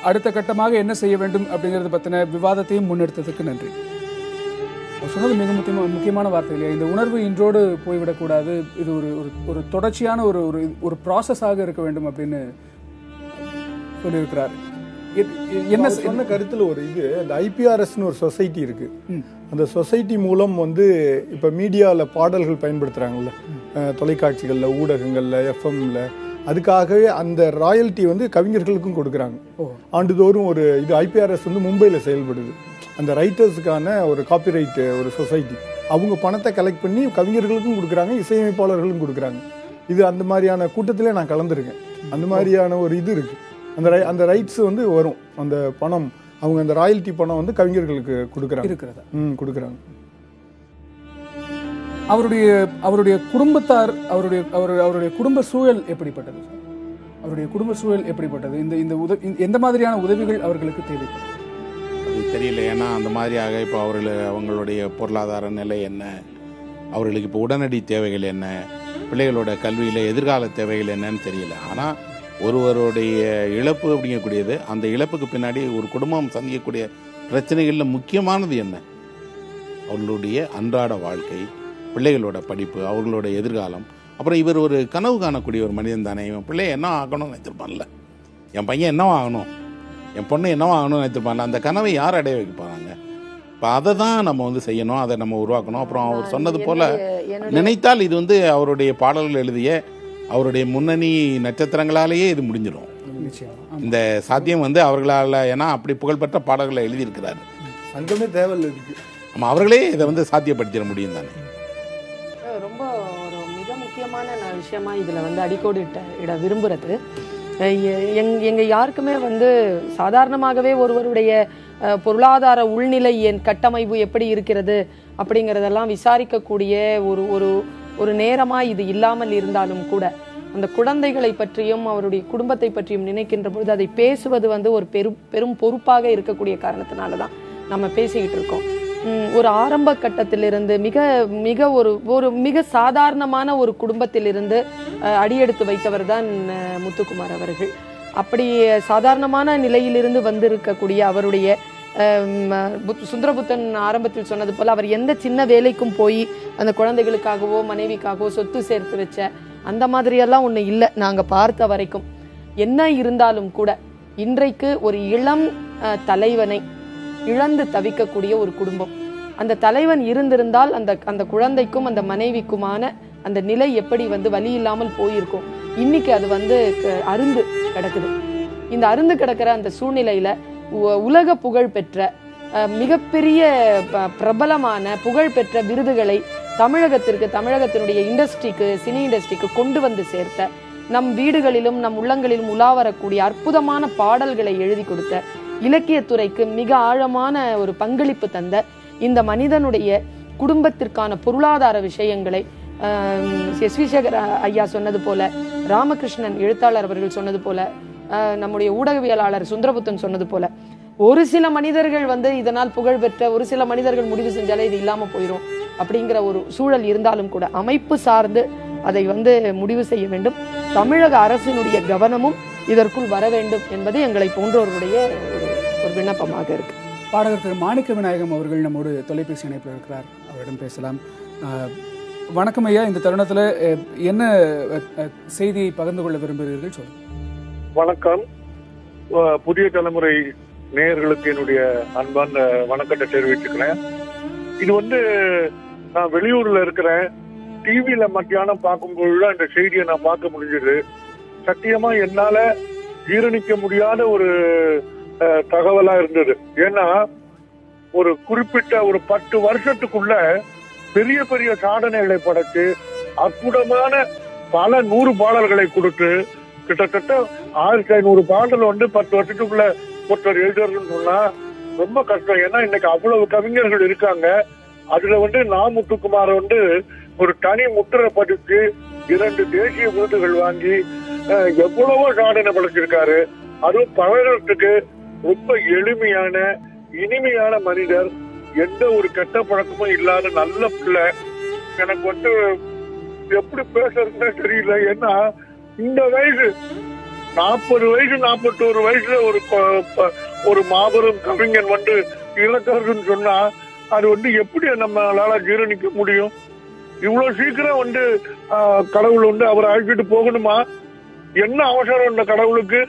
அடுத்த கட்டமாக என்ன செய்ய வேண்டும் அப்படிங்கறத பத்தின விவாதத்தையும் முன்னெடுத்ததுக்கு நன்றி. சொன்னது மிக முக்கியமா முக்கியமான வார்த்தை இல்லையா? இந்த உணர்வு இன்றோடு போய்விடக்கூடாது இது ஒரு ஒரு- ஒரு தொடர்ச்சியான ஒரு ஒரு ஒரு ப்ராசஸாக இருக்க வேண்டும் அப்படின்னு சொல்லியிருக்கிறார். என்ன சொன்ன கருத்துல ஒரு இது இந்த ஐபிஆர்எஸ்னு ஒரு சொசைட்டி இருக்கு. அந்த சொசைட்டி மூலம் வந்து இப்ப மீடியால பாடல்கள் பயன்படுத்துறாங்கல்ல. அஹ், தொலைக்காட்சிகள்ல ஊடகங்கள்ல எஃப்எம்ல. அதுக்காகவே அந்த ராயல்ட்டி வந்து கவிஞர்களுக்கும் கொடுக்குறாங்க. ஆண்டுதோறும் ஒரு இது ஐபிஆர்எஸ் வந்து மும்பையில் செயல்படுது. அந்த ரைட்டர்ஸுக்கான ஒரு காப்பிரைட் ஒரு சொசைட்டி. அவங்க பணத்தை கலெக்ட் பண்ணி கவிஞர்களுக்கும் கொடுக்குறாங்க இசையமைப்பாளர்களுக்கும் கொடுக்குறாங்க. இது அந்த மாதிரியான கூட்டத்திலே நான் கலந்துருக்கேன். அந்த மாதிரியான ஒரு இது இருக்கு. அந்த அந்த ரைட்ஸ் வந்து வரும். அந்த பணம் அவங்க அந்த ராயல்ட்டி பணம் வந்து கவிஞர்களுக்கு கொடுக்குறாங்க. இருக்கிறதா? ம் கொடுக்குறாங்க. அவருடைய அவருடைய குடும்பத்தார் அவருடைய அவர் அவருடைய குடும்ப சூழல் எப்படிப்பட்டது? அவருடைய குடும்ப சூழல் எப்படிப்பட்டது? இந்த இந்த உத இந்த- எந்த மாதிரியான உதவிகள் அவர்களுக்கு தேவைப்படும் அது தெரியல. ஏன்னா அந்த மாதிரியாக இப்போ அவர்கள் அவங்களுடைய பொருளாதார நிலை என்ன? அவர்களுக்கு இப்போ உடனடி தேவைகள் என்ன? பிள்ளைகளோட கல்வியில் எதிர்கால தேவைகள் என்னன்னு தெரியல. ஆனால் ஒருவருடைய இழப்பு அப்படிங்கக்கூடியது அந்த இழப்புக்கு பின்னாடி ஒரு குடும்பம் சந்திக்கக்கூடிய பிரச்சனைகளில் முக்கியமானது என்ன? அவர்களுடைய அன்றாட வாழ்க்கை பிள்ளைகளோட படிப்பு அவர்களோட எதிர்காலம். அப்புறம் இவர் ஒரு கனவு காணக்கூடிய ஒரு மனிதன் தானே இவன் பிள்ளை என்ன ஆகணும்னு நினைச்சிருப்பான்ல என் பையன் என்னவா ஆகணும்? என் பொண்ணு என்னவா ஆகணும்னு நினைச்சிருப்பான்ல அந்த கனவை யார் அடைய வைக்க போறாங்க? இப்போ அதை தான் நம்ம வந்து செய்யணும் அதை நம்ம உருவாக்கணும். அப்புறம் அவர் சொன்னது போல நினைத்தால் இது வந்து அவருடைய பாடல்கள் எழுதிய அவருடைய முன்னணி நட்சத்திரங்களாலேயே இது முடிஞ்சிடும். இந்த சாத்தியம் வந்து அவர்களால் ஏன்னா அப்படி புகழ்பெற்ற பாடல்களை எழுதியிருக்கிறார். சங்கமே தேவையில்ல ஆமாம் அவர்களே இதை வந்து சாத்தியப்படுத்திட முடியும் தானே? ரொம்ப ஒரு மிக முக்கியமான ந- விஷயமா இதுல வந்து அடிக்கோடு இட்ட இட எ- எங் எங்க யாருக்குமே வந்து சாதாரணமாகவே ஒருவருடைய பொருளாதார உள்நிலை என் கட்டமைப்பு எப்படி இருக்கிறது அப்படிங்கிறதெல்லாம் விசாரிக்கக்கூடிய ஒரு ஒரு ஒரு நேரமாய் இது இல்லாமல் இருந்தாலும் கூட அந்த குழந்தைகளை பற்றியும் அவருடைய குடும்பத்தை பற்றியும் நினைக்கின்ற பொழுது அதை பேசுவது வந்து ஒரு பெரும் பெரும் பொறுப்பாக இருக்கக்கூடிய காரணத்தினால தான் நம்ம பேசிக்கிட்டு இருக்கோம். ஒரு ஆரம்ப கட்டத்திலிருந்து மிக மிக ஒரு ஒரு மிக சாதாரணமான ஒரு குடும்பத்திலிருந்து அடியெடுத்து வைத்தவர் தான் முத்துக்குமார் அவர்கள். அப்படி சாதாரணமான நிலையிலிருந்து வந்திருக்கக்கூடிய அவருடைய சுந்தரபுத்தன் ஆரம்பத்தில் சொன்னது போல அவர் எந்த சின்ன வேலைக்கும் போய் அந்த குழந்தைகளுக்காகவோ மனைவிக்காகவோ சொத்து சேர்த்து வச்ச அந்த மாதிரியெல்லாம் ஒன்று இல்லை நாங்கள் பார்த்த வரைக்கும். என்ன இருந்தாலும் கூட இன்றைக்கு ஒரு இளம் தலைவனை இழந்து தவிக்கக்கூடிய ஒரு குடும்பம். அந்த தலைவன் இருந்திருந்தால் அந்த அந்த குழந்தைக்கும் அந்த மனைவிக்குமான அந்த நிலை எப்படி வந்து வழி இல்லாமல் போயிருக்கும். இன்னைக்கு அது வந்து அருந்து கிடக்குது. இந்த அருந்து கிடக்கிற அந்த சூழ்நிலையில உலக புகழ் பெற்ற மிகப்பெரிய ப- பிரபலமான புகழ் பெற்ற விருதுகளை தமிழகத்திற்கு தமிழகத்தினுடைய இண்டஸ்ட்ரிக்கு சினி இண்டஸ்ட்ரிக்கு கொண்டு வந்து சேர்த்த நம் வீடுகளிலும் நம் உள்ளங்களிலும் உலா வரக்கூடிய அற்புதமான பாடல்களை எழுதி கொடுத்த இலக்கியத்துறைக்கு மிக ஆழமான ஒரு பங்களிப்பு தந்த இந்த மனிதனுடைய குடும்பத்திற்கான பொருளாதார விஷயங்களை எஸ். வி. சேகர் ஐயா சொன்னது போல ராமகிருஷ்ணன் எழுத்தாளர் அவர்கள் சொன்னது போல நம்முடைய ஊடகவியலாளர் சுந்தரபுத்தன் சொன்னது போல ஒரு சில மனிதர்கள் வந்து இதனால் புகழ் பெற்ற ஒரு சில மனிதர்கள் முடிவு செஞ்சாலே இது இல்லாம போயிடும் அப்படிங்கிற ஒரு சூழல் இருந்தாலும் கூட அமைப்பு சார்ந்து அதை வந்து முடிவு செய்ய வேண்டும். தமிழக அரசினுடைய கவனமும் இதற்குள் வர வேண்டும் என்பது எங்களை போன்றோருடைய ஒரு விண்ணப்பமாக இருக்கு. பாடகர் திரு மாணிக்க விநாயகம் அவர்கள் நம்மோடு தொலைபேசி இணைப்பில் இருக்கிறார். அவரிடம் பேசலாம். வணக்கம் ஐயா. இந்த தருணத்தில் என்ன செய்தியை பகிர்ந்து கொள்ள விரும்புகிறீர்கள்? சொல்லுங்கள் வணக்கம். புதிய தலைமுறை நேயர்களுக்கு என்னுடைய அன்பான வணக்கத்தை தெரிவிச்சுக்கிறேன். இது வந்து நான் வெளியூர்ல இருக்கிறேன். டிவியில மத்தியானம் பார்க்கும்போது இந்த செய்தியை நான் பார்க்க முடிஞ்சது. சத்தியமா என்னால ஜீரணிக்க முடியாத ஒரு தகவலா இருந்தது. ஏன்னா ஒரு குறிப்பிட்ட ஒரு பத்து வருஷத்துக்குள்ள பெரிய பெரிய சாதனைகளை படைச்சு அற்புதமான பல நூறு பாடல்களை கொடுத்து கிட்டத்தட்ட ஆயிரத்தி ஐநூறு பாடல் வந்து பத்து வருஷத்துக்குள்ள ஒருத்தர் எழுதுறதுன்னு சொன்னா ரொம்ப கஷ்டம். ஏன்னா இன்னைக்கு அவ்வளவு கவிஞர்கள் இருக்காங்க. அதுல வந்து நா முத்துக்குமார் வந்து ஒரு தனி முத்திரை பதிச்சு இரண்டு தேசிய விருதுகள் வாங்கி எவ்வளவோ சாதனை படைச்சிருக்காரு அதுவும் பழகிறதுக்கு ரொம்ப எளிமையான இனிமையான மனிதர். எந்த ஒரு கெட்ட பழக்கமும் இல்லாத நல்ல பிள்ளை. எனக்கு வந்து எப்படி பேசுறதுன்னு தெரியல. ஏன்னா இந்த வயசு நாற்பது வயசு நாற்பத்தோரு வயசுல ஒரு ப- ஒரு மாபெரும் கவிஞன் வந்து இறக்குறதுன்னு சொன்னா அது வந்து எப்படி நம்மளால ஜீரணிக்க முடியும்? இவ்வளவு சீக்கிரம் வந்து கடவுள் வந்து அவரை அழைச்சிட்டு போகணுமா? என்ன அவசரம் இந்த கடவுளுக்கு?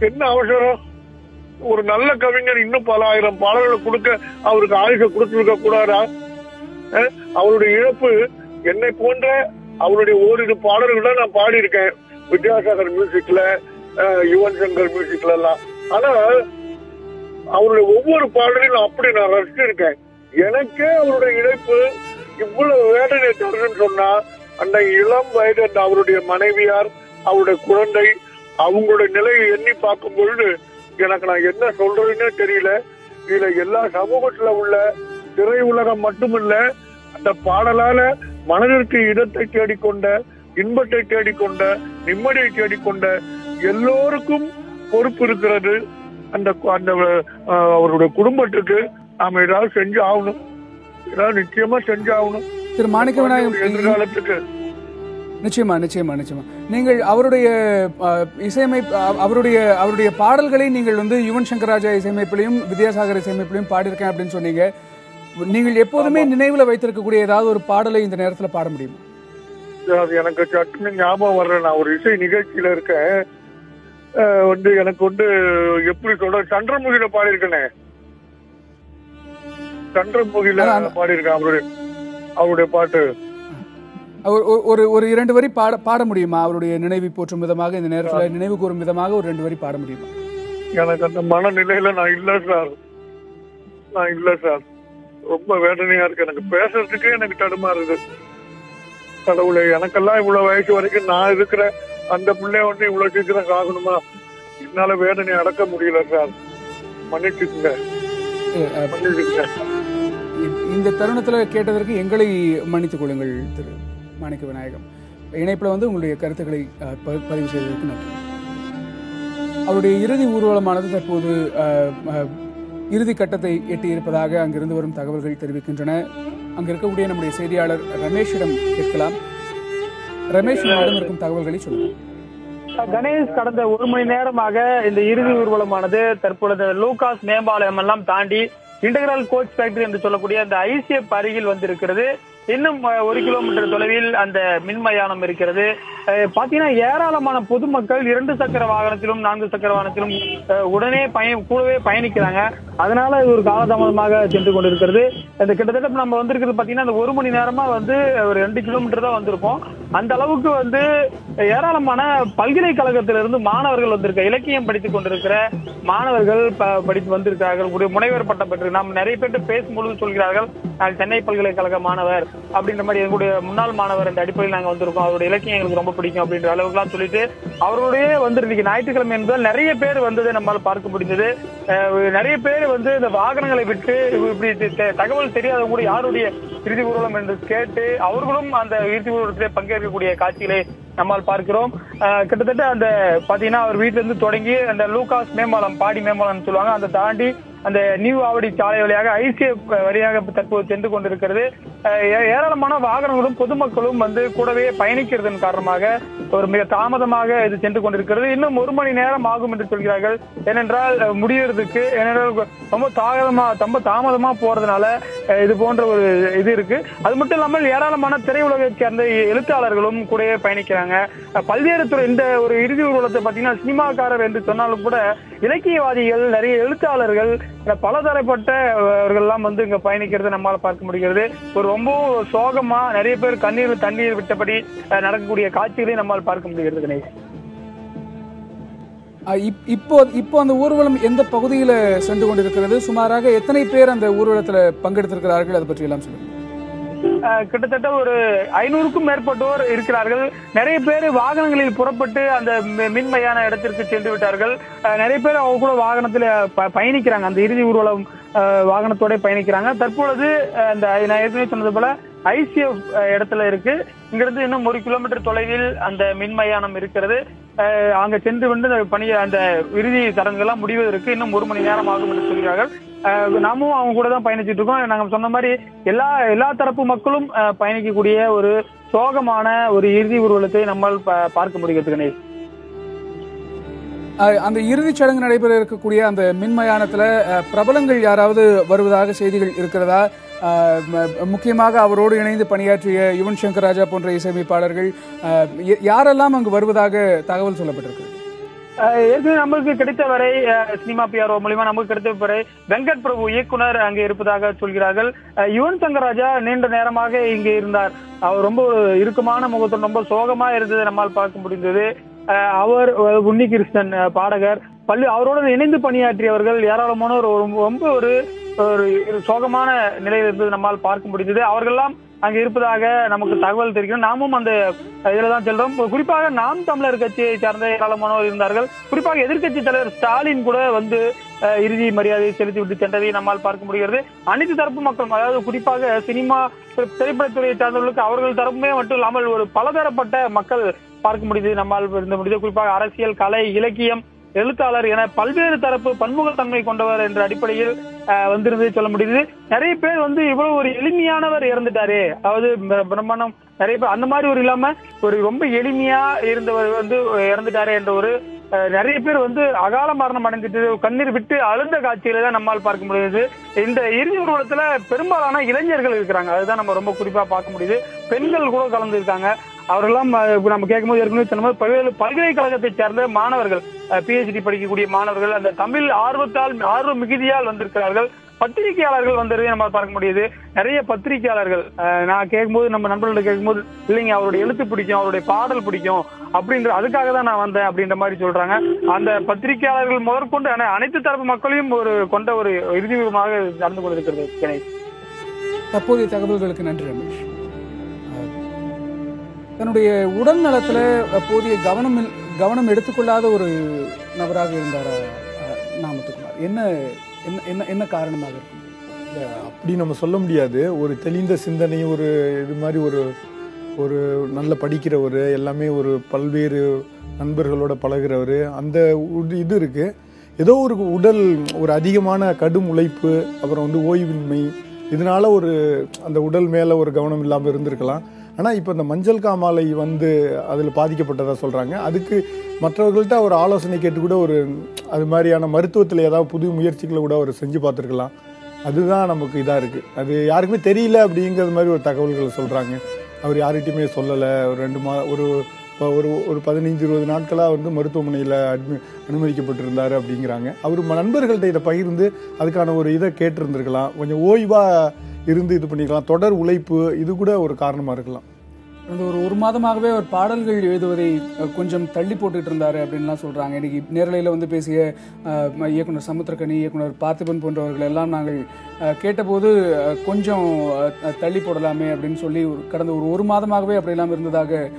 என்ன அவசரம்? ஒரு நல்ல கவிஞர் இன்னும் பல ஆயிரம் பாடல்களை கொடுக்க அவருக்கு ஆயுஷ கொடுத்துருக்க கூடாதா? அவருடைய இழப்பு என்னை போன்ற அவருடைய ஓரிரு பாடல்களை நான் பாடியிருக்கேன். வித்யாசாகர் மியூசிக்ல யுவன் சங்கர் மியூசிக்ல எல்லாம் ஆனா அவருடைய ஒவ்வொரு பாடலையும் அப்படி நான் ரசிச்சிருக்கேன். எனக்கே அவருடைய இழைப்பு இவ்வளவு வேதனை தருதுன்னு சொன்னா அந்த இளம் வயது அந்த அவருடைய மனைவியார் அவருடைய குழந்தை அவங்களுடைய நிலையை எண்ணி பார்க்கும் பொழுது எனக்கு நான் என்ன சொல்றதுன்னே தெரியல. இதுல எல்லா சமூகத்துல உள்ள திரை உலகம் மட்டுமில்ல அந்த பாடலால மனதிற்கு இடத்தை தேடிக்கொண்ட இன்பத்தை தேடிக்கொண்ட நிம்மதியை தேடிக்கொண்ட எல்லோருக்கும் பொறுப்பு இருக்கிறது. அந்த அந்த அவருடைய குடும்பத்துக்கு நாம ஏதாவது செஞ்சு ஆகணும். ஏதாவது நிச்சயமா செஞ்சு ஆகணும். திரு மாணிக்க விநாயகம் எதிர்காலத்துக்கு. நிச்சயமா நிச்சயமா நிச்சயமா. நீங்கள் அவருடைய அஹ், இசையமை அ- அவருடைய அவருடைய பாடல்களை நீங்கள் வந்து யுவன் சங்கர் ராஜா இசையமைப்பிலையும் வித்யாசாகர் இசையமைப்பிலையும் பாடியிருக்கேன் அப்படின்னு சொன்னீங்க. நீங்கள் எப்போதுமே நினைவுல வைத்திருக்கக்கூடிய ஏதாவது ஒரு பாடலை இந்த நேரத்துல பாட முடியுமா? அது எனக்கு சட்டுன்னு ஞாபகம் வர்ற நான் ஒரு இசை நிகழ்ச்சியில இருக்கேன். வந்து எனக்கு வந்து எப்படி சொல்ற சந்திரமுகில பாடியிருக்கேனே. சந்திரமுகில பாடியிருக்கேன் அவருடைய அவருடைய பாட்டு. ஒரு- ஒரு- ஒரு ஒரு இரண்டு வரி பாட பாட முடியுமா? அவருடைய நினைவை போற்றும் விதமாக இந்த நேரத்துல நினைவு கூறும் விதமாக ஒரு ரெண்டு வரி பாட முடியுமா? எனக்கு அந்த மனநிலையில நான் இல்ல சார். நான் இல்ல சார். ரொம்ப வேதனையா இருக்கு. எனக்கு பேசுறதுக்கே எனக்கு தடுமாறுது. கடவுளே எனக்கெல்லாம் இவ்வளவு வயசு வரைக்கும் நான் இருக்கிற அந்த பிள்ளைய வந்து இவ்வளவு சீக்கிரம் ஆகணுமா என்னால வேதனை அடக்க முடியல சார் இ- இந்த தருணத்துல கேட்டதற்கு எங்களை மன்னித்துக் கொள்ளுங்கள் திரு மாணிக்க விநாயகம். இணைப்புல வந்து உங்களுடைய கருத்துக்களை பதிவு செய்ததற்கு நன்றி. அவருடைய இறுதி ஊர்வலமானது தற்போது இறுதி கட்டத்தை எட்டியிருப்பதாக அங்கிருந்து வரும் தகவல்கள் தெரிவிக்கின்றன. அங்கு இருக்கக்கூடிய நம்முடைய செய்தியாளர் ரமேஷிடம் கேட்கலாம். ரமேஷ் இருக்கும் தகவல்களை சொல்லுங்கள் கணேஷ் கடந்த ஒரு மணி நேரமாக இந்த இறுதி ஊர்வலமானது தற்பொழுது லூகாஸ் மேம்பாளையம் எல்லாம் தாண்டி இன்டகிரல் கோச் ஃபேக்டரி என்று சொல்லக்கூடிய அந்த ஐசிஎஃப் அருகில் வந்திருக்கிறது. இன்னும் ஒரு கிலோமீட்டர் தொலைவில் அந்த மின்மயானம் இருக்கிறது. பாத்தீங்கன்னா ஏராளமான பொதுமக்கள் இரண்டு சக்கர வாகனத்திலும் நான்கு சக்கர வாகனத்திலும் உடனே பய கூடவே பயணிக்கிறாங்க. அதனால இது ஒரு காலதாமதமாக சென்று கொண்டிருக்கிறது. இந்த கிட்டத்தட்ட நம்ம வந்திருக்கிறது பாத்தீங்கன்னா அந்த ஒரு மணி நேரமா வந்து ஒரு ரெண்டு கிலோமீட்டர் தான் வந்திருக்கோம். அந்த அளவுக்கு வந்து ஏராளமான பல்கலைக்கழகத்திலிருந்து மாணவர்கள் வந்திருக்க இலக்கியம் படித்துக் கொண்டிருக்கிற மாணவர்கள் ப- படித்து வந்திருக்கிறார்கள். முனைவர் பட்டம் பெற்று நாம் நிறைய பேர் பேசும்பொழுது சொல்கிறார்கள் நான் சென்னை பல்கலைக்கழக மாணவர். அப்படின்ற மாதிரி எங்களுடைய முன்னாள் மாணவர் என்ற அடிப்படையில் நாங்க வந்திருக்கோம். அவருடைய இலக்கியம் எங்களுக்கு ரொம்ப பிடிக்கும் அப்படின்ற அளவுக்குலாம் சொல்லிட்டு அவருடைய வந்து இன்னைக்கு ஞாயிற்றுக்கிழமை என்பதால் நிறைய பேர் வந்ததை நம்மால் பார்க்க முடிந்தது அஹ் நிறைய பேர் வந்து இந்த வாகனங்களை விட்டு இப்படி தகவல் தெரியாதவங்க கூட யாருடைய இறுதி ஊர்வலம் என்று கேட்டு அவர்களும் அந்த இறுதி ஊர்வலத்திலே பங்கேற்கக்கூடிய காட்சிகளை நம்மால் பார்க்கிறோம். கிட்டத்தட்ட அந்த பாத்தீங்கன்னா அவர் வீட்டுல இருந்து தொடங்கி அந்த லூகாஸ் மேம்பாலம் பாடி மேம்பாலம் சொல்லுவாங்க அந்த தாண்டி அந்த நியூ ஆவடி சாலை வழியாக ஐசிஎஃப் வழியாக தற்போது சென்று கொண்டிருக்கிறது. ஏராளமான வாகனங்களும் பொதுமக்களும் வந்து கூடவே பயணிக்கிறதன் காரணமாக ஒரு மிக தாமதமாக இது சென்று கொண்டிருக்கிறது. இன்னும் ஒரு மணி நேரம் ஆகும் என்று சொல்கிறார்கள். ஏனென்றால் முடியறதுக்கு ஏனென்றால் ரொம்ப தாமதமா ரொம்ப தாமதமா போறதுனால இது போன்ற ஒரு இது இருக்கு. அது மட்டும் இல்லாமல் ஏராளமான திரையுலகை சேர்ந்த எழுத்தாளர்களும் கூடவே பயணிக்கிறாங்க. பல்வேறு துறை இந்த ஒரு இறுதி ஊர்வலத்தை பார்த்தீங்கன்னா சினிமாக்காரர் என்று சொன்னாலும் கூட இலக்கியவாதிகள் நிறைய எழுத்தாளர்கள் அஹ், பலதரப்பட்டவர்கள் எல்லாம் வந்து இங்க பயணிக்கிறது நம்மால் பார்க்க முடிகிறது. ஒரு ரொம்ப சோகமா நிறைய பேர் கண்ணீர் தண்ணீர் விட்டபடி நடக்கக்கூடிய காட்சிகளை நம்மால் பார்க்க முடிகிறது கணேஷ். இப்போ இப்போ அந்த ஊர்வலம் எந்த பகுதியில சென்று கொண்டிருக்கிறது? சுமாராக எத்தனை பேர் அந்த ஊர்வலத்துல பங்கெடுத்திருக்கிறார்கள்? அதை பற்றி எல்லாம் சொல்லுங்க கிட்டத்தட்ட ஒரு ஐநூறுக்கும் மேற்பட்டோர் இருக்கிறார்கள். நிறைய பேர் வாகனங்களில் புறப்பட்டு அந்த மின்மயான இடத்திற்கு சென்று விட்டார்கள். நிறைய பேர் அவங்க கூட வாகனத்துல பயணிக்கிறாங்க. அந்த இறுதி ஊர்வலம் வாகனத்தோட பயணிக்கிறாங்க. தற்பொழுது இந்த அந்த நான் ஏற்கனவே சொன்னது போல ஐசிஎஃப் இடத்துல இருக்கு. இங்கிருந்து இன்னும் ஒரு கிலோமீட்டர் தொலைவில் அந்த மின்மயானம் இருக்கிறது. அங்க சென்று வந்து அந்த பணி அந்த இறுதி சடங்குகள்லாம் முடிவதற்கு இன்னும் ஒரு மணி நேரம் ஆகும் என்று சொல்கிறார்கள். அஹ், நாமும் அவங்க கூட தான் பயணிச்சிட்டு இருக்கோம். நாங்க சொன்ன மாதிரி எல்லா எல்லா தரப்பு மக்களும் பயணிக்கக்கூடிய ஒரு சோகமான ஒரு இறுதி ஊர்வலத்தை நம்மால் பா- பார்க்க முடிகிறது கணேஷ். அந்த இறுதிச் சடங்கு நடைபெற இருக்கக்கூடிய அந்த மின்மயானத்துல பிரபலங்கள் யாராவது வருவதாக செய்திகள் இருக்கிறதா? முக்கியமாக அவரோடு இணைந்து பணியாற்றிய யுவன் சங்கர் ராஜா போன்ற இசையமைப்பாளர்கள் யாரெல்லாம் அங்கு வருவதாக தகவல் சொல்லப்பட்டிருக்கு? அஹ் ஏற்கனவே நமக்கு கிடைத்த வரை அஹ், சினிமா பிஆர்ஓ மூலியமா நமக்கு கிடைத்த வரை வெங்கட் பிரபு இயக்குனர் அங்கே இருப்பதாக சொல்கிறார்கள். யுவன் சங்கர் ராஜா நீண்ட நேரமாக இங்கே இருந்தார். அவர் ரொம்ப இறுக்கமான முகத்துடன் ரொம்ப சோகமா இருந்ததை நம்மால் பார்க்க முடிந்தது. அவர் அஹ், உன்னிகிருஷ்ணன் பாடகர். பள்ளி அவரோட இணைந்து பணியாற்றியவர்கள் ஏராளமானோர். ஒரு- ரொம்ப ஒரு ஒரு சோகமான நிலையில் இருந்தது நம்மால் பார்க்க முடிந்தது. அவர்கள்லாம் அங்க இருப்பதாக நமக்கு தகவல் தெரியும் நாமும் அந்த இதுலதான் செல்றோம். குறிப்பாக நாம் தமிழர் கட்சியை சார்ந்த ஏராளமானோர் இருந்தார்கள். குறிப்பாக எதிர்க்கட்சி தலைவர் ஸ்டாலின் கூட வந்து இறுதி மரியாதையை செலுத்தி விட்டு சென்றதை நம்மால் பார்க்க முடிகிறது. அனைத்து தரப்பு மக்களும் அதாவது குறிப்பாக சினிமா திரைப்படத்துறையை சார்ந்தவர்களுக்கு அவர்கள் தரப்புமே மட்டும் இல்லாமல் ஒரு பலதரப்பட்ட மக்கள் பார்க்க முடியுது நம்மால் இருந்த முடியுது. குறிப்பாக அரசியல் கலை இலக்கியம் எழுத்தாளர் என பல்வேறு தரப்பு பன்முகத்தன்மை கொண்டவர் என்ற அடிப்படையில் வந்திருந்து சொல்ல முடியுது. நிறைய பேர் வந்து இவ்வளவு ஒரு எளிமையானவர் இறந்துட்டாரு. அதாவது பிரம்மாண்டம் நிறைய பேர் அந்த மாதிரி ஒரு இல்லாம ஒரு ரொம்ப எளிமையா இருந்தவர் வந்து இறந்துட்டாரு என்ற ஒரு அஹ், நிறைய பேர் வந்து அகால மரணம் அடைஞ்சிட்டு கண்ணீர் விட்டு அழுந்த காட்சியில தான் நம்மால் பார்க்க முடியுது. இந்த இறுதி ஊர்வலத்துல பெரும்பாலான இளைஞர்கள் இருக்கிறாங்க. அதுதான் நம்ம ரொம்ப குறிப்பா பார்க்க முடியுது. பெண்கள் கூட கலந்து இருக்காங்க. அவரெல்லாம் அஹ், நம்ம கேட்கும்போது ஏற்கனவே சொன்ன மாதிரி பல்வேறு பல்கலைக்கழகத்தை சேர்ந்த மாணவர்கள் பிஹெச்டி படிக்கக்கூடிய மாணவர்கள் அந்த தமிழ் ஆர்வத்தால் ஆர்வ மிகுதியால் வந்திருக்கிறார்கள். பத்திரிகையாளர்கள் வந்ததை நம்ம பார்க்க முடியுது. நிறைய பத்திரிகையாளர்கள் நான் கேட்கும்போது நம்ம நண்பர்கள்ட்ட கேட்கும்போது இல்லைங்க அவருடைய எழுத்து பிடிக்கும் அவருடைய பாடல் பிடிக்கும் அப்படின்ற அதுக்காக தான் நான் வந்தேன் அப்படின்ற மாதிரி சொல்றாங்க. அந்த பத்திரிகையாளர்கள் முதற்கொண்டு அனைத்து தரப்பு மக்களையும் ஒரு கொண்ட ஒரு இறுதிமாக நடந்து கொண்டிருக்கிறது கணேஷ். தற்போதைய தகவல்களுக்கு நன்றி ரமேஷ். தன்னுடைய உடல் நலத்துல போதிய கவனம் கவனம் எடுத்துக்கொள்ளாத ஒரு நபராக இருந்தார் நாமத்துக்குமார். என்ன என்ன என்ன என்ன காரணமாக இருக்கும்? அப்படி நம்ம சொல்ல முடியாது. ஒரு தெளிந்த சிந்தனை ஒரு இது மாதிரி ஒரு ஒரு நல்ல படிக்கிறவர் எல்லாமே ஒரு பல்வேறு நண்பர்களோட பழகிறவர் அந்த இது இருக்கு. ஏதோ ஒரு உடல் ஒரு அதிகமான கடும் உழைப்பு அப்புறம் வந்து ஓய்வின்மை இதனால ஒரு அந்த உடல் மேலே ஒரு கவனம் இல்லாமல் இருந்திருக்கலாம். ஆனால் இப்போ இந்த மஞ்சள் காமாலை வந்து அதில் பாதிக்கப்பட்டதாக சொல்கிறாங்க அதுக்கு மற்றவர்கள்ட்ட ஒரு ஆலோசனை கேட்டு கூட ஒரு அது மாதிரியான மருத்துவத்தில் ஏதாவது புது முயற்சிகளை கூட அவர் செஞ்சு பார்த்துருக்கலாம். அதுதான் நமக்கு இதாக இருக்குது அது யாருக்குமே தெரியல அப்படிங்கிறது மாதிரி ஒரு தகவல்களை சொல்கிறாங்க அவர் யார்கிட்டையுமே சொல்லலை. ஒரு ரெண்டு மா ஒரு இப்போ ஒரு ஒரு பதினைஞ்சு இருபது நாட்களாக வந்து மருத்துவமனையில் அட்மி அனுமதிக்கப்பட்டிருந்தார் அப்படிங்கிறாங்க. அவர் நண்பர்கள்ட்ட இதை பகிர்ந்து அதுக்கான ஒரு இதை கேட்டிருந்திருக்கலாம். கொஞ்சம் ஓய்வாக இருந்து இது பண்ணிக்கலாம். தொடர் உழைப்பு இது கூட ஒரு காரணமாக இருக்கலாம். அந்த ஒரு ஒரு மாதமாகவே அவர் பாடல்கள் எழுதுவதை கொஞ்சம் தள்ளி போட்டுட்டு இருந்தாரு அப்படின்லாம் சொல்றாங்க. இன்னைக்கு நேரலையில் வந்து பேசிய இயக்குனர் சமுத்திரக்கனி இயக்குனர் பார்த்திபன் போன்றவர்கள் எல்லாம் நாங்கள் கேட்டபோது கொஞ்சம் தள்ளி போடலாமே அப்படின்னு சொல்லி ஒரு- கடந்த ஒரு ஒரு மாதமாகவே அப்படியெல்லாம் இருந்ததாக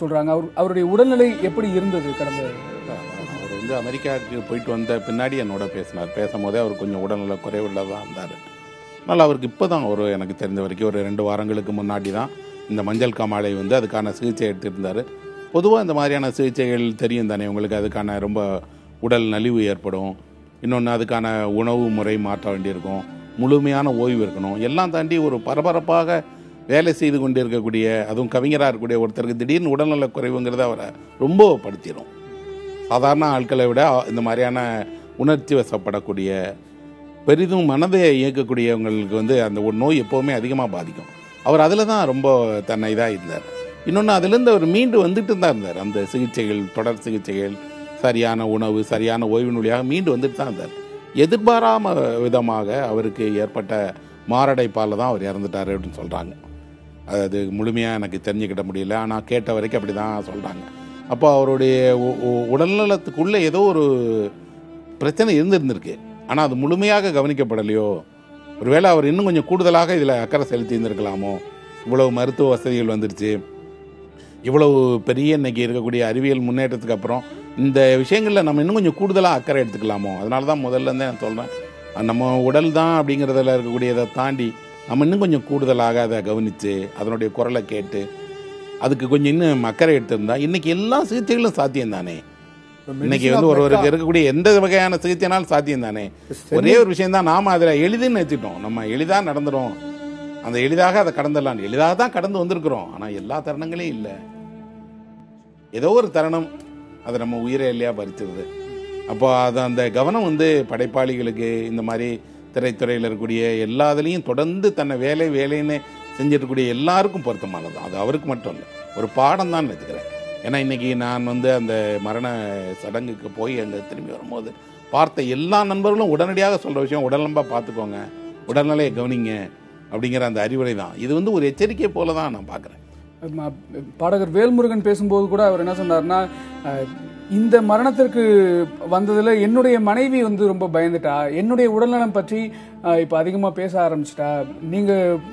சொல்றாங்க. அவர் அவருடைய உடல்நிலை எப்படி இருந்தது கடந்த அவர் வந்து அமெரிக்காவுக்கு போயிட்டு வந்த பின்னாடி என்னோட பேசினார். பேசும்போதே அவர் கொஞ்சம் உடல்நல குறைவுள்ள தான் இருந்தார். அதனால் அவருக்கு இப்போ தான் ஒரு எனக்கு தெரிஞ்ச வரைக்கும் ஒரு ரெண்டு வாரங்களுக்கு முன்னாடி தான் இந்த மஞ்சள் காமாலை வந்து அதுக்கான சிகிச்சை எடுத்துருந்தார். பொதுவாக இந்த மாதிரியான சிகிச்சைகள் தெரியும் தானே உங்களுக்கு அதுக்கான ரொம்ப உடல் நலிவு ஏற்படும். இன்னொன்று அதுக்கான உணவு முறை மாற்ற வேண்டியிருக்கும். முழுமையான ஓய்வு இருக்கணும். எல்லாம் தாண்டி ஒரு பரபரப்பாக வேலை செய்து கொண்டு இருக்கக்கூடிய அதுவும் கவிஞராக இருக்கக்கூடிய ஒருத்தருக்கு திடீர்னு உடல்நல குறைவுங்கிறத அவரை ரொம்ப படுத்திடும் சாதாரண ஆட்களை விட இந்த மாதிரியான உணர்ச்சி வசப்படக்கூடிய பெரிதும் மனதை இயக்கக்கூடியவங்களுக்கு வந்து அந்த ஒரு நோய் எப்போவுமே அதிகமாக பாதிக்கும். அவர் அதில் தான் ரொம்ப தன்னை இதாக இருந்தார். இன்னொன்று அதுலேருந்து அவர் மீண்டு வந்துட்டு தான் இருந்தார். அந்த சிகிச்சைகள் தொடர் சிகிச்சைகள் சரியான உணவு சரியான ஓய்வின் வழியாக மீண்டு வந்துட்டு தான் இருந்தார். எதிர்பாராம விதமாக அவருக்கு ஏற்பட்ட மாரடைப்பால் தான் அவர் இறந்துட்டார் அப்படின்னு சொல்கிறாங்க அது முழுமையாக எனக்கு தெரிஞ்சுக்கிட்ட முடியல. ஆனால் கேட்ட வரைக்கும் அப்படி தான் சொல்கிறாங்க அப்போ அவருடைய உ- உ- உடல்நலத்துக்குள்ளே ஏதோ ஒரு பிரச்சனை இருந்திருந்திருக்கு. ஆனால் அது முழுமையாக கவனிக்கப்படலையோ? ஒருவேளை அவர் இன்னும் கொஞ்சம் கூடுதலாக இதில் அக்கறை செலுத்தி இருந்திருக்கலாமோ இவ்வளவு மருத்துவ வசதிகள் வந்துருச்சு. இவ்வளவு பெரிய இன்னைக்கு இருக்கக்கூடிய அறிவியல் முன்னேற்றத்துக்கு அப்புறம் இந்த விஷயங்களில் நம்ம இன்னும் கொஞ்சம் கூடுதலாக அக்கறை எடுத்துக்கலாமோ? அதனால தான் முதல்லருந்தே நான் சொல்கிறேன் நம்ம உடல் தான் அப்படிங்கிறதுல இருக்கக்கூடியதை தாண்டி நம்ம இன்னும் கொஞ்சம் கூடுதலாக அதை கவனித்து அதனுடைய குரலை கேட்டு அதுக்கு கொஞ்சம் இன்னும் அக்கறை எடுத்திருந்தா இன்னைக்கு எல்லா சிகிச்சைகளும் சாத்தியம் தானே இன்னைக்கு வந்து ஒருவருக்கு இருக்கக்கூடிய எந்த வகையான சிகிச்சைனாலும் சாத்தியம் தானே? ஒரே ஒரு விஷயம் தான் நாம அதில் எளிதுன்னு வச்சுட்டோம் நம்ம எளிதாக நடந்துடும் அந்த எளிதாக அதை கடந்துடலாம் எளிதாக தான் கடந்து வந்திருக்கிறோம். ஆனால் எல்லா தருணங்களையும் இல்லை. ஏதோ ஒரு தருணம் அது நம்ம உயிரை இல்லையா பறிச்சிருது அப்போ அது அந்த கவனம் வந்து படைப்பாளிகளுக்கு இந்த மாதிரி திரைத்துறையில் இருக்கக்கூடிய எல்லா இதுலேயும் தொடர்ந்து தன்னை வேலை வேலைன்னு செஞ்சுட்டு இருக்கக்கூடிய எல்லாருக்கும் பொருத்தமானது. அது அவருக்கு மட்டும் இல்லை. ஒரு பாடம் தான் வச்சுக்கிறேன் ஏன்னா இன்னைக்கு நான் வந்து அந்த மரண சடங்குக்கு போய் அங்கே திரும்பி வரும்போது பார்த்த எல்லா நண்பர்களும் உடனடியாக சொல்கிற விஷயம் உடல்நம்பாக பார்த்துக்கோங்க உடல்நிலையை கவனிங்க. அப்படிங்கிற அந்த அறிவுரை தான் இது வந்து ஒரு எச்சரிக்கை போல தான் நான் பார்க்குறேன் பாடகர் வேல்முருகன் பேசும்போது கூட அவர் என்ன சொன்னார்னா இந்த மரணத்திற்கு வந்ததுல என்னுடைய மனைவி வந்து ரொம்ப பயந்துட்டா என்னுடைய உடல்நலம் பற்றி இப்ப அதிகமா பேச ஆரம்பிச்சிட்டா நீங்க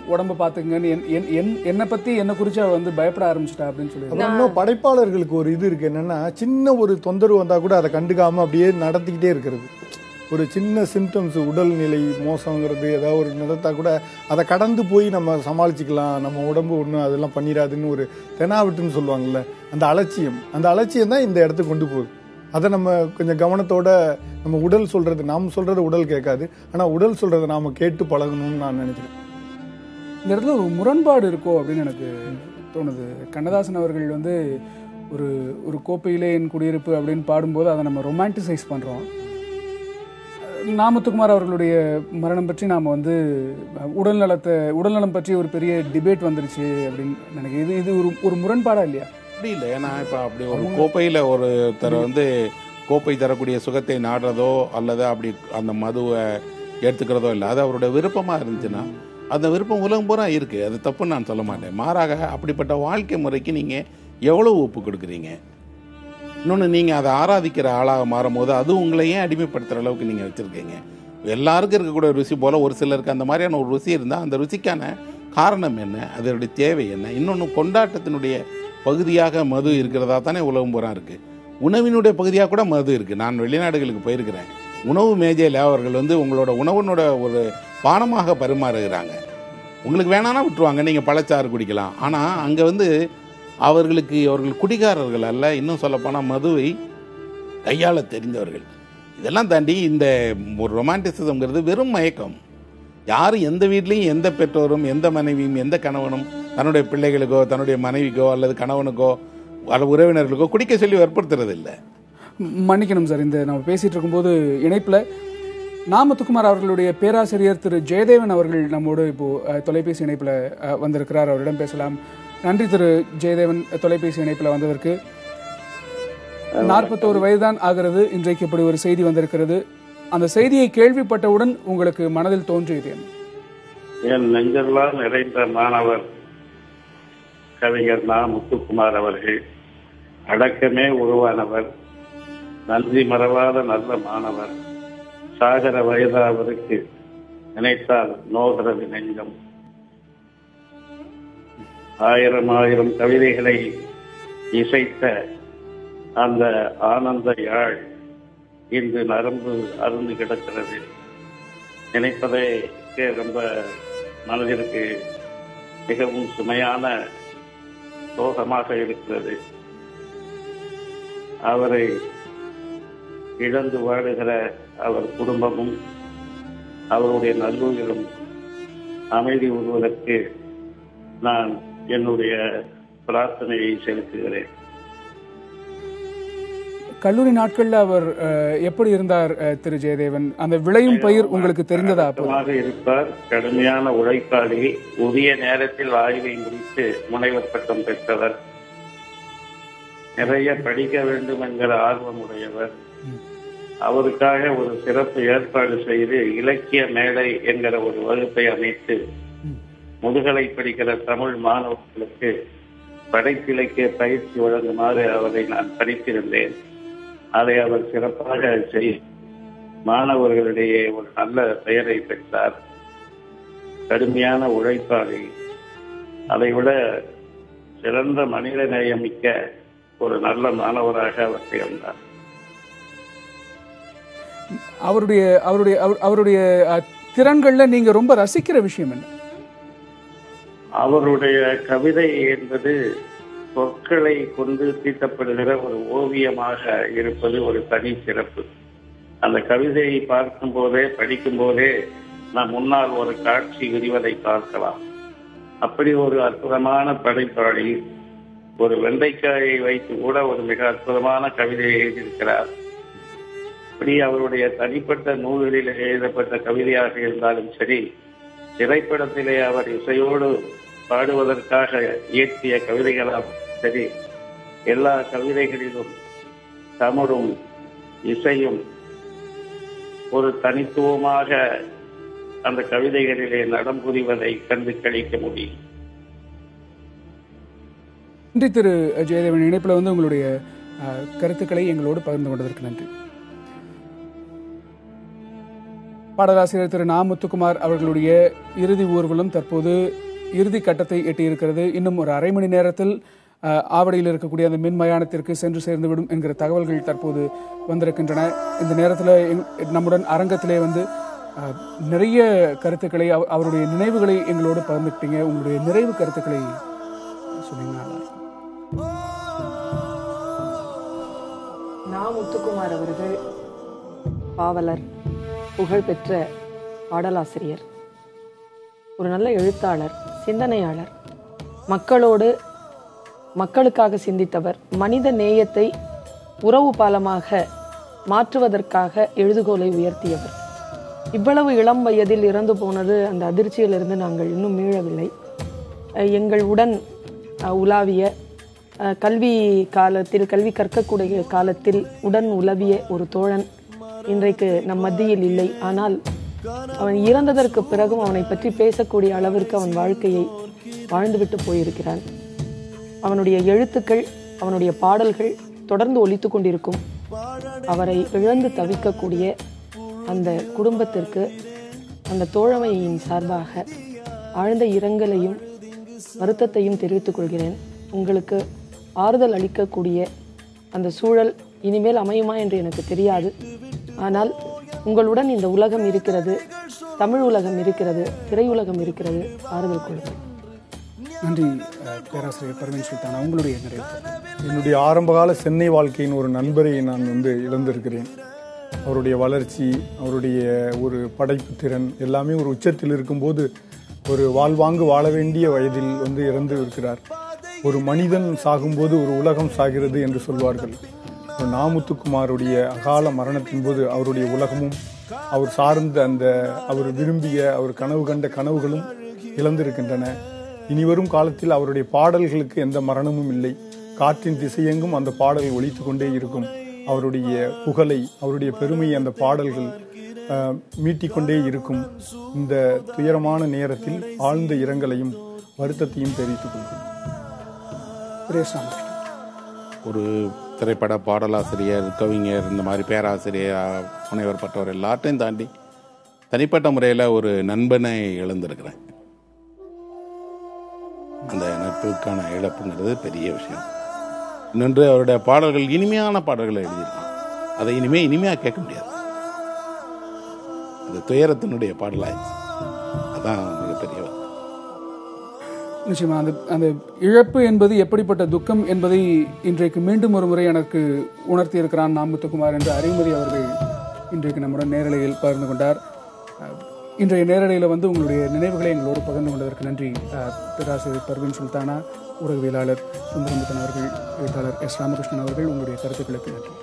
உடம்ப பாத்துக்கங்கன்னு என்- என்- என்- என்னை பத்தி என்ன குறிச்சு அவ வந்து பயப்பட ஆரம்பிச்சிட்டா அப்படின்னு சொல்லி இன்னும் படைப்பாளர்களுக்கு ஒரு இது இருக்கு என்னன்னா சின்ன ஒரு தொந்தரவு வந்தா கூட அதை கண்டுக்காம அப்படியே நடத்திக்கிட்டே இருக்கிறது. ஒரு சின்ன சிம்டம்ஸ் உடல்நிலை மோசங்கிறது ஏதாவது ஒரு நடத்தா கூட அதை கடந்து போய் நம்ம சமாளிச்சுக்கலாம். நம்ம உடம்பு ஒன்றும் அதெல்லாம் பண்ணிடாதுன்னு ஒரு தெனாவிட்டுன்னு சொல்லுவாங்கல்ல அந்த அலட்சியம். அந்த அலட்சியம் தான் இந்த இடத்துக்கு கொண்டு போகுது. அதை நம்ம கொஞ்சம் கவனத்தோட நம்ம உடல் சொல்றது நாம் சொல்றது உடல் கேட்காது. ஆனால் உடல் சொல்றதை நாம் கேட்டு பழகணும்னு நான் நினைக்கிறேன். இந்த இடத்துல ஒரு முரண்பாடு இருக்கோ அப்படின்னு எனக்கு தோணுது. கண்ணதாசன் அவர்கள் வந்து ஒரு ஒரு கோப்பையிலே என் குடியிருப்பு அப்படின்னு பாடும்போது அதை நம்ம ரொமான்டிசைஸ் பண்ணுறோம் நாமத்துக்குமார் அவர்களுடைய மரணம் பற்றி நாம் வந்து உடல் நலத்தை உடல்நலம் பற்றி ஒரு பெரிய டிபேட் வந்துருச்சு அப்படின்னு நினைக்கிறேன். இது இது ஒரு ஒரு முரண்பாடா இல்லையா? அப்படி இல்லை. ஏன்னா இப்போ அப்படி ஒரு கோப்பையில் ஒருத்தர் வந்து கோப்பை தரக்கூடிய சுகத்தை நாடுறதோ அல்லது அப்படி அந்த மதுவை எடுத்துக்கிறதோ இல்லை. அது அவருடைய விருப்பமாக இருந்துச்சுன்னா அந்த விருப்பம் உலகம் பூரா இருக்குது அது தப்புன்னு நான் சொல்ல மாட்டேன். மாறாக அப்படிப்பட்ட வாழ்க்கை முறைக்கு நீங்கள் எவ்வளோ ஒப்பு கொடுக்குறீங்க? இன்னொன்று நீங்கள் அதை ஆராதிக்கிற ஆளாக மாறும்போது அது உங்களை ஏன் அடிமைப்படுத்துகிற அளவுக்கு நீங்கள் வச்சுருக்கீங்க? எல்லாருக்கும் இருக்கக்கூடிய ருசி போல் ஒரு சிலருக்கு அந்த மாதிரியான ஒரு ருசி இருந்தால் அந்த ருசிக்கான காரணம் என்ன? அதனுடைய தேவை என்ன? இன்னொன்று கொண்டாட்டத்தினுடைய பகுதியாக மது இருக்கிறதா தானே உலகம் பூரா இருக்குது உணவினுடைய பகுதியாக கூட மது இருக்குது நான் வெளிநாடுகளுக்கு போயிருக்கிறேன். உணவு மேஜையில் அவர்கள் வந்து உங்களோட உணவினோட ஒரு பானமாக பரிமாறுகிறாங்க. உங்களுக்கு வேணான்னா விட்டுருவாங்க. நீங்கள் பழச்சாறு குடிக்கலாம். ஆனால் அங்கே வந்து அவர்களுக்கு அவர்கள் குடிகாரர்கள் அல்ல. இன்னும் சொல்லப்போனால் மதுவை கையாள தெரிந்தவர்கள். இதெல்லாம் தாண்டி இந்த ஒரு ரொமான்டிசிசம்ங்கிறது வெறும் மயக்கம். யாரும் எந்த வீட்லேயும் எந்த பெற்றோரும் எந்த மனைவியும் எந்த கணவனும் தன்னுடைய பிள்ளைகளுக்கோ தன்னுடைய மனைவிக்கோ அல்லது கணவனுக்கோ அல்லது உறவினர்களுக்கோ குடிக்க சொல்லி வற்புறுத்துறது இல்லை மன்னிக்கணும் சார் இந்த நம்ம பேசிகிட்டு இருக்கும்போது இணைப்பில் நாமத்துக்குமார் அவர்களுடைய பேராசிரியர் திரு. ஜெயதேவன் அவர்கள் நம்மோடு இப்போ தொலைபேசி இணைப்பில் வந்திருக்கிறார். அவரிடம் பேசலாம். நன்றி திரு ஜெயதேவன் தொலைபேசி இணைப்புல வந்ததற்கு. நாற்பத்தோரு வயதுதான் ஆகிறது. இன்றைக்கு இப்படி ஒரு செய்தி வந்திருக்கிறது. அந்த செய்தியை கேள்விப்பட்டவுடன் உங்களுக்கு மனதில் தோன்றியது என்ன? என் நெஞ்செல்லாம் நிறைந்த மாணவர் கவிஞர் நா முத்துக்குமார் அவர்கள் அடக்கமே உருவானவர் நன்றி மறவாத நல்ல மாணவர் சாகர வயதாவதற்கு நினைத்தால் நோகிறது நெஞ்சம். ஆயிரம் ஆயிரம் கவிதைகளை இசைத்த அந்த ஆனந்த யாழ் இன்று நரம்பு அருந்து கிடக்கிறது. நினைப்பதே ரொம்ப மனதிற்கு மிகவும் சுமையான சோகமாக இருக்கிறது. அவரை இழந்து வாழுகிற அவர் குடும்பமும் அவருடைய நல்லுயிரும் அமைதி உருவதற்கு நான் என்னுடைய பிரார்த்தனையை செலுத்துகிறேன். கல்லூரி நாட்கள்ல அவர் எப்படி இருந்தார் திரு ஜெயதேவன்? அந்த விளையும் பயிர் உங்களுக்கு தெரிந்ததா இருப்பார். கடுமையான உழைப்பாளி. உரிய நேரத்தில் ஆய்வை முடித்து முனைவர் பட்டம் பெற்றவர். நிறைய படிக்க வேண்டும் என்கிற ஆர்வம் உடையவர். அவருக்காக ஒரு சிறப்பு ஏற்பாடு செய்து இலக்கிய மேடை என்கிற ஒரு வகுப்பை அமைத்து முதுகலை படிக்கிற தமிழ் மாணவர்களுக்கு படைப்பிலக்கிய பயிற்சி வழங்குமாறு அவரை நான் படித்திருந்தேன் அதை அவர் சிறப்பாக செய் மாணவர்களிடையே ஒரு நல்ல பெயரை பெற்றார். கடுமையான உழைப்பாளி. அதைவிட சிறந்த மனித நேயமிக்க ஒரு நல்ல மாணவராக அவர் திகழ்ந்தார். அவருடைய அவருடைய அவருடைய திறன்கள்ல நீங்க ரொம்ப ரசிக்கிற விஷயம் என்ன? அவருடைய கவிதை என்பது சொற்களை கொண்டு தீட்டப்படுகிற ஒரு ஓவியமாக இருப்பது ஒரு தனி சிறப்பு. அந்த கவிதையை பார்க்கும் போதே படிக்கும் போதே நாம் முன்னால் ஒரு காட்சி விரிவதை பார்க்கலாம். அப்படி ஒரு அற்புதமான படைப்பாளி ஒரு வெண்டைக்காயை வைத்து கூட ஒரு மிக அற்புதமான கவிதையை எழுதியிருக்கிறார். இப்படி அவருடைய தனிப்பட்ட நூல்களில் எழுதப்பட்ட கவிதையாக இருந்தாலும் சரி திரைப்படத்திலே அவர் இசையோடு பாடுவதற்காக இயற்றிய கவிதைகளாக சரி எல்லா கவிதைகளிலும் தமிழும் இசையும் ஒரு தனித்துவமாக அந்த கவிதைகளிலே நடம் புரிவதை கண்டு கழிக்க முடியும். நன்றி திரு ஜெயதேவன். இணைப்புல வந்து உங்களுடைய கருத்துக்களை எங்களோடு பகிர்ந்து கொண்டதற்கு நன்றி. பாடலாசிரியர் திரு நா முத்துக்குமார் அவர்களுடைய இறுதி ஊர்வலம் தற்போது இறுதி கட்டத்தை எட்டியிருக்கிறது. இன்னும் ஒரு அரை மணி நேரத்தில் ஆவடியில் இருக்கக்கூடிய அந்த மின் மயானத்திற்கு சென்று சேர்ந்துவிடும் என்கிற தகவல்கள் தற்போது வந்திருக்கின்றன. இந்த நேரத்தில் நம்முடன் அரங்கத்திலே வந்து நிறைய கருத்துக்களை அவருடைய நினைவுகளை எங்களோடு பகிர்ந்துக்கிட்டீங்க. உங்களுடைய நிறைவு கருத்துக்களை சொன்னீங்கன்னா நான் முத்துக்குமார் அவர்கள் பாவலர் புகழ்பெற்ற பாடலாசிரியர் ஒரு நல்ல எழுத்தாளர் சிந்தனையாளர். மக்களோடு மக்களுக்காக சிந்தித்தவர் மனித நேயத்தை உறவு பாலமாக மாற்றுவதற்காக எழுதுகோலை உயர்த்தியவர். இவ்வளவு இளம் வயதில் இறந்து போனது அந்த அதிர்ச்சியிலிருந்து நாங்கள் இன்னும் மீளவில்லை. எங்கள் உடன் உலாவிய கல்வி காலத்தில் கல்வி கற்கக்கூடிய காலத்தில் உடன் உலவிய ஒரு தோழன் இன்றைக்கு நம் மத்தியில் இல்லை. ஆனால் அவன் இறந்ததற்கு பிறகும் அவனை பற்றி பேசக்கூடிய அளவிற்கு அவன் வாழ்க்கையை வாழ்ந்துவிட்டு போயிருக்கிறான். அவனுடைய எழுத்துக்கள் அவனுடைய பாடல்கள் தொடர்ந்து ஒலித்து கொண்டிருக்கும். அவரை இழந்து தவிக்கக்கூடிய அந்த குடும்பத்திற்கு அந்த தோழமையின் சார்பாக ஆழ்ந்த இரங்கலையும் வருத்தத்தையும் தெரிவித்துக் கொள்கிறேன். உங்களுக்கு ஆறுதல் அளிக்கக்கூடிய அந்த சூழல் இனிமேல் அமையுமா என்று எனக்கு தெரியாது. ஆனால் உங்களுடன் இந்த உலகம் இருக்கிறது தமிழ் உலகம் இருக்கிறது திரையுலகம் இருக்கிறது. ஆறுதல் கொள்ளுங்கள் நன்றி பேராசிரியர் பர்வீன் சுல்தானா உங்களுடைய நிறைவு என்னுடைய ஆரம்பகால சென்னை வாழ்க்கையின் ஒரு நண்பரை நான் வந்து இழந்திருக்கிறேன். அவருடைய வளர்ச்சி அவருடைய ஒரு படைப்பு திறன் எல்லாமே ஒரு உச்சத்தில் இருக்கும்போது ஒரு வாழ்வாங்கு வாழ வேண்டிய வயதில் வந்து இறந்து இருக்கிறார். ஒரு மனிதன் சாகும்போது ஒரு உலகம் சாகிறது என்று சொல்வார்கள். நாமுத்துக்குமாருடைய அகால மரணத்தின் போது அவருடைய உலகமும் அவர் சார்ந்த அந்த அவர் விரும்பிய அவர் கனவு கண்ட கனவுகளும் இழந்திருக்கின்றன. இனிவரும் காலத்தில் அவருடைய பாடல்களுக்கு எந்த மரணமும் இல்லை. காற்றின் திசையெங்கும் அந்த பாடல் ஒலித்துக் கொண்டே இருக்கும். அவருடைய புகழை அவருடைய பெருமையை அந்த பாடல்கள் மீட்டிக்கொண்டே இருக்கும். இந்த துயரமான நேரத்தில் ஆழ்ந்த இரங்கலையும் வருத்தத்தையும் தெரிவித்துக் கொள்கிறேன். ஒரு திரைப்பட பாடலாசிரியர் கவிஞர் இந்த மாதிரி பேராசிரியர் முனைவர் பட்டவர் எல்லாத்தையும் தாண்டி தனிப்பட்ட முறையில் ஒரு நண்பனை இழந்திருக்கிறேன். அந்த நட்புக்கான இழப்புங்கிறது பெரிய விஷயம். இன்னொன்று அவருடைய பாடல்கள் இனிமையான பாடல்களை எழுதியிருக்கான். அதை இனிமே இனிமையாக கேட்க முடியாது. அது துயரத்தினுடைய பாடலாயிடுச்சு. அதான் நிச்சயமா அந்த அந்த இழப்பு என்பது எப்படிப்பட்ட துக்கம் என்பதை இன்றைக்கு மீண்டும் ஒரு முறை எனக்கு உணர்த்தி இருக்கிறான் நாமுத்துக்குமார் என்று அறிவுமதி அவர்கள் இன்றைக்கு நம்முடன் நேரலையில் பகிர்ந்து கொண்டார். இன்றைய நேரலையில் வந்து உங்களுடைய நினைவுகளை எங்களோடு பகிர்ந்து கொண்டதற்கு நன்றி. பேராசிரியர் பர்வீன் சுல்தானா உறவியலாளர் சுந்தரமுத்தன் அவர்கள் எழுத்தாளர் எஸ் ராமகிருஷ்ணன் அவர்கள் உங்களுடைய கருத்துக்களுக்கு நன்றி.